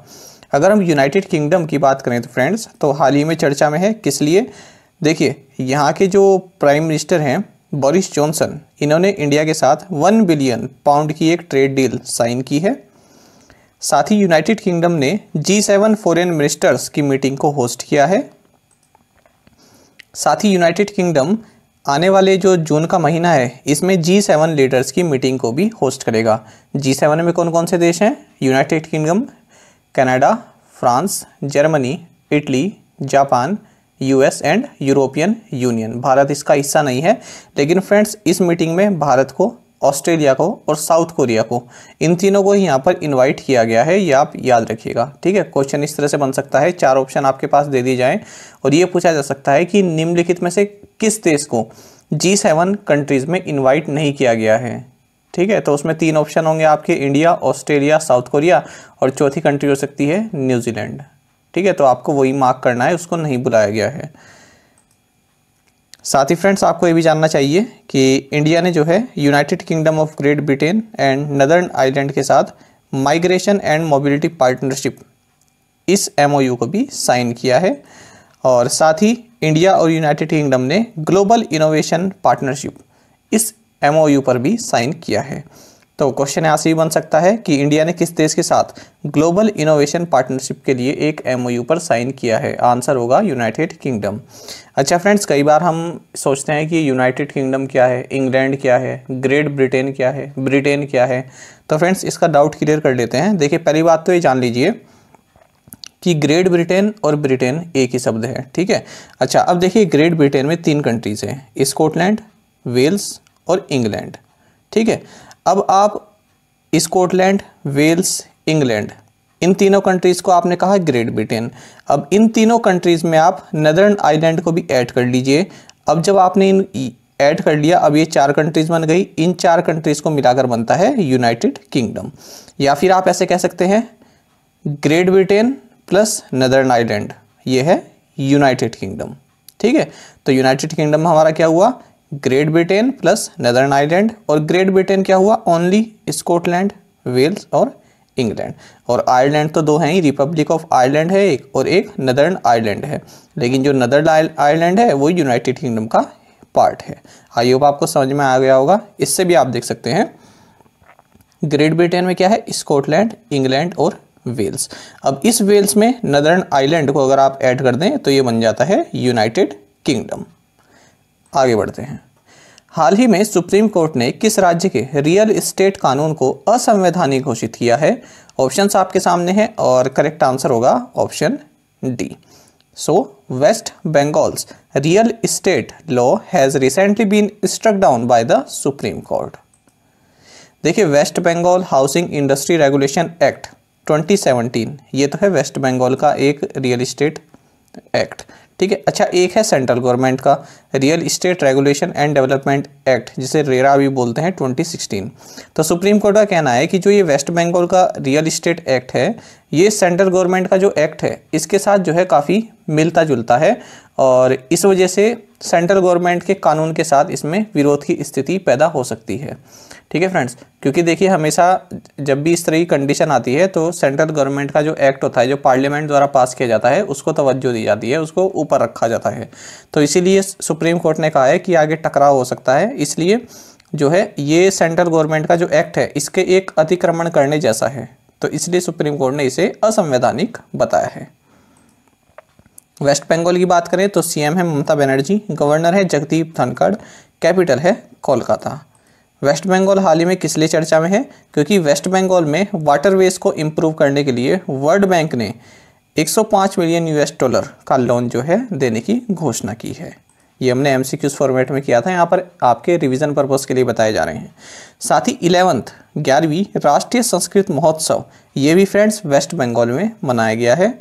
अगर हम यूनाइटेड किंगडम की बात करें तो फ्रेंड्स तो हाल ही में चर्चा में है, किस लिए? देखिए, यहाँ के जो प्राइम मिनिस्टर हैं बोरिस जॉनसन इन्होंने इंडिया के साथ वन बिलियन पाउंड की एक ट्रेड डील साइन की है। साथ ही यूनाइटेड किंगडम ने जी सेवन फॉरेन मिनिस्टर्स की मीटिंग को होस्ट किया है। साथ ही यूनाइटेड किंगडम आने वाले जो जून का महीना है, इसमें जी सेवन लीडर्स की मीटिंग को भी होस्ट करेगा। जी सेवन में कौन कौन से देश हैं? United Kingdom Canada France Germany Italy Japan US and European Union Bharat इसका हिस्सा नहीं है, लेकिन फ्रेंड्स इस मीटिंग में भारत को ऑस्ट्रेलिया को और साउथ कोरिया को। इन तीनों को ही यहाँ पर इनवाइट किया गया है, ये आप याद रखिएगा, ठीक है? क्वेश्चन इस तरह से बन सकता है, चार ऑप्शन आपके पास दे दी जाए, और ये पूछा जा सकता है कि निम्नलिखित में से किस देश को जी सेवन कंट्रीज़ में इन्वाइट नहीं किया गया है, ठीक है? तो उसमें तीन ऑप्शन होंगे आपके इंडिया ऑस्ट्रेलिया साउथ कोरिया और चौथी कंट्री हो सकती है न्यूजीलैंड ठीक है? तो आपको वही मार्क करना है, उसको नहीं बुलाया गया है। साथ ही फ्रेंड्स आपको ये भी जानना चाहिए कि इंडिया ने जो है United Kingdom of Great Britain and Northern island के साथ माइग्रेशन एंड मोबिलिटी पार्टनरशिप इस एमओयू को भी साइन किया है। और साथ ही इंडिया और यूनाइटेड किंगडम ने ग्लोबल इनोवेशन पार्टनरशिप इस एमओयू पर भी साइन किया है। तो क्वेश्चन यहाँ से ही बन सकता है कि इंडिया ने किस देश के साथ ग्लोबल इनोवेशन पार्टनरशिप के लिए एक एमओयू पर साइन किया है? आंसर होगा यूनाइटेड किंगडम अच्छा फ्रेंड्स कई बार हम सोचते हैं कि यूनाइटेड किंगडम क्या है? इंग्लैंड क्या है? ग्रेट ब्रिटेन क्या है? ब्रिटेन क्या है? तो फ्रेंड्स इसका डाउट क्लियर कर लेते हैं। देखिए, पहली बात तो ये जान लीजिए कि ग्रेट ब्रिटेन और ब्रिटेन एक ही शब्द है, ठीक है? अच्छा अब देखिए ग्रेट ब्रिटेन में तीन कंट्रीज़ हैं। स्कॉटलैंड वेल्स और इंग्लैंड ठीक है? अब आप स्कॉटलैंड, वेल्स, इंग्लैंड, इन तीनों कंट्रीज़ को आपने कहा ग्रेट ब्रिटेन अब इन तीनों कंट्रीज़ में आप नदर्न आइलैंड को भी ऐड कर लीजिए। अब जब आपने इन ऐड कर लिया, अब ये चार कंट्रीज़ बन गई। इन चार कंट्रीज़ को मिलाकर बनता है यूनाइटेड किंगडम या फिर आप ऐसे कह सकते हैं Great Britain plus Northern island ये है यूनाइटेड किंगडम ठीक है? तो यूनाइटेड किंगडम हमारा क्या हुआ? Great Britain plus Northern island, और ग्रेट ब्रिटेन क्या हुआ? ओनली स्कॉटलैंड वेल्स और इंग्लैंड और आयरलैंड तो दो हैं ही रिपब्लिक ऑफ़ आयरलैंड है एक, और एक नदर्न आयरलैंड है। लेकिन जो नदर्न आयरलैंड है, वो यूनाइटेड किंगडम का पार्ट है। आई होप आपको समझ में आ गया होगा, इससे भी आप देख सकते हैं। ग्रेट ब्रिटेन में क्या है? स्कॉटलैंड इंग्लैंड और वेल्स अब इस वेल्स में नदर्न आइलैंड को अगर आप ऐड कर दें तो ये बन जाता है यूनाइटेड किंगडम आगे बढ़ते हैं। हाल ही में सुप्रीम कोर्ट ने किस राज्य के रियल इस्टेट कानून को असंवैधानिक घोषित किया है? ऑप्शंस आपके सामने हैं और करेक्ट आंसर होगा option D. So, West Bengal's real estate law has recently been struck down by the Supreme Court. देखिए, West Bengal housing industry regulation act 2017 ये तो है वेस्ट बंगाल का एक रियल इस्टेट एक्ट। ठीक है? अच्छा एक है सेंट्रल गवर्नमेंट का, real estate regulation and development act, जिसे रेरा भी बोलते हैं 2016 तो सुप्रीम कोर्ट का कहना है कि जो ये वेस्ट बंगाल का रियल इस्टेट एक्ट है ये सेंट्रल गवर्नमेंट का जो एक्ट है, इसके साथ जो है काफ़ी मिलता जुलता है और इस वजह से सेंट्रल गवर्नमेंट के कानून के साथ इसमें विरोध की स्थिति पैदा हो सकती है। ठीक है फ्रेंड्स, क्योंकि देखिए हमेशा जब भी इस तरह की कंडीशन आती है तो सेंट्रल गवर्नमेंट का जो एक्ट होता है, जो पार्लियामेंट द्वारा पास किया जाता है, उसको तवज्जो दी जाती है, उसको ऊपर रखा जाता है। तो इसीलिए सुप्रीम कोर्ट ने कहा है कि आगे टकराव हो सकता है, इसलिए जो है ये सेंट्रल गवर्नमेंट का जो एक्ट है, इसके एक अतिक्रमण करने जैसा है। तो इसलिए सुप्रीम कोर्ट ने इसे असंवैधानिक बताया है। वेस्ट बंगाल की बात करें तो सीएम है ममता बनर्जी, गवर्नर है जगदीप धनखड़, कैपिटल है कोलकाता। वेस्ट बंगाल हाल ही में किस लिए चर्चा में है? क्योंकि वेस्ट बंगाल में वाटरवेज को इम्प्रूव करने के लिए वर्ल्ड बैंक ने 105 मिलियन यूएस डॉलर का लोन जो है देने की घोषणा की है। ये हमने एम फॉर्मेट में किया था, यहाँ पर आपके रिविज़न पर्पज़ के लिए बताए जा रहे हैं। साथ ही इलेवंथ ग्यारहवीं राष्ट्रीय संस्कृत महोत्सव, ये भी फ्रेंड्स वेस्ट बंगाल में मनाया गया है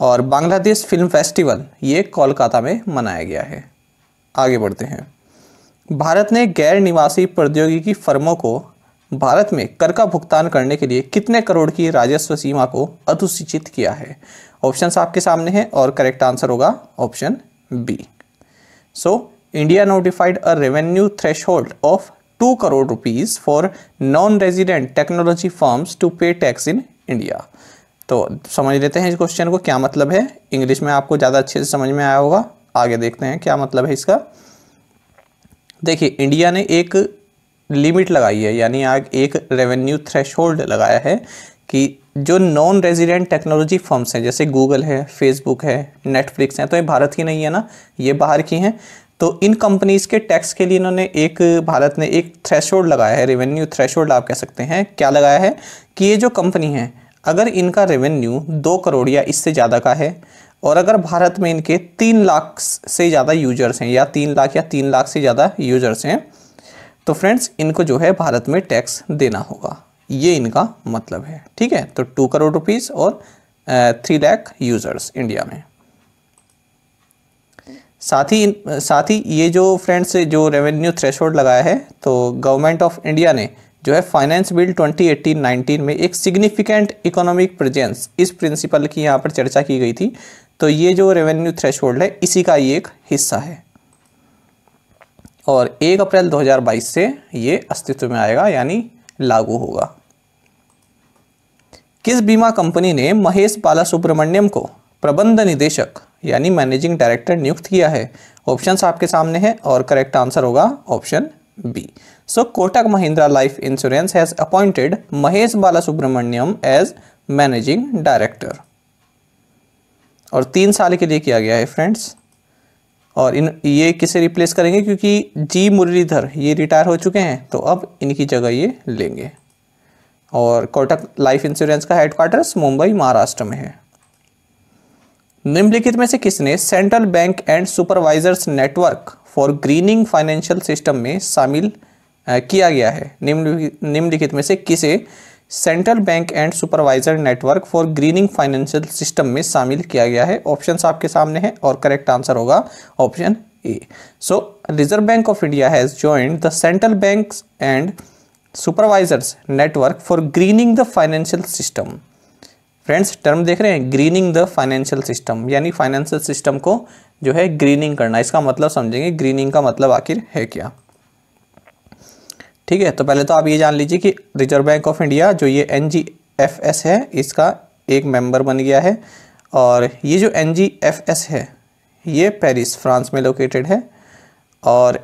और बांग्लादेश फ़िल्म फेस्टिवल ये कोलकाता में मनाया गया है। आगे बढ़ते हैं। भारत ने गैर निवासी प्रौद्योगिकी फर्मों को भारत में कर का भुगतान करने के लिए कितने करोड़ की राजस्व सीमा को अधुसूचित किया है? ऑप्शंस आपके सामने हैं और करेक्ट आंसर होगा option B India notified a revenue threshold of two crore rupees for non resident technology firms to pay tax in India तो समझ लेते हैं इस क्वेश्चन को, क्या मतलब है? इंग्लिश में आपको ज़्यादा अच्छे से समझ में आया होगा। आगे देखते हैं, क्या मतलब है इसका? देखिए इंडिया ने एक लिमिट लगाई है, यानी आग एक रेवेन्यू थ्रेशोल्ड लगाया है। कि जो नॉन रेजिडेंट टेक्नोलॉजी फर्म्स हैं, जैसे गूगल है फेसबुक है नेटफ्लिक्स हैं तो ये भारत की नहीं है ना, ये बाहर की हैं। तो इन कंपनीज़ के टैक्स के लिए इन्होंने एक, भारत ने एक थ्रेशोल्ड लगाया है रेवेन्यू थ्रेशोल्ड आप कह सकते हैं। क्या लगाया है? कि ये जो कंपनी है, अगर इनका रेवेन्यू दो करोड़ या इससे ज़्यादा का है, और अगर भारत में इनके तीन लाख से ज़्यादा यूज़र्स हैं, या तीन लाख या तीन लाख से ज़्यादा यूज़र्स हैं तो फ्रेंड्स इनको जो है भारत में टैक्स देना होगा। ये इनका मतलब है, ठीक है? तो टू करोड़ रुपीस और थ्री लैख यूज़र्स इंडिया में। साथ ही साथ ही ये जो फ्रेंड्स जो रेवेन्यू थ्रेशोल्ड लगाया है तो गवर्नमेंट ऑफ़ इंडिया ने जो है फाइनेंस बिल 2018-19 में एक सिग्निफिकेंट इकोनॉमिक प्रेजेंस इस प्रिंसिपल की यहाँ पर चर्चा की गई थी। तो ये जो रेवेन्यू थ्रेशोल्ड है, इसी का ये एक हिस्सा है। और 1 अप्रैल 2022 से ये अस्तित्व में आएगा, यानी लागू होगा। किस बीमा कंपनी ने महेश बाला सुब्रमण्यम को प्रबंध निदेशक, यानी मैनेजिंग डायरेक्टर नियुक्त किया है? ऑप्शंस आपके सामने हैं और करेक्ट आंसर होगा option B so Kotak Mahindra life insurance has appointed Mahesh Bala Subramanyam as managing director और तीन साल के लिए किया गया है फ्रेंड्स और इन, ये किसे रिप्लेस करेंगे? क्योंकि जी मुरलीधर, ये रिटायर हो चुके हैं तो अब इनकी जगह ये लेंगे। और कोटक लाइफ इंश्योरेंस का हेडक्वार्टर्स मुंबई, महाराष्ट्र में है। निम्नलिखित में से किसने central bank and supervisors network for greening financial system में शामिल किया गया है? निम्नलिखित में से किसे central bank and supervisor network for greening financial system में शामिल किया गया है? ऑप्शन आपके सामने हैं और करेक्ट आंसर होगा option A. So, Reserve Bank of India has joined the central bank and supervisors network for greening the financial system friends term देख रहे हैं ग्रीनिंग द फाइनेंशियल सिस्टम यानी फाइनेंशियल सिस्टम को जो है ग्रीनिंग करना। इसका मतलब समझेंगे ग्रीनिंग का मतलब आखिर है क्या? ठीक है तो पहले तो आप ये जान लीजिए कि रिज़र्व बैंक ऑफ़ इंडिया जो ये एनजीएफएस है, इसका एक मेंबर बन गया है। और ये जो एनजीएफएस है, ये पेरिस फ्रांस में लोकेटेड है। और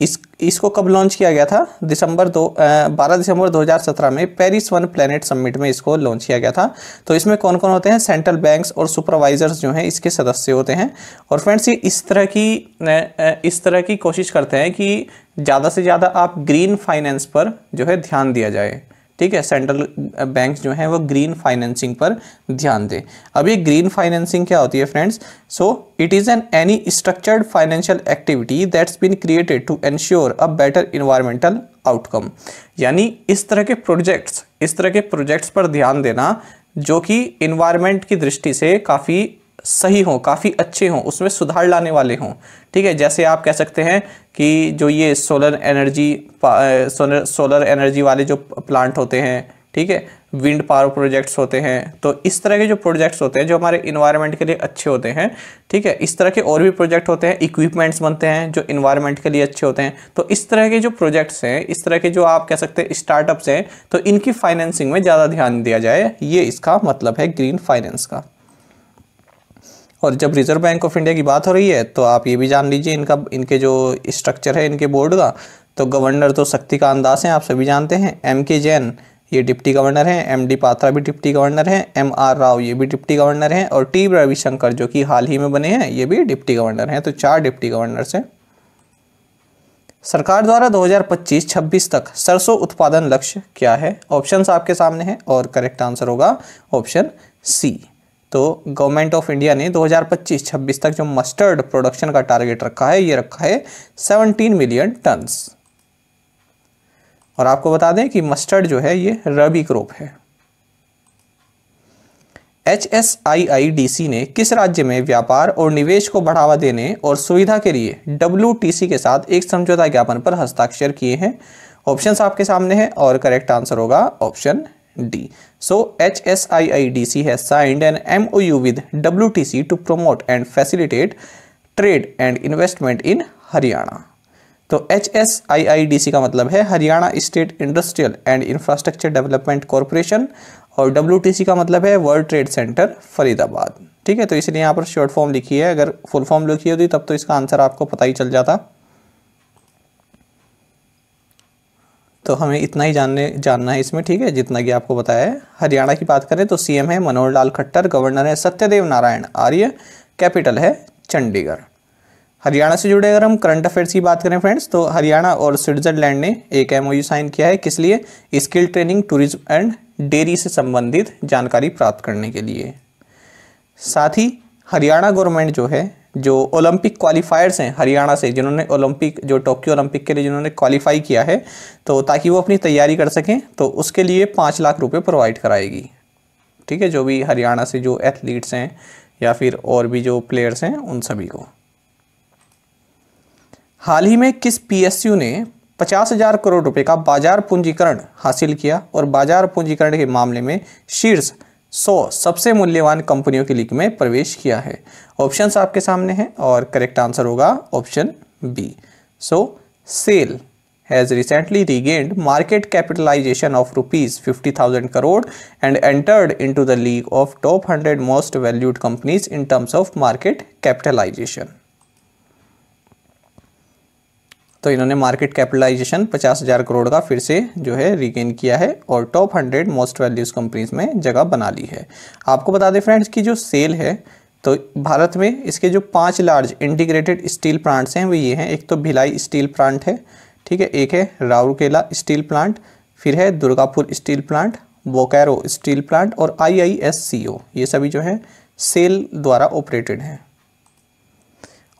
इस, इसको कब लॉन्च किया गया था? दिसंबर दो बारह दिसंबर 2017 में पेरिस वन प्लेनेट समिट में इसको लॉन्च किया गया था। तो इसमें कौन कौन होते हैं? सेंट्रल बैंक्स और सुपरवाइजर्स जो हैं, इसके सदस्य होते हैं। और फ्रेंड्स ये इस तरह की इस तरह की कोशिश करते हैं कि ज़्यादा से ज़्यादा आप ग्रीन फाइनेंस पर जो है ध्यान दिया जाए। ठीक है सेंट्रल बैंक जो है वो ग्रीन फाइनेंसिंग पर ध्यान दें। अब ये ग्रीन फाइनेंसिंग क्या होती है friends so it is an any structured financial activity that's been created to ensure a better environmental outcome यानी इस तरह के प्रोजेक्ट्स इस तरह के प्रोजेक्ट्स पर ध्यान देना जो कि इन्वायरमेंट की दृष्टि से काफ़ी सही हों, काफ़ी अच्छे हों, उसमें सुधार लाने वाले हों। ठीक है, जैसे आप कह सकते हैं कि जो ये solar energy solar solar energy वाले जो प्लांट होते हैं, ठीक है विंड पावर प्रोजेक्ट्स होते हैं तो इस तरह के जो प्रोजेक्ट्स होते हैं, जो हमारे इन्वायरमेंट के लिए अच्छे होते हैं, ठीक है, इस तरह के और भी प्रोजेक्ट होते हैं इक्विपमेंट्स बनते हैं, जो इन्वायरमेंट के लिए अच्छे होते हैं तो इस तरह के जो प्रोजेक्ट्स हैं, इस तरह के जो आप कह सकते हैं स्टार्टअप्स हैं तो इनकी फाइनेंसिंग में ज़्यादा ध्यान दिया जाए, ये इसका मतलब है ग्रीन फाइनेंस का। और जब रिज़र्व बैंक ऑफ़ इंडिया की बात हो रही है तो आप ये भी जान लीजिए इनका, इनके जो स्ट्रक्चर है, इनके बोर्ड का तो गवर्नर तो का अंदाज हैं, आप सभी जानते हैं। एम के जैन ये डिप्टी गवर्नर हैं। एम डी पात्रा भी डिप्टी गवर्नर हैं। एम आर राव ये भी डिप्टी गवर्नर हैं। और टी रविशंकर जो कि हाल ही में बने हैं, ये भी डिप्टी गवर्नर हैं। तो चार डिप्टी गवर्नर्स हैं। सरकार द्वारा 2025-26 तक सरसों उत्पादन लक्ष्य क्या है? ऑप्शंस आपके सामने हैं और करेक्ट आंसर होगा ऑप्शन सी तो गवर्नमेंट ऑफ़ इंडिया ने 2025-26 तक जो मस्टर्ड प्रोडक्शन का टारगेट रखा है, ये रखा है 17 मिलियन टन्स और आपको बता दें कि मस्टर्ड जो है, ये रबी क्रॉप है। H S I I D C ने किस राज्य में व्यापार और निवेश को बढ़ावा देने और सुविधा के लिए डब्ल्यू टी सी के साथ एक समझौता ज्ञापन पर हस्ताक्षर किए हैं? ऑप्शंस आपके सामने हैं और करेक्ट आंसर होगा option signed an M O U with W T C to promote and facilitate trade and investment in Haryana तो H S I I D C का मतलब है Haryana state industrial and infrastructure development corporation और W T C का मतलब है world trade centre Faridabad. ठीक है तो इसलिए यहाँ पर शॉर्ट फॉर्म लिखी है। अगर फुल फॉर्म लिखी होती तब तो इसका आंसर आपको पता ही चल जाता। तो हमें इतना ही जानने, जानना है इसमें, ठीक है? जितना कि आपको बताया है। हरियाणा की बात करें तो सीएम है मनोहर लाल खट्टर, गवर्नर है सत्यदेव नारायण आर्य, कैपिटल है चंडीगढ़। हरियाणा से जुड़े अगर हम करंट अफेयर्स की बात करें फ्रेंड्स तो हरियाणा और स्विट्जरलैंड ने एक एमओयू साइन किया है। किस लिए? Skill training, tourism and dairy से संबंधित जानकारी प्राप्त करने के लिए। साथ ही हरियाणा गवर्नमेंट जो है जो ओलंपिक क्वालिफायर्स हैं हरियाणा से, जिन्होंने ओलंपिक, जो टोक्यो ओलंपिक के लिए जिन्होंने क्वालिफाई किया है तो ताकि वो अपनी तैयारी कर सकें तो उसके लिए पाँच लाख रुपए प्रोवाइड कराएगी। ठीक है, जो भी हरियाणा से जो एथलीट्स हैं, या फिर और भी जो प्लेयर्स हैं, उन सभी को। हाल ही में किस पीएसयू ने पचास हज़ार करोड़ रुपए का बाज़ार पूंजीकरण हासिल किया और बाज़ार पूंजीकरण के मामले में शीर्ष सौ सबसे मूल्यवान कंपनियों की लीग में प्रवेश किया है। ऑप्शंस आपके सामने हैं और करेक्ट आंसर होगा option B. So, SAIL has recently regained market capitalisation of rupees fifty thousand crore and entered into the league of top hundred most valued companies in terms of market capitalisation तो इन्होंने market capitalisation पचास हज़ार करोड़ का फिर से जो है regain किया है और top hundred most values companies में जगह बना ली है। आपको बता दें फ्रेंड्स की जो सेल है तो भारत में इसके जो पाँच लार्ज इंटीग्रेटेड स्टील प्लांट्स हैं, वो ये हैं। एक तो भिलाई स्टील प्लांट है, ठीक है, एक है राउरकेला स्टील प्लांट फिर है Durgapur steel plant Bokaro steel plant और आई ये सभी जो है सेल द्वारा ऑपरेटेड हैं।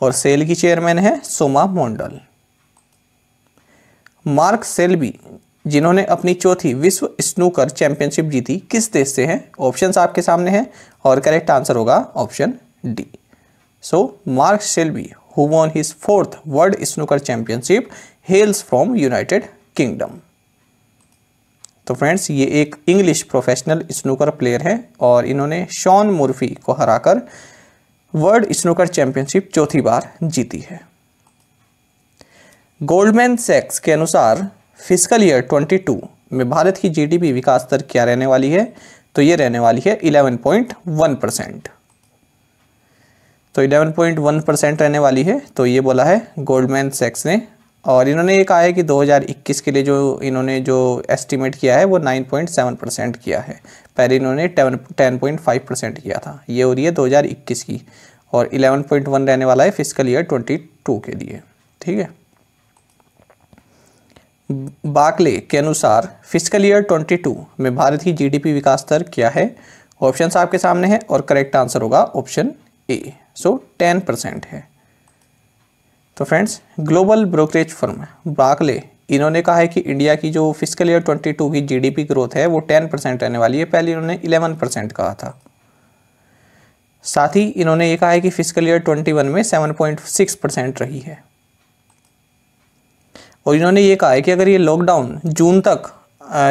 और सेल की चेयरमैन है सोमा मोंडल। मार्क सेल्बी, जिन्होंने अपनी चौथी विश्व स्नूकर चैंपियनशिप जीती, किस देश से हैं? ऑप्शंस आपके सामने हैं और करेक्ट आंसर होगा option D. So Mark Selby who won his fourth world snooker championship hails from United Kingdom तो फ्रेंड्स ये एक इंग्लिश प्रोफेशनल स्नूकर प्लेयर हैं और इन्होंने शॉन मुर्फी को हराकर वर्ल्ड स्नूकर चैंपियनशिप चौथी बार जीती है। गोल्डमैन सेक्स के अनुसार फ़िज़िकल ईयर 22 में भारत की जीडीपी विकास दर क्या रहने वाली है? तो ये रहने वाली है 11.1 परसेंट। तो 11.1 परसेंट रहने वाली है तो ये बोला है गोल्डमैन सेक्स ने। और इन्होंने ये कहा है कि 2021 के लिए जो इन्होंने जो एस्टिमेट किया है, वो 9.7 परसेंट किया है। पहले इन्होंने 10.5 परसेंट किया था। ये हो रही है 2021 की। और 11.1 रहने वाला है फ़िज़िकल ईयर 22 के लिए। ठीक है? बाकले के अनुसार फ़िज़िकल ईयर 22 में भारत की जीडीपी विकास दर क्या है? ऑप्शंस आपके सामने हैं और करेक्ट आंसर होगा ऑप्शन ए सो 10 परसेंट है। तो friends global brokerage firm Barclays, इन्होंने कहा है कि इंडिया की जो फ़िज़िकल ईयर 22 की जीडीपी ग्रोथ है, वो 10 परसेंट रहने वाली है। पहले इन्होंने 11 परसेंट कहा था। साथ ही इन्होंने ये कहा है कि फ़िज़िकल ईयर 21 में 7.6 परसेंट रही है। और इन्होंने ये कहा है कि अगर ये लॉकडाउन जून तक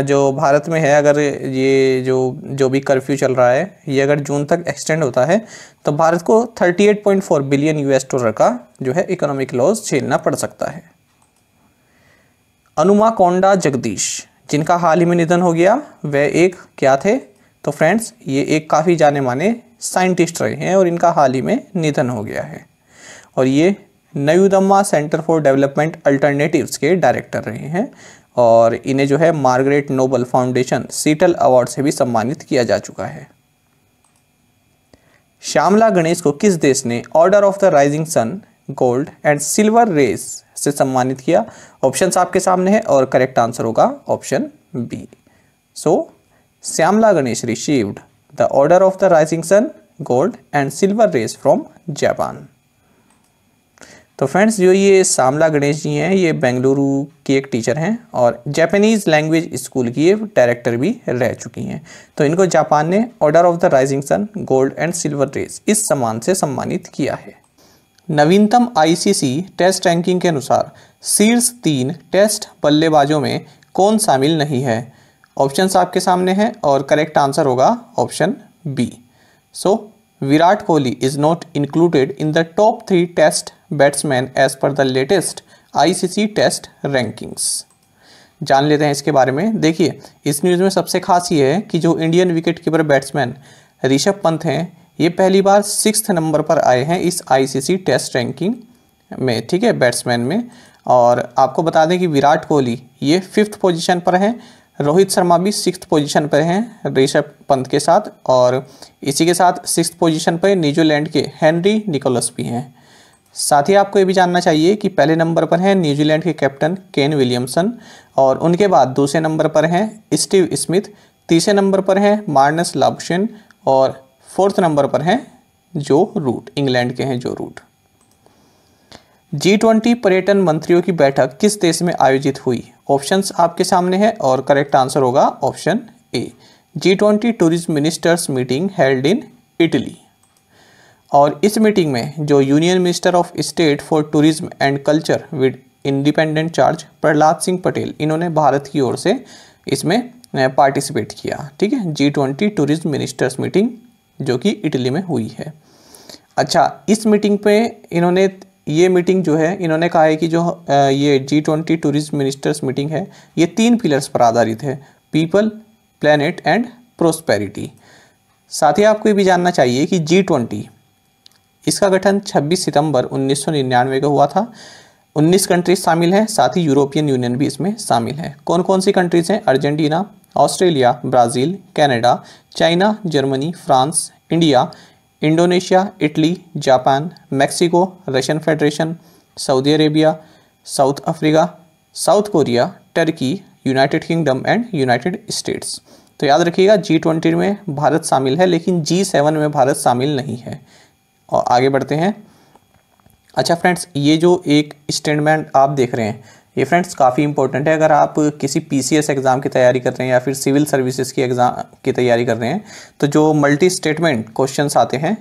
जो भारत में है, अगर ये जो जो भी कर्फ्यू चल रहा है, ये अगर जून तक एक्सटेंड होता है तो भारत को 38.4 बिलियन यूएस डॉलर का जो है इकोनॉमिक लॉस झेलना पड़ सकता है। अनुमा कोंडा जगदीश, जिनका हाल ही में निधन हो गया वह एक क्या थे? तो फ्रेंड्स ये एक काफ़ी जाने माने साइंटिस्ट रहे हैं और इनका हाल ही में निधन हो गया है। और ये Nayudamma centre for development alternatives के डायरेक्टर रहे हैं और इन्हें जो है Margaret Noble foundation Seattle award से भी सम्मानित किया जा चुका है। श्यामला गणेश को किस देश ने order of the rising sun gold and silver rays से सम्मानित किया? ऑप्शंस आपके सामने है और करेक्ट आंसर होगा option B so Shyamala Ganesh received the order of the rising sun gold and silver rays from Japan तो फ्रेंड्स जो ये सामला गणेश जी हैं, ये बेंगलुरु की एक टीचर हैं और जापानीज़ लैंग्वेज स्कूल की ये डायरेक्टर भी रह चुकी हैं। तो इनको जापान ने order of the rising sun gold and silver rays इस सम्मान से सम्मानित किया है। नवीनतम आईसीसी टेस्ट रैंकिंग के अनुसार शीर्ष तीन टेस्ट बल्लेबाजों में कौन शामिल नहीं है? ऑप्शंस आपके सामने हैं और करेक्ट आंसर होगा option B so Virat Kohli is not included in the top three test batsman as per the latest ICC test rankings जान लेते हैं इसके बारे में। देखिए, इस न्यूज़ में सबसे खास ये है कि जो Indian wicket keeper batsman Rishabh Pant हैं, ये पहली बार सिक्स नंबर पर आए हैं इस आईसीसी टेस्ट रैंकिंग में, ठीक है बैट्समैन में। और आपको बता दें कि विराट कोहली ये फिफ्थ पोजीशन पर हैं। रोहित शर्मा भी सिक्स पोजीशन पर हैं ऋषभ पंत के साथ और इसी के साथ सिक्स पोजीशन पर न्यूजीलैंड के हेनरी निकोलस भी हैं। साथ ही आपको ये भी जानना चाहिए कि पहले नंबर पर हैं न्यूजीलैंड के कैप्टन केन विलियमसन और उनके बाद दूसरे नंबर पर हैं स्टीव स्मिथ, तीसरे नंबर पर हैं मार्नस लाबुशन और फोर्थ नंबर पर हैं जो रूट, इंग्लैंड के हैं जो रूट। जी ट्वेंटी पर्यटन मंत्रियों की बैठक किस देश में आयोजित हुई? ऑप्शंस आपके सामने है और करेक्ट आंसर होगा option A. G twenty tourism ministers meeting held in Italy और इस मीटिंग में जो union minister of state for tourism and culture with independent charge Prahlad Singh Patel इन्होंने भारत की ओर से इसमें पार्टिसिपेट किया। ठीक है? G twenty tourism ministers meeting जो कि इटली में हुई है। अच्छा इस मीटिंग पे इन्होंने ये मीटिंग जो है, इन्होंने कहा है कि जो ये G twenty tourism ministers meeting है, ये तीन पिलर्स पर आधारित है, पीपल, प्लानट एंड प्रोस्पेरिटी। साथ ही आपको ये भी जानना चाहिए कि जी ट्वेंटी इसका गठन 26 सितंबर 1999 का हुआ था। 19 कंट्रीज़ शामिल हैं, साथ ही यूरोपियन यूनियन भी इसमें शामिल है। कौन कौन सी कंट्रीज़ हैं? Argentina, Australia, Brazil, Canada, China, Germany, France, India Indonesia, Italy, Japan, Mexico, Russian Federation, Saudi Arabia, South Africa, South Korea, Turkey, United Kingdom and United States. तो याद रखिएगा जी ट्वेंटी में भारत शामिल है, लेकिन जी सेवन में भारत शामिल नहीं है। और आगे बढ़ते हैं। अच्छा फ्रेंड्स, ये जो एक स्टेटमेंट आप देख रहे हैं ये फ्रेंड्स काफ़ी इंपॉर्टेंट है। अगर आप किसी पीसीएस एग्ज़ाम की तैयारी कर रहे हैं या फिर सिविल सर्विसेज़ की एग्ज़ाम की तैयारी कर रहे हैं तो जो मल्टी स्टेटमेंट क्वेश्चंस आते हैं,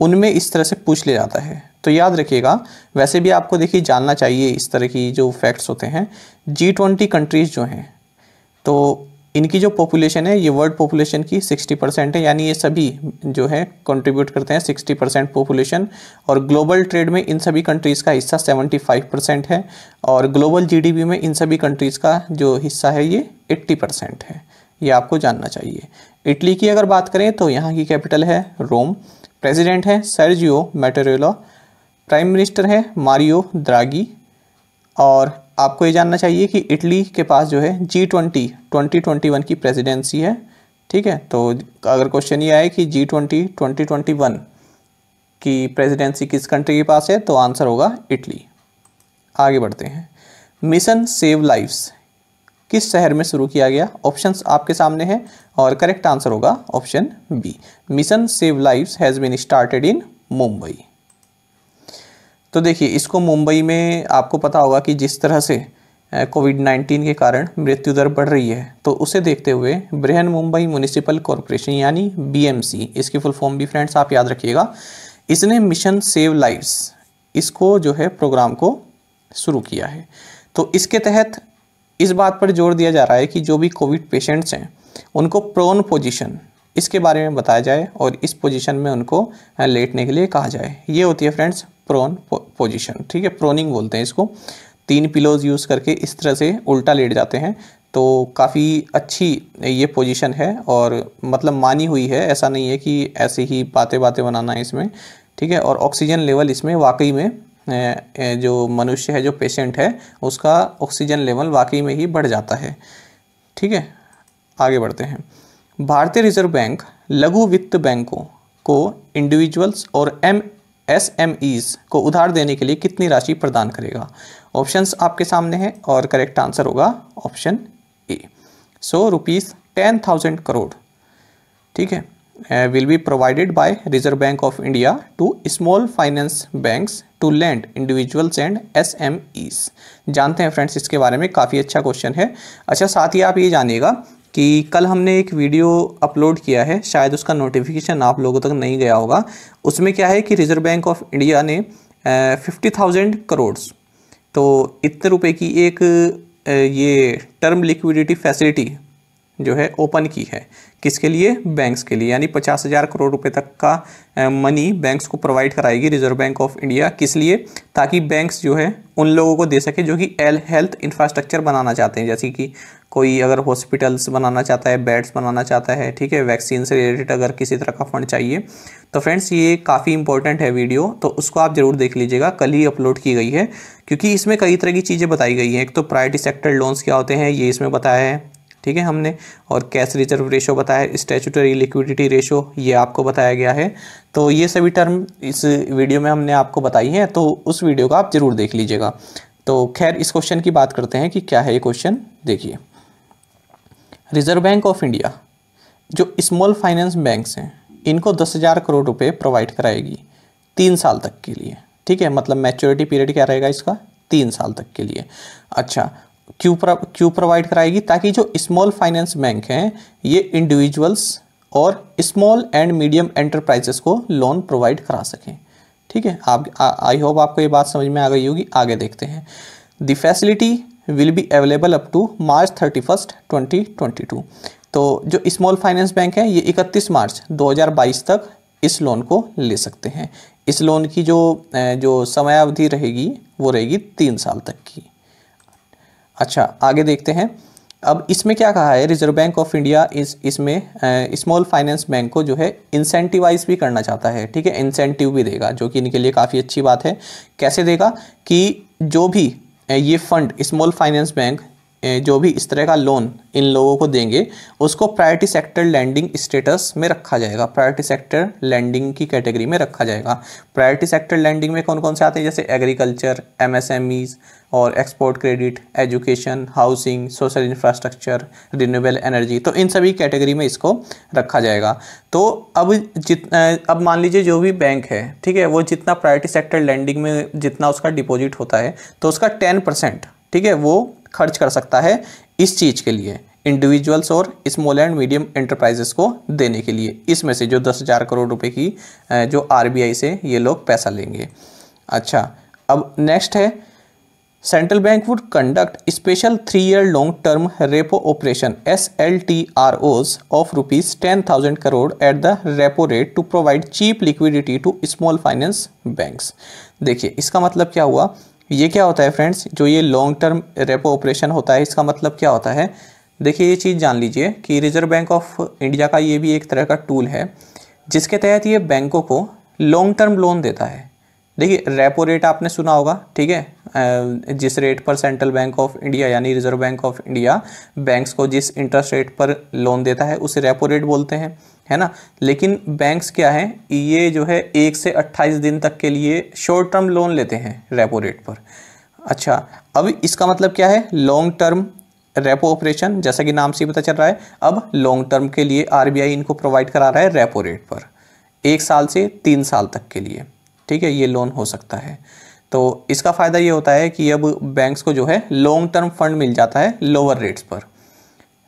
उनमें इस तरह से पूछ लिया जाता है। तो याद रखिएगा, वैसे भी आपको देखिए जानना चाहिए इस तरह की जो फैक्ट्स होते हैं। जी ट्वेंटी कंट्रीज़ जो हैं तो इनकी जो पॉपुलेशन है, ये वर्ल्ड पॉपुलेशन की 60 परसेंट है, यानी ये सभी जो है कंट्रीब्यूट करते हैं 60 परसेंट पॉपुलेशन और ग्लोबल ट्रेड में इन सभी कंट्रीज़ का हिस्सा 75 परसेंट है और ग्लोबल जीडीपी में इन सभी कंट्रीज़ का जो हिस्सा है, ये 80 परसेंट है। ये आपको जानना चाहिए। इटली की अगर बात करें तो यहाँ की कैपिटल है रोम। प्रेजिडेंट है सर्जियो मेटेरियोला प्राइम मिनिस्टर है मारियो द्रागी और आपको ये जानना चाहिए कि इटली के पास जो है G twenty twenty twenty one की प्रेसिडेंसी है, ठीक है? तो अगर क्वेश्चन ये आए कि G twenty twenty twenty one की प्रेसिडेंसी किस कंट्री के पास है तो आंसर होगा इटली। आगे बढ़ते हैं। मिशन सेव लाइफ्स किस शहर में शुरू किया गया? ऑप्शंस आपके सामने हैं और करेक्ट आंसर होगा option B mission save lifes has been started in Mumbai तो देखिए, इसको मुंबई में आपको पता होगा कि जिस तरह से कोविड नाइन्टीन के कारण मृत्यु दर बढ़ रही है तो उसे देखते हुए बृहन मुंबई म्यूनिसिपल कॉरपोरेशन यानी बीएमसी इसकी फुल फॉर्म भी फ्रेंड्स आप याद रखिएगा, इसने मिशन सेव लाइव्स इसको जो है प्रोग्राम को शुरू किया है। तो इसके तहत इस बात पर ज़ोर दिया जा रहा है कि जो भी कोविड पेशेंट्स हैं, उनको प्रोन पोजीशन इसके बारे में बताया जाए और इस पोजीशन में उनको लेटने के लिए कहा जाए। ये होती है फ्रेंड्स प्रोन पोजीशन ठीक है? प्रोनिंग बोलते हैं इसको। तीन पिलोज यूज़ करके इस तरह से उल्टा लेट जाते हैं। तो काफ़ी अच्छी ये पोजीशन है और मतलब मानी हुई है। ऐसा नहीं है कि ऐसे ही बातें बातें बनाना है इसमें, ठीक है? और ऑक्सीजन लेवल इसमें वाकई में जो मनुष्य है, जो पेशेंट है, उसका ऑक्सीजन लेवल वाकई में ही बढ़ जाता है, ठीक है? आगे बढ़ते हैं। भारतीय रिज़र्व बैंक लघु वित्त बैंकों को इंडिविजुअल्स और एम एस को उधार देने के लिए कितनी राशि प्रदान करेगा? ऑप्शंस आपके सामने हैं और करेक्ट आंसर होगा option A so rupees ten thousand crore ठीक है? Will be provided by Reserve Bank of India to small finance banks to lend individuals and S M Es जानते हैं फ्रेंड्स इसके बारे में काफ़ी अच्छा क्वेश्चन है। अच्छा साथ ही आप ये जानिएगा कि कल हमने एक वीडियो अपलोड किया है, शायद उसका नोटिफिकेशन आप लोगों तक नहीं गया होगा। उसमें क्या है कि रिज़र्व बैंक ऑफ़ इंडिया ने फिफ्टी थाउज़ेंड करोड़ तो इतने रुपए की एक ये टर्म लिक्विडिटी फैसिलिटी जो है ओपन की है। किसके लिए? बैंक्स के लिए। यानी पचास हज़ार करोड़ रुपए तक का मनी बैंक्स को प्रोवाइड कराएगी रिज़र्व बैंक ऑफ़ इंडिया किस लिए? ताकि बैंक्स जो है, उन लोगों को दे सके जो कि एल हेल्थ इंफ्रास्ट्रक्चर बनाना चाहते हैं। जैसे कि कोई अगर हॉस्पिटल्स बनाना चाहता है बेड्स बनाना चाहता है, ठीक है वैक्सीन से रिलेटेड अगर किसी तरह का फंड चाहिए तो फ्रेंड्स ये काफ़ी इंपॉर्टेंट है वीडियो तो उसको आप ज़रूर देख लीजिएगा। कल ही अपलोड की गई है। क्योंकि इसमें कई तरह की चीज़ें बताई गई हैं। एक तो प्राइवेट सेक्टर लोन्स क्या होते हैं? ये इसमें बताया है। ठीक है हमने, और कैश रिज़र्व रेशो बताया स्टेचुटरी लिक्विडिटी रेशो ये आपको बताया गया है। तो ये सभी टर्म इस वीडियो में हमने आपको बताई हैं तो उस वीडियो को आप ज़रूर देख लीजिएगा। तो खैर, इस क्वेश्चन की बात करते हैं कि क्या है ये क्वेश्चन देखिए। रिज़र्व बैंक ऑफ़ इंडिया, जो स्मॉल फाइनेंस बैंक्स हैं, इनको दस हज़ार करोड़ रुपए प्रोवाइड कराएगी तीन साल तक के लिए। ठीक है मतलब मैच्योरिटी पीरियड क्या रहेगा इसका? तीन साल तक के लिए। अच्छा क्यों क्यों प्रोवाइड कराएगी? ताकि जो स्मॉल फाइनेंस बैंक हैं, ये इंडिविजुअल्स और स्मॉल एंड मीडियम एंटरप्राइजेस को लोन प्रोवाइड करा सकें। ठीक है? आप आई होप आपको ये बात समझ में आ गई होगी। आगे देखते हैं। The facility will be available up to March thirty first twenty twenty two तो जो स्मॉल फाइनेंस बैंक है, ये इकतीस मार्च 2022 तक इस लोन को ले सकते हैं। इस लोन की जो जो समयावधि रहेगी, वो रहेगी तीन साल तक की। अच्छा आगे देखते हैं। अब इसमें क्या कहा है? रिज़र्व बैंक ऑफ़ इंडिया इस इसमें स्मॉल फाइनेंस बैंक को जो है इंसेंटिवाइज भी करना चाहता है। ठीक है? इंसेंटिव भी देगा, जो कि इनके लिए काफ़ी अच्छी बात है। कैसे देगा कि जो भी ये फंड स्मॉल फाइनेंस बैंक जो भी इस तरह का लोन इन लोगों को देंगे, उसको प्रायोरिटी सेक्टर लैंडिंग स्टेटस में रखा जाएगा। प्रायोरिटी सेक्टर लैंडिंग की कैटेगरी में रखा जाएगा। प्रायोरिटी सेक्टर लैंडिंग में कौन कौन से आते हैं? जैसे एग्रीकल्चर एमएसएमईज और export credit education housing social infrastructure renewable energy तो इन सभी कैटेगरी में इसको रखा जाएगा। तो अब जित अब मान लीजिए जो भी बैंक है, ठीक है, वो जितना प्रायोरिटी सेक्टर लैंडिंग में जितना उसका डिपॉजिट होता है तो उसका टेन परसेंट ठीक है, वो खर्च कर सकता है इस चीज़ के लिए इंडिविजुअल्स और स्मॉल एंड मीडियम एंटरप्राइजेस को देने के लिए। इसमें से जो दस हज़ार करोड़ रुपए की जो आरबीआई से ये लोग पैसा लेंगे। अच्छा अब नेक्स्ट है। Central bank would conduct special three year long term repo operation S L T R Os of rupees ten thousand crore at the repo rate to provide cheap liquidity to small finance banks देखिए, इसका मतलब क्या हुआ? ये क्या होता है friends? जो ये लॉन्ग टर्म रेपो ऑपरेशन होता है, इसका मतलब क्या होता है? देखिए, ये चीज़ जान लीजिए कि रिज़र्व बैंक ऑफ़ इंडिया का ये भी एक तरह का टूल है, जिसके तहत ये बैंकों को लॉन्ग टर्म लोन देता है। देखिए रेपो रेट आपने सुना होगा, ठीक है? जिस रेट पर सेंट्रल बैंक ऑफ़ इंडिया यानी Reserve Bank of India banks को जिस इंटरेस्ट रेट पर लोन देता है, उसे रेपो रेट बोलते हैं। है ना? लेकिन बैंक्स क्या है? ये जो है, एक से अट्ठाईस दिन तक के लिए शॉर्ट टर्म लोन लेते हैं रेपो रेट पर। अच्छा अब इसका मतलब क्या है? लॉन्ग टर्म रेपो ऑपरेशन जैसा कि नाम से पता चल रहा है, अब लॉन्ग टर्म के लिए आरबीआई इनको प्रोवाइड करा रहा है रेपो रेट पर। एक साल से तीन साल तक के लिए। ठीक है, ये लोन हो सकता है। तो इसका फ़ायदा ये होता है कि अब बैंक्स को जो है लॉन्ग टर्म फंड मिल जाता है लोअर रेट्स पर।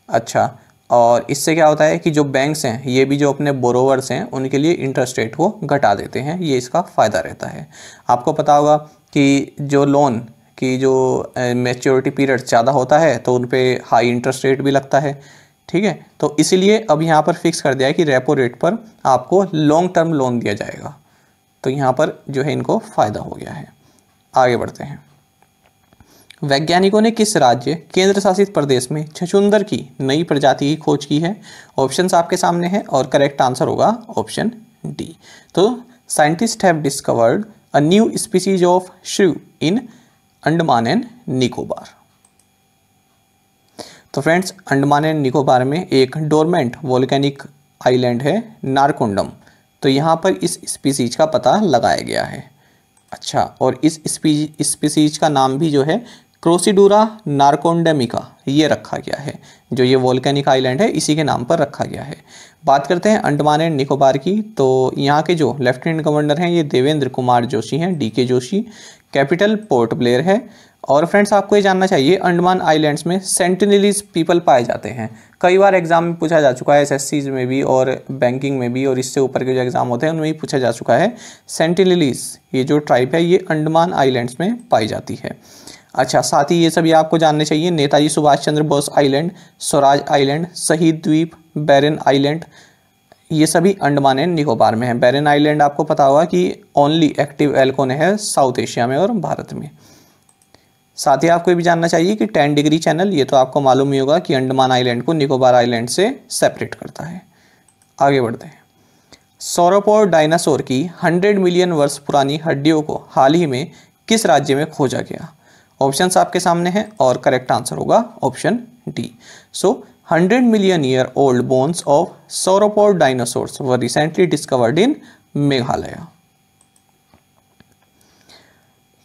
अच्छा और इससे क्या होता है कि जो बैंक्स हैं, ये भी जो अपने बोरोवर्स हैं, उनके लिए इंटरेस्ट रेट को घटा देते हैं, ये इसका फ़ायदा रहता है। आपको पता होगा कि जो लोन की जो मेच्योरिटी पीरियड ज़्यादा होता है तो उन पर हाई इंटरेस्ट रेट भी लगता है, ठीक है? तो इसीलिए अब यहाँ पर फिक्स कर दिया है कि रेपो रेट पर आपको लॉन्ग टर्म लोन दिया जाएगा। तो यहाँ पर जो है इनको फ़ायदा हो गया है। आगे बढ़ते हैं। वैज्ञानिकों ने किस राज्य केंद्र शासित प्रदेश में छछुंदर की नई प्रजाति की खोज की है? ऑप्शंस आपके सामने हैं और करेक्ट आंसर होगा ऑप्शन डी तो scientist have discovered a new species of shrew in Andaman and Nicobar तो फ्रेंड्स अंडमान एंड निकोबार में एक डोरमेंट वोल्केनिक आइलैंड है नारकुंडम तो यहाँ पर इस स्पीसीज का पता लगाया गया है। अच्छा और इस स्पीसीज का नाम भी जो है क्रोसीडूरा नार्कोंडेमिका ये रखा गया है, जो ये वोल्केनिक आइलैंड है, इसी के नाम पर रखा गया है। बात करते हैं अंडमान एंड निकोबार की तो यहाँ के जो लेफ्टिनेंट गवर्नर हैं, ये देवेंद्र कुमार जोशी हैं डी के जोशी, कैपिटल पोर्ट ब्लेयर है। और फ्रेंड्स, आपको ये जानना चाहिए, अंडमान आइलैंड्स में सेंटिनलीज पीपल पाए जाते हैं। कई बार एग्ज़ाम में पूछा जा चुका है एस में भी और बैंकिंग में भी, और इससे ऊपर के जो एग्ज़ाम होते हैं, उनमें भी पूछा जा चुका है। सेंटिनलीज ये जो ट्राइब है, ये अंडमान आइलैंड्स में पाई जाती है। अच्छा साथ ही ये सभी आपको जानने चाहिए, Netaji Subhash Chandra Bose island, Swaraj island, Shaheed Dweep, Barren island, ये सभी अंडमान एंड निकोबार में है। बैरन आइलैंड आपको पता होगा कि ओनली एक्टिव एल्कोन है साउथ एशिया में और भारत में। साथ ही आपको ये भी जानना चाहिए कि टेन डिग्री चैनल ये तो आपको मालूम ही होगा कि अंडमान आइलैंड को निकोबार आइलैंड से सेपरेट करता है। आगे बढ़ते हैं। सोरोपोर डायनासोर की 100 मिलियन वर्ष पुरानी हड्डियों को हाल ही में किस राज्य में खोजा गया? ऑप्शंस आपके सामने हैं और करेक्ट आंसर होगा option D. So 100 million year old bones of sauropod dinosaurs were recently discovered in Meghalaya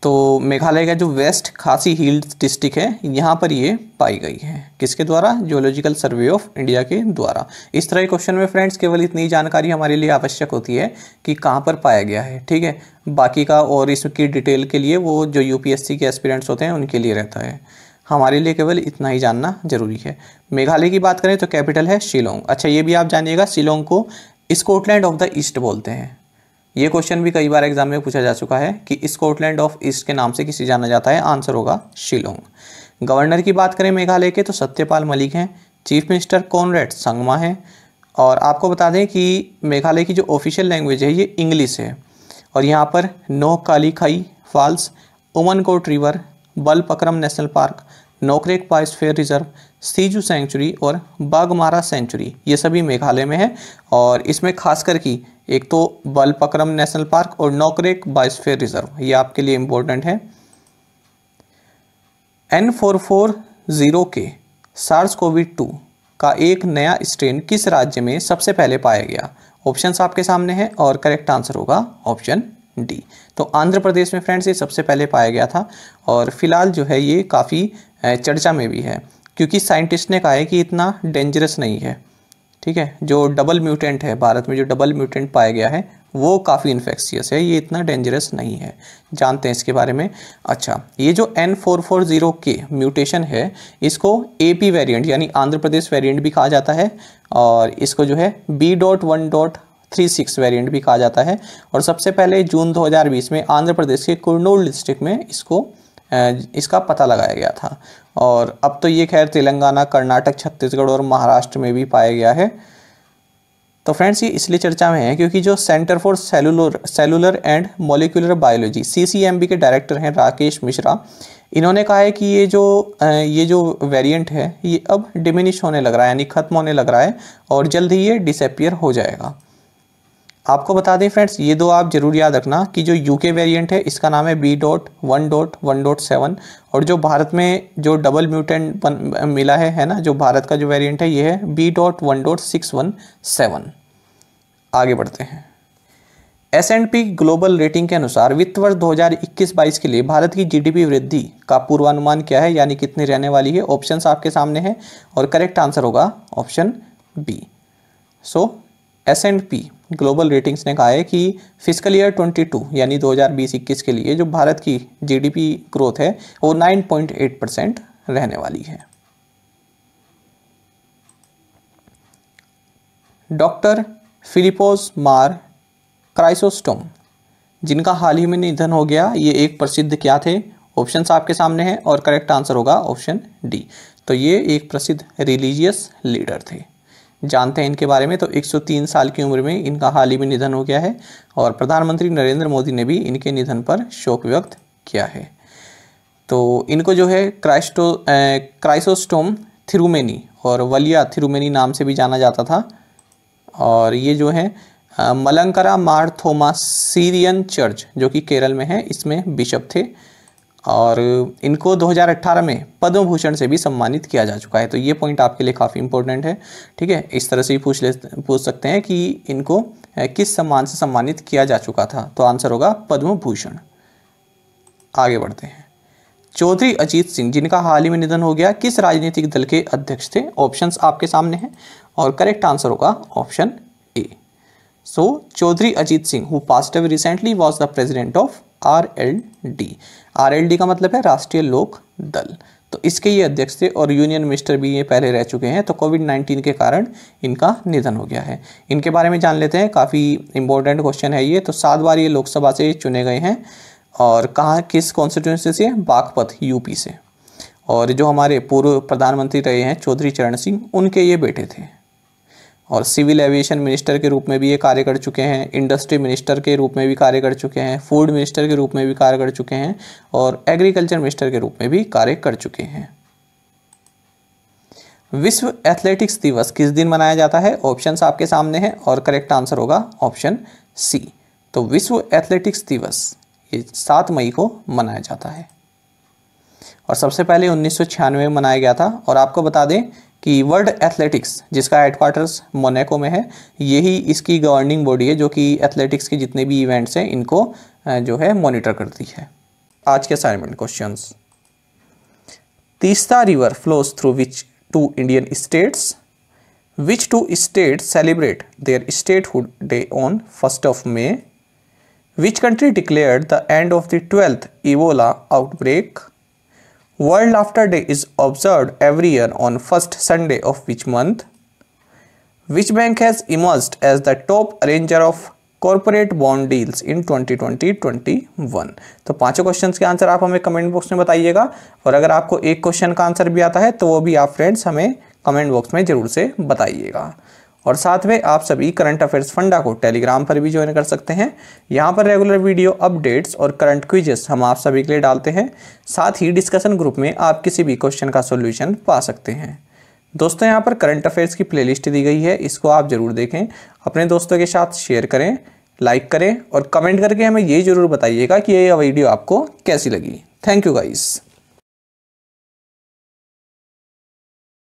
तो मेघालय का जो वेस्ट खासी हिल्स डिस्ट्रिक्ट है, यहाँ पर ये पाई गई है। किसके द्वारा? जियोलॉजिकल सर्वे ऑफ़ इंडिया के द्वारा। इस तरह के क्वेश्चन में फ्रेंड्स केवल इतनी जानकारी हमारे लिए आवश्यक होती है कि कहाँ पर पाया गया है, ठीक है? बाकी का और इसकी डिटेल के लिए वो जो यूपीएससी के एस्पिरेंट्स होते हैं, उनके लिए रहता है। हमारे लिए केवल इतना ही जानना ज़रूरी है। मेघालय की बात करें तो कैपिटल है शिलोंग। अच्छा ये भी आप जानिएगा, शिलोंग को स्कॉटलैंड ऑफ़ द ईस्ट बोलते हैं। ये क्वेश्चन भी कई बार एग्ज़ाम में पूछा जा चुका है कि स्कॉटलैंड ऑफ़ ईस्ट के नाम से किसी जाना जाता है? आंसर होगा शिलोंग। गवर्नर की बात करें मेघालय के तो सत्यपाल मलिक हैं। चीफ मिनिस्टर कॉनरेड संगमा है। और आपको बता दें कि मेघालय की जो ऑफिशियल लैंग्वेज है, ये इंग्लिश है। और यहाँ पर नो काली खाई falls Umngot river Balpakram national park Nokrek biosphere reserve Siju sanctuary और बागमारा सेंचुरी ये सभी मेघालय में है। और इसमें खासकर की एक तो बलपक्रम नेशनल पार्क और नौकरेक बायोस्फीयर रिज़र्व। ये आपके लिए इंपॉर्टेंट है। N four four zero K SARS COVID two का एक नया स्ट्रेन किस राज्य में सबसे पहले पाया गया? ऑप्शंस आपके सामने हैं और करेक्ट आंसर होगा ऑप्शन डी तो आंध्र प्रदेश में फ्रेंड्स ये सबसे पहले पाया गया था और फ़िलहाल जो है ये काफ़ी चर्चा में भी है। क्योंकि साइंटिस्ट ने कहा है कि इतना डेंजरस नहीं है। ठीक है? जो डबल म्यूटेंट है, भारत में जो डबल म्यूटेंट पाया गया है, वो काफ़ी इन्फेक्शियस है। ये इतना डेंजरस नहीं है। जानते हैं इसके बारे में? अच्छा ये जो N four four zero K mutation है, इसको ए पी वेरियंट यानी आंध्र प्रदेश वेरियंट भी कहा जाता है और इसको जो है B dot one dot three six variant भी कहा जाता है। और सबसे पहले जून 2020 में आंध्र प्रदेश के कुर्नूल डिस्ट्रिक्ट में इसको इसका पता लगाया गया था। और अब तो ये खैर तेलंगाना, कर्नाटक, छत्तीसगढ़ और महाराष्ट्र में भी पाया गया है। तो फ्रेंड्स, ये इसलिए चर्चा में है क्योंकि जो centre for cellular cellular and molecular biology CCMB के डायरेक्टर हैं राकेश मिश्रा, इन्होंने कहा है कि ये जो ये जो वेरिएंट है, ये अब डिमिनिश होने लग रहा है, यानी खत्म होने लग रहा है और जल्द ही ये डिसअपियर हो जाएगा। आपको बता दें फ्रेंड्स ये दो आप ज़रूर याद रखना कि जो यूके वेरिएंट है इसका नाम है B dot one dot one dot seven और जो भारत में जो डबल म्यूटेंट बन, मिला है है ना जो भारत का जो वेरिएंट है ये है B dot one dot six one seven आगे बढ़ते हैं। S and P global rating के अनुसार वित्त वर्ष 2021-22 के लिए भारत की जीडीपी वृद्धि का पूर्वानुमान क्या है यानी कितनी रहने वाली है ऑप्शन आपके सामने हैं और करेक्ट आंसर होगा option B so S and P global ratings ने कहा है कि फ़िज़िकल ईयर 22 यानी 2020-21 के लिए जो भारत की जीडीपी ग्रोथ है, वो 9.8 परसेंट रहने वाली है। डॉक्टर फिलिपोस मार क्राइसोस्टोम, जिनका हाल ही में निधन हो गया, ये एक प्रसिद्ध क्या थे? ऑप्शंस आपके सामने हैं और करेक्ट आंसर होगा ऑप्शन डी। तो ये एक प्रसिद्ध रिलीजियस लीडर थे। जानते हैं इनके बारे में तो 103 साल की उम्र में इनका हाल ही में निधन हो गया है और प्रधानमंत्री नरेंद्र मोदी ने भी इनके निधन पर शोक व्यक्त किया है। तो इनको जो है क्राइस्टो क्राइसोस्टोम थिरुमेनी और वलिया थिरुमेनी नाम से भी जाना जाता था। और ये जो है मलंकरा मारथोमा सीरियन चर्च, जो कि केरल में है, इसमें बिशप थे। और इनको 2018 में पद्म भूषण से भी सम्मानित किया जा चुका है। तो ये पॉइंट आपके लिए काफ़ी इंपॉर्टेंट है, ठीक है? इस तरह से भी पूछ ले पूछ सकते हैं कि इनको किस सम्मान से सम्मानित किया जा चुका था। तो आंसर होगा पद्म भूषण आगे बढ़ते हैं। चौधरी अजीत सिंह, जिनका हाल ही में निधन हो गया, किस राजनीतिक दल के अध्यक्ष थे? ऑप्शंस आपके सामने हैं और करेक्ट आंसर होगा option A so Chaudhary Ajit Singh who passed away recently was the president of R L D R L D का मतलब है राष्ट्रीय लोक दल। तो इसके ये अध्यक्ष थे और यूनियन मिनिस्टर भी ये पहले रह चुके हैं तो कोविड नाइन्टीन के कारण इनका निधन हो गया है। इनके बारे में जान लेते हैं, काफ़ी इंपॉर्टेंट क्वेश्चन है ये। तो सात बार ये लोकसभा से चुने गए हैं और कहाँ, किस कॉन्स्टिट्यूंसी से? बागपत यूपी से। और जो हमारे पूर्व प्रधानमंत्री रहे हैं, चौधरी चरण सिंह, उनके ये बेटे थे। और सिविल एविएशन मिनिस्टर के रूप में भी ये कार्य कर चुके हैं, इंडस्ट्री मिनिस्टर के रूप में भी कार्य कर चुके हैं, फ़ूड मिनिस्टर के रूप में भी कार्य कर चुके हैं और एग्रीकल्चर मिनिस्टर के रूप में भी कार्य कर चुके हैं। विश्व एथलेटिक्स दिवस किस दिन मनाया जाता है? ऑप्शंस आपके सामने हैं और करेक्ट आंसर होगा ऑप्शन सी। तो विश्व एथलेटिक्स दिवस ये सात मई को मनाया जाता है। और सबसे पहले उन्नीस में मनाया गया था और आपको बता दें कि वर्ल्ड एथलेटिक्स जिसका हेडक्वार्टर्स मोनेको में है, यही इसकी गवर्निंग बॉडी है, जो कि एथलेटिक्स के जितने भी इवेंट्स हैं, इनको जो है मॉनिटर करती है। आज के assignment questions Teesta river flows through which two Indian states which two states celebrate their statehood day on first of May which country declared the end of the twelfth Ebola outbreak World Laughter Day is observed every year on first Sunday of which month? Which bank has emerged as the top arranger of corporate bond deals in 2020-21 तो पाँचों questions के answer आप हमें comment box में बताइएगा और अगर आपको एक क्वेश्चन का आंसर भी आता है तो वो भी आप फ्रेंड्स हमें कमेंट बॉक्स में ज़रूर से बताइएगा और साथ में आप सभी करंट अफेयर्स फंडा को टेलीग्राम पर भी ज्वाइन कर सकते हैं। यहाँ पर रेगुलर वीडियो अपडेट्स और करंट क्विजेस हम आप सभी के लिए डालते हैं। साथ ही डिस्कशन ग्रुप में आप किसी भी क्वेश्चन का सोल्यूशन पा सकते हैं। दोस्तों, यहाँ पर करंट अफेयर्स की प्लेलिस्ट दी गई है। इसको आप ज़रूर देखें। अपने दोस्तों के साथ शेयर करें लाइक करें और कमेंट करके हमें ये ज़रूर बताइएगा कि ये वीडियो आपको कैसी लगी। Thank you guys